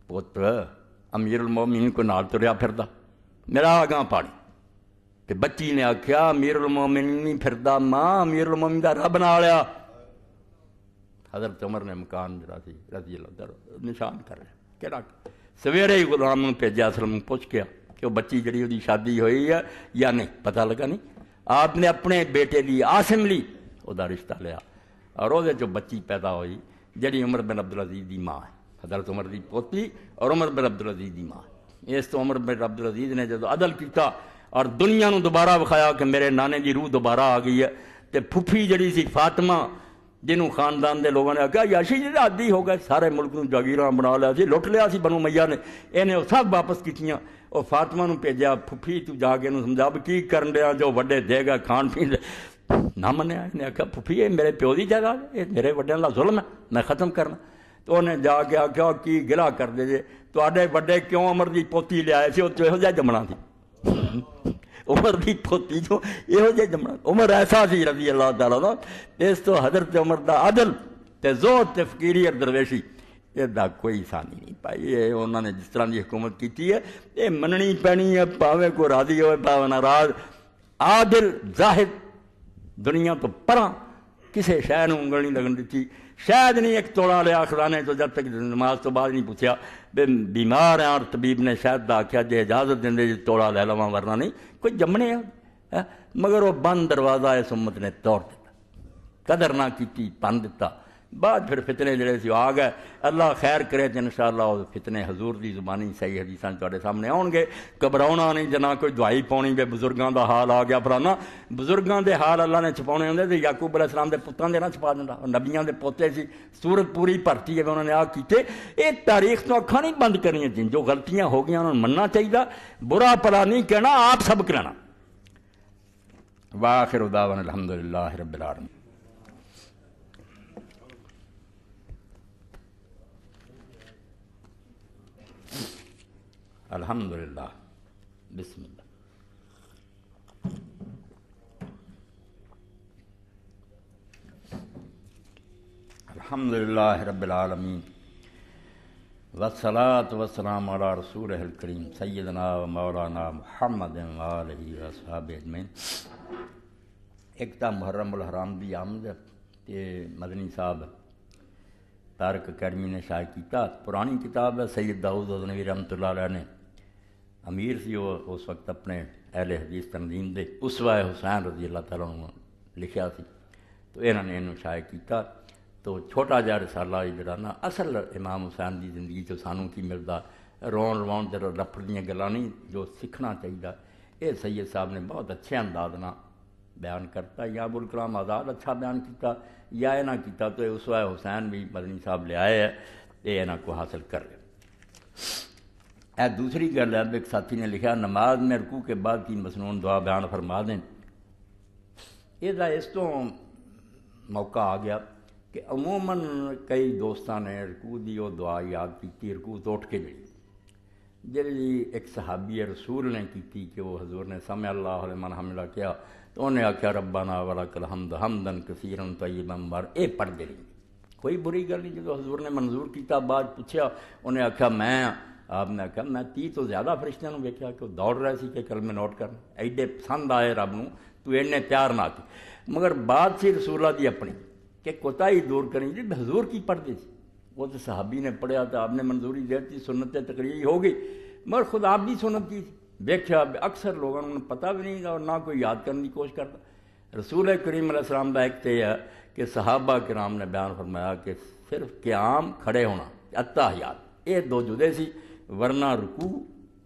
Speaker 1: ਪੁੱਤਰ ਅਮੀਰੁਲ ਨੂੰ ਕੋ ਨਾਲ ਤੁਰਿਆ ਫਿਰਦਾ। ਮੇਰਾ ਅਗਾਂ ਪਾਣੀ। ਤੇ ਬੱਚੀ ਨੇ ਆਖਿਆ ਅਮੀਰੁਲ ਮੂਮਿਨ ਨਹੀਂ ਫਿਰਦਾ, ਮਾਂ ਅਮੀਰੁਲ ਮੂਮਿਨ ਦਾ ਰੱਬ ਨਾਲ ਆ। ਹਜ਼ਰ ਉਮਰ ਨੇ ਮਕਾਨ ਜਿਹੜਾ ਸੀ ਰਜ਼ੀ ਅੱਲਾਹ ਦਾ ਨਿਸ਼ਾਨ ਕਰ ਰਿਹਾ ਕਿਹੜਾ? ਸਵੇਰੇ ਹੀ ਗੁਲਾਮ ਨੂੰ ਭੇਜਿਆ, ਅਸਲਮ ਪੁੱਛ ਗਿਆ वह बच्ची जी शादी हुई है या नहीं, पता लगा नहीं। आपने अपने बेटे की आसिम ली रिश्ता लिया। और वो बच्ची पैदा हुई जी उमर बिन अब्दुल अज़ीज़ की माँ है, हज़रत उमर की पोती और उमर बिन अब्दुल अज़ीज़ की माँ इस तो उमर बिन अब्दुल अज़ीज़ ने जो अदल किया और दुनिया दोबारा विखाया कि मेरे नाने की रूह दोबारा आ गई है तो फुफी जी सी फातमा, जिन्हों खानदान के लोगों ने आख्या याशी जी आदि हो गए, सारे मुल्क जागीर बना लिया लुट लिया बनू और फातमा भेजा फुफी तू जाके समझा भी की कर जो व्डे देगा खान पीन ना मनिया इन्हें आख्या फुफी ये मेरे प्यो की जगह ये मेरे व्डिया का जुल्म है मैं खत्म करना तो उन्हें जाके आख्या की गिला कर दे जे तो व्डे क्यों अमर की पोती लिया यहो जमना थी उमर की पोती जो यो जमना उमर ऐसा सी रज़ी अल्लाह तला इस तो हज़रत उमर का अदल तो ज़ोर तो फकीरी और दरवेशी इसका कोई सानी नहीं पाई, ये उन्होंने जिस तरह की हुकूमत की है, ये मननी पैनी है, भावे को राज़ी हो भावे नाराज़। आदिल, जाहिद, दुनिया तो पर, किसी शह न उंगल नहीं लगन दी शायद नहीं एक तोड़ा लिया खजाने तो जब तक नमाज़ तो बाद नहीं पूछा भी बीमार है और तबीब ने शायद आख्या, जे इजाज़त देंगे जो तोड़ा लै लवा, वरना नहीं। कोई जमने है मगर वो बंद दरवाज़ा इस उम्मत ने तोड़ दिता। कदर ना की पन दिता। बाद फिर फितने जड़े से आ गए। अल्लाह खैर करे तो इनशाला फितने हजूर की जुबानी सही हदीसा थोड़े सामने आउगे घबराना नहीं जना कोई दवाई पानी भी बजुर्गों का हाल आ गया। फलाना बजुर्गों के हाल अल्लाह ने छपाने होंगे तो याकूब अलैहिस्सलाम के पुत्रों के ना छपा दिता नबिया के पोते से, सूरत पूरी भर्ती है उन्होंने आ किए ये तारीख तो अखा नहीं बंद करनी चाहिए जो गलतियाँ हो गई उन्होंने मनना चाहिए बुरा भला नहीं कहना, आप सब कराना। वाखिर उदावन अलहमदिल्ला रबालमी अल्हम्दुलिल्लाह बिस्मिल्लाह अल्हम्दुलिल्लाह रब्बिल आलमीन वसलात वसलाम अला रसूल करीम सैदना व मौलाना मुहम्मद वसहाब अजमैन एक तो मुहर्रम हराम की आमद ते मदनी साहब तारक अकैडमी ने शायद किया पुरानी किताब है सैयद दाऊद नवी रहमत ने अमीर से उस वक्त अपने अहले हदीस तनजीम दे। उस उसवा हुसैन रज़ी अल्लाह तला लिखा सी। तो इन्होंने इन शायद किया तो छोटा जहा रसाला जरा ना, असल इमाम हुसैन की ज़िंदगी सानू की मिलता रोन रवाउन जरा लफड़ रफड़ दल नहीं जो सीखना चाहिए ये सैयद साहब ने बहुत अच्छे अंदाज न बयान करता, या अबुल कलाम आज़ाद अच्छा बयान किया या इन्हें किया तो उसवा हुसैन भी मदनी साहब लिया है। ये इन्हों को हासिल कर रहे ए दूसरी गल है एक साथी ने लिखा नमाज में रकू के बाद की मसनून दुआ बयान फरमा दें ਇਹਦਾ ਇਸ ਤੋਂ ਮੌਕਾ ਆ ਗਿਆ ਕਿ ਅਮੂਮਨ ਕਈ ਦੋਸਤਾਂ ਨੇ ਰਕੂ ਦੀ ਉਹ ਦੁਆ ਯਾਦ ਕੀਤੀ ਰਕੂ ਤੋਂ ਉੱਠ ਕੇ ਜਿਹੜੀ ਜਿਹੜੀ ਇੱਕ ਸਹਾਬੀ ਰਸੂਲ ਨੇ ਕੀਤੀ ਕਿ ਉਹ ਹਜ਼ੂਰ ਨੇ ਸਮੇ ਅੱਲਾਹ ਅਲਮਨ ਹਮਲਾ ਕਿਹਾ ਤਾਂ ਉਹਨੇ ਆਖਿਆ ਰੱਬਾਨਾ ਵਲਕਲ ਹਮਦ ਹਮਦਨ ਕਸੀਰਨ ਤਯਿਬਨ ਮਰ ਇਹ ਪੜ੍ਹਦੇ ਰਹੀ ਕੋਈ ਬੁਰੀ ਗੱਲ ਨਹੀਂ ਜਦੋਂ ਹਜ਼ੂਰ ਨੇ ਮਨਜ਼ੂਰ ਕੀਤਾ ਬਾਅਦ ਪੁੱਛਿਆ ਉਹਨੇ ਆਖਿਆ ਮੈਂ ਆਪ ਨੇ ਆਖਿਆ ਮੈਂ 30 ਤੋਂ ਜ਼ਿਆਦਾ ਫਰਿਸ਼ਤਿਆਂ ਨੂੰ ਵੇਖਿਆ ਕਿ ਉਹ ਦੌੜ ਰਹੇ ਸੀ ਕਿ ਕਲਮੇ ਨੋਟ ਕਰਨ ਐਡੇ ਪਸੰਦ ਆਏ ਰੱਬ ਨੂੰ ਤੂੰ ਇੰਨੇ ਤਿਆਰ ਨਾ ਕੀ ਮਗਰ ਬਾਤ ਸੀ ਰਸੂਲਾ ਦੀ ਆਪਣੀ ਕਿ ਕੋਤਾਹੀ ਦੂਰ ਕਰੀ ਜੀ ਹਜ਼ੂਰ ਕੀ ਪੜਦੇ ਸੀ वो तो सहाबी ने पढ़िया तो आपने मंजूरी दे दी सुन्नत तकरीर हो गई मगर खुद आप भी सुनत की देखा अक्सर लोगों को पता भी नहीं और ना कोई याद करने की कोशिश करता रसूल करीम सलाम का एक तो है कि सहाबा कराम ने बयान फरमाया कि सिर्फ क्याम खड़े होना अत्ता हयात ये दो जुदे सी वरना रुकू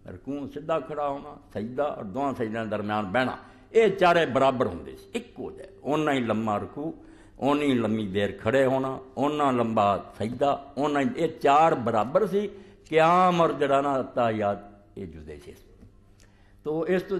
Speaker 1: रकू सीधा खड़ा होना सजदा और दोवें सजदा दरम्यान बहना ये चारे बराबर होंगे एक हो जाए उन्ना ही लम्मा रकू ਓਨੀ ਲੰਮੀ ਦੇਰ ਖੜੇ ਹੋਣਾ ਉਹਨਾਂ ਲੰਬਾ ਸਜਦਾ ਉਹਨਾਂ ਇਹ ਚਾਰ ਬਰਾਬਰ ਸੀ ਕਿਆਮ ਔਰ ਜਿਹੜਾ ਨਾ ਤਾਯਾਤ ਇਹ ਜੁਦੇ ਸੀ ਤੋ ਇਸ ਤੋਂ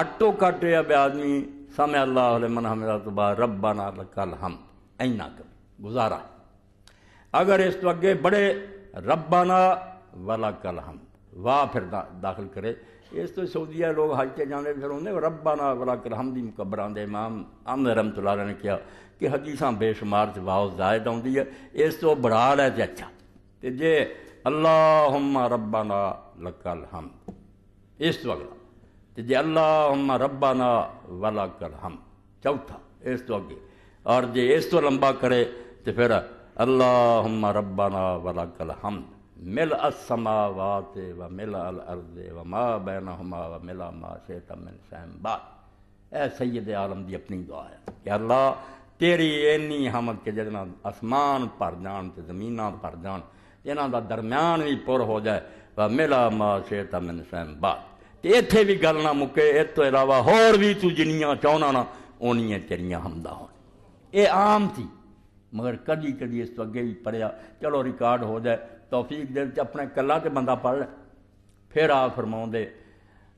Speaker 1: ਘੱਟੋ ਘੱਟ ਇਹ ਅਬ ਆਦਮੀ ਸਮੇ ਅੱਲਾਹ ਅਲਮਨ ਹਮਦਾ ਤੋਂ ਬਾਅਦ ਰੱਬਾਨਾ ਲਕਲ ਹਮ ਇੰਨਾ ਕਰ ਗੁਜ਼ਾਰਾ अगर इस तो अगे बड़े रबाना वाला कल हम। वाह फिर दा, दाखिल करे। इस तो सऊदिया लोग हज के जाने फिर उन्हें रब्बाना वाला कल हम दी मुकबर दे इमाम। अमन रहमतुल्ला ने कहा कि हदीसा बेशुमार वाह जायद आँदी है। इस तो बड़ा है तो अच्छा। तो जे अल्लाह रब्बाना लकल हम। इस तो अगला तो जे अल्लाह रबाना वाला कल हम। चौथा इस तो अगे और जे इस तो लंबा करे तो फिर अल्लाह रब्बाना वलकल हम मिल असमावात व मिल अल अर्ज़ व माँ बैन हमा व मिला माँ से तमिन सैम बात ए सैद आलम की अपनी दुआ है। कि अल्लाह, तेरी इन्नी हमद के जदना आसमान भर जान तो जमीना भर जान इन्हों का दरम्यान भी पुर हो जाए, व मिला माँ से तमिन सैम बात इतने भी गल ना मुके इस तो इलावा होर भी तू जिन्निया चाहना ना, उन्निया तेरिया हमदा होनी। ये आम थी। मगर कदी कदी इस तो अगे भी पढ़िया चलो रिकॉर्ड हो जाए, तौफीक दे अपने कला तो बंदा पढ़ ले। फिर आ फरमाते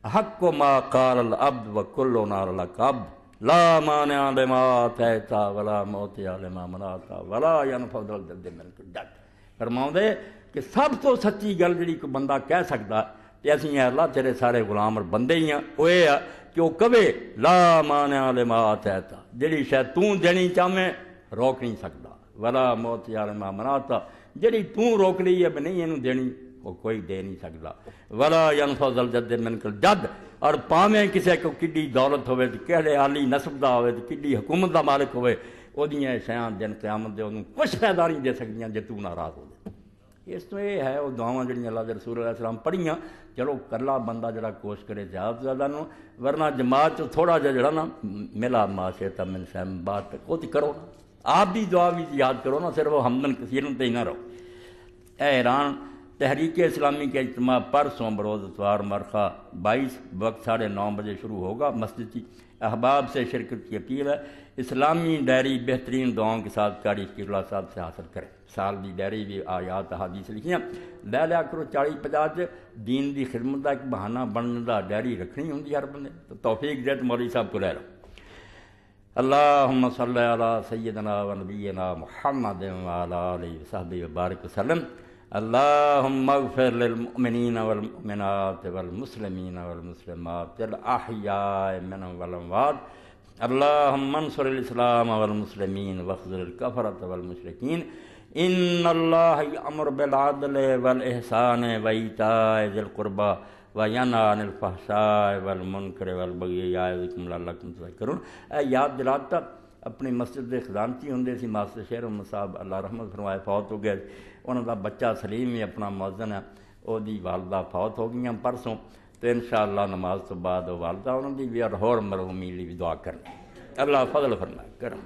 Speaker 1: हक मा काल अब्द व कुल्लो नार कब ला मान्या ले मा तैता वला मोतिया ले मा मनाता वला यन फदल दे मिल के डट। फरमाते कि सब तो सच्ची गल जी कोई बंदा कह सकता तो असी अल्लाह तेरे सारे गुलाम और बंदे ही हाँ वो ये कि वह कवे, ला मान्या ले मा तैता। जी शायद तू देनी चाहे ਰੋਕ ਨਹੀਂ ਸਕਦਾ ਵਲਾ ਮੌਤ ਯਾਰ ਮਾ ਮਨਾਤਾ ਜਿਹੜੀ ਤੂੰ ਰੋਕ ਲਈ ਹੈ ਨਹੀਂ ਇਹਨੂੰ ਦੇਣੀ ਉਹ ਕੋਈ ਦੇ ਨਹੀਂ ਸਕਦਾ ਵਲਾ ਯਨਫਾ ਜ਼ਲ ਜਦ ਮਨਕਲ ਜਦ ਔਰ ਪਾਵੇਂ ਕਿਸੇ ਕੋ ਕਿੱਡੀ ਦੌਲਤ ਹੋਵੇ ਤੇ ਕਿਹੜੇ ਆਲੀ ਨਸਬ ਦਾ ਹੋਵੇ ਤੇ ਕਿੱਡੀ ਹਕੂਮਤ ਦਾ ਮਾਲਕ ਹੋਵੇ ਉਹਦੀਆਂ ਸ਼ਾਨ ਦਿਨ ਕਿਆਮਤ ਦੇ ਉਹਨੂੰ ਕੁਝ ਫਾਇਦਾ ਨਹੀਂ ਦੇ ਸਕਦੀਆਂ ਜੇ ਤੂੰ ਨਾਰਾਜ਼ ਹੋ ਜਾ ਇਸ ਤੋਂ ਇਹ ਹੈ ਉਹ ਦੁਆਵਾਂ ਜਿਹੜੀਆਂ ਅੱਲਾਹ ਦੇ ਰਸੂਲ ਅੱਲਾਹ ਸਲਾਮ ਪੜੀਆਂ ਚਲੋ ਕੱਲਾ ਬੰਦਾ ਜਿਹੜਾ ਕੋਸ਼ ਕਰੇ ਜ਼ਿਆਦਾ ਜ਼ਿਆਦਾ ਨੂੰ ਵਰਨਾ ਜਮਾਤ ਚ ਥੋੜਾ ਜਿਹਾ ਜਿਹੜਾ ਨਾ ਮਿਲਾ ਮਾਸੇ ਤਾਂ ਮਿਲ ਸਹਿਮ ਬਾਤ ਉਹ ਤੇ ਕਰੋ ਨਾ आप भी दुआ भी याद करो ना, सिर्फ़ हमदन कसीरन ते ही ना रहो। ऐरान तहरीक इस्लामी के इज्तम परसों बरोज़ इतवार मरखा, बाईस वक्त साढ़े नौ बजे शुरू होगा मस्जिद की। अहबाब से शिरकत की अपील है, इस्लामी डायरी बेहतरीन दुआओं के साथ कारी किबला साहब से हासिल करें। साल की डायरी भी आयात हादीस लिखियाँ, लै लिया करो चाली पचास, दीन की खिदमत का एक बहाना बनने का डायरी रखनी होंगी हर बंदे। तो तौफीक जैत मौली साहब को लै लो। अल्लाह सल सैदना व नबीना मोहम्मद वाला साहब बारक वसलम अल्लाहमगफिर लिलमुमिनीन वलमुमिनात वलमुस्लिमीन वलमुस्लिमात अल्लाहुम्म अंसुर इस्लाम वलमुस्लिमीन वखजुल कफरत वलमुशरिकीन इन अल्लाह अमर बिल अदल वल इहसान व ईताए जिल कुर्बा व यना अनिल फहशाए वल मुनकर वल बगी यायकुम लअल्लकुम तज़क्करून ए याद दिलाता ਆਪਣੀ ਮਸਜਿਦ ਦੇ ਖਜ਼ਾਨਚੀ ਹੁੰਦੇ ਸੀ ਮਾਸਟਰ ਸ਼ੇਰ ਮੁਹੰਮਦ ਸਾਹਿਬ ਅੱਲਾ ਰਹਿਮਤ ਫਰਮਾਏ ਫੌਤ ਹੋ ਗਏ ਉਹਨਾਂ ਦਾ ਬੱਚਾ ਸਲੀਮ ਵੀ ਆਪਣਾ ਮੌਜ਼ਨ ਹੈ ਉਹਦੀ ਵਾਲਦਾ ਫੌਤ ਹੋ ਗਈਆਂ ਪਰਸੋਂ ਤੇ ਇਨਸ਼ਾਅੱਲਾ ਨਮਾਜ਼ ਤੋਂ ਬਾਅਦ ਉਹ ਵਾਲਦਾ ਉਹਨਾਂ ਦੀ ਵੀ ਹੋਰ ਮਰਹੂਮੀ ਲਈ ਵੀ ਦੁਆ ਕਰਨੀ ਅੱਲਾ ਫਜ਼ਲ ਫਰਮਾਏ ਕਰਮ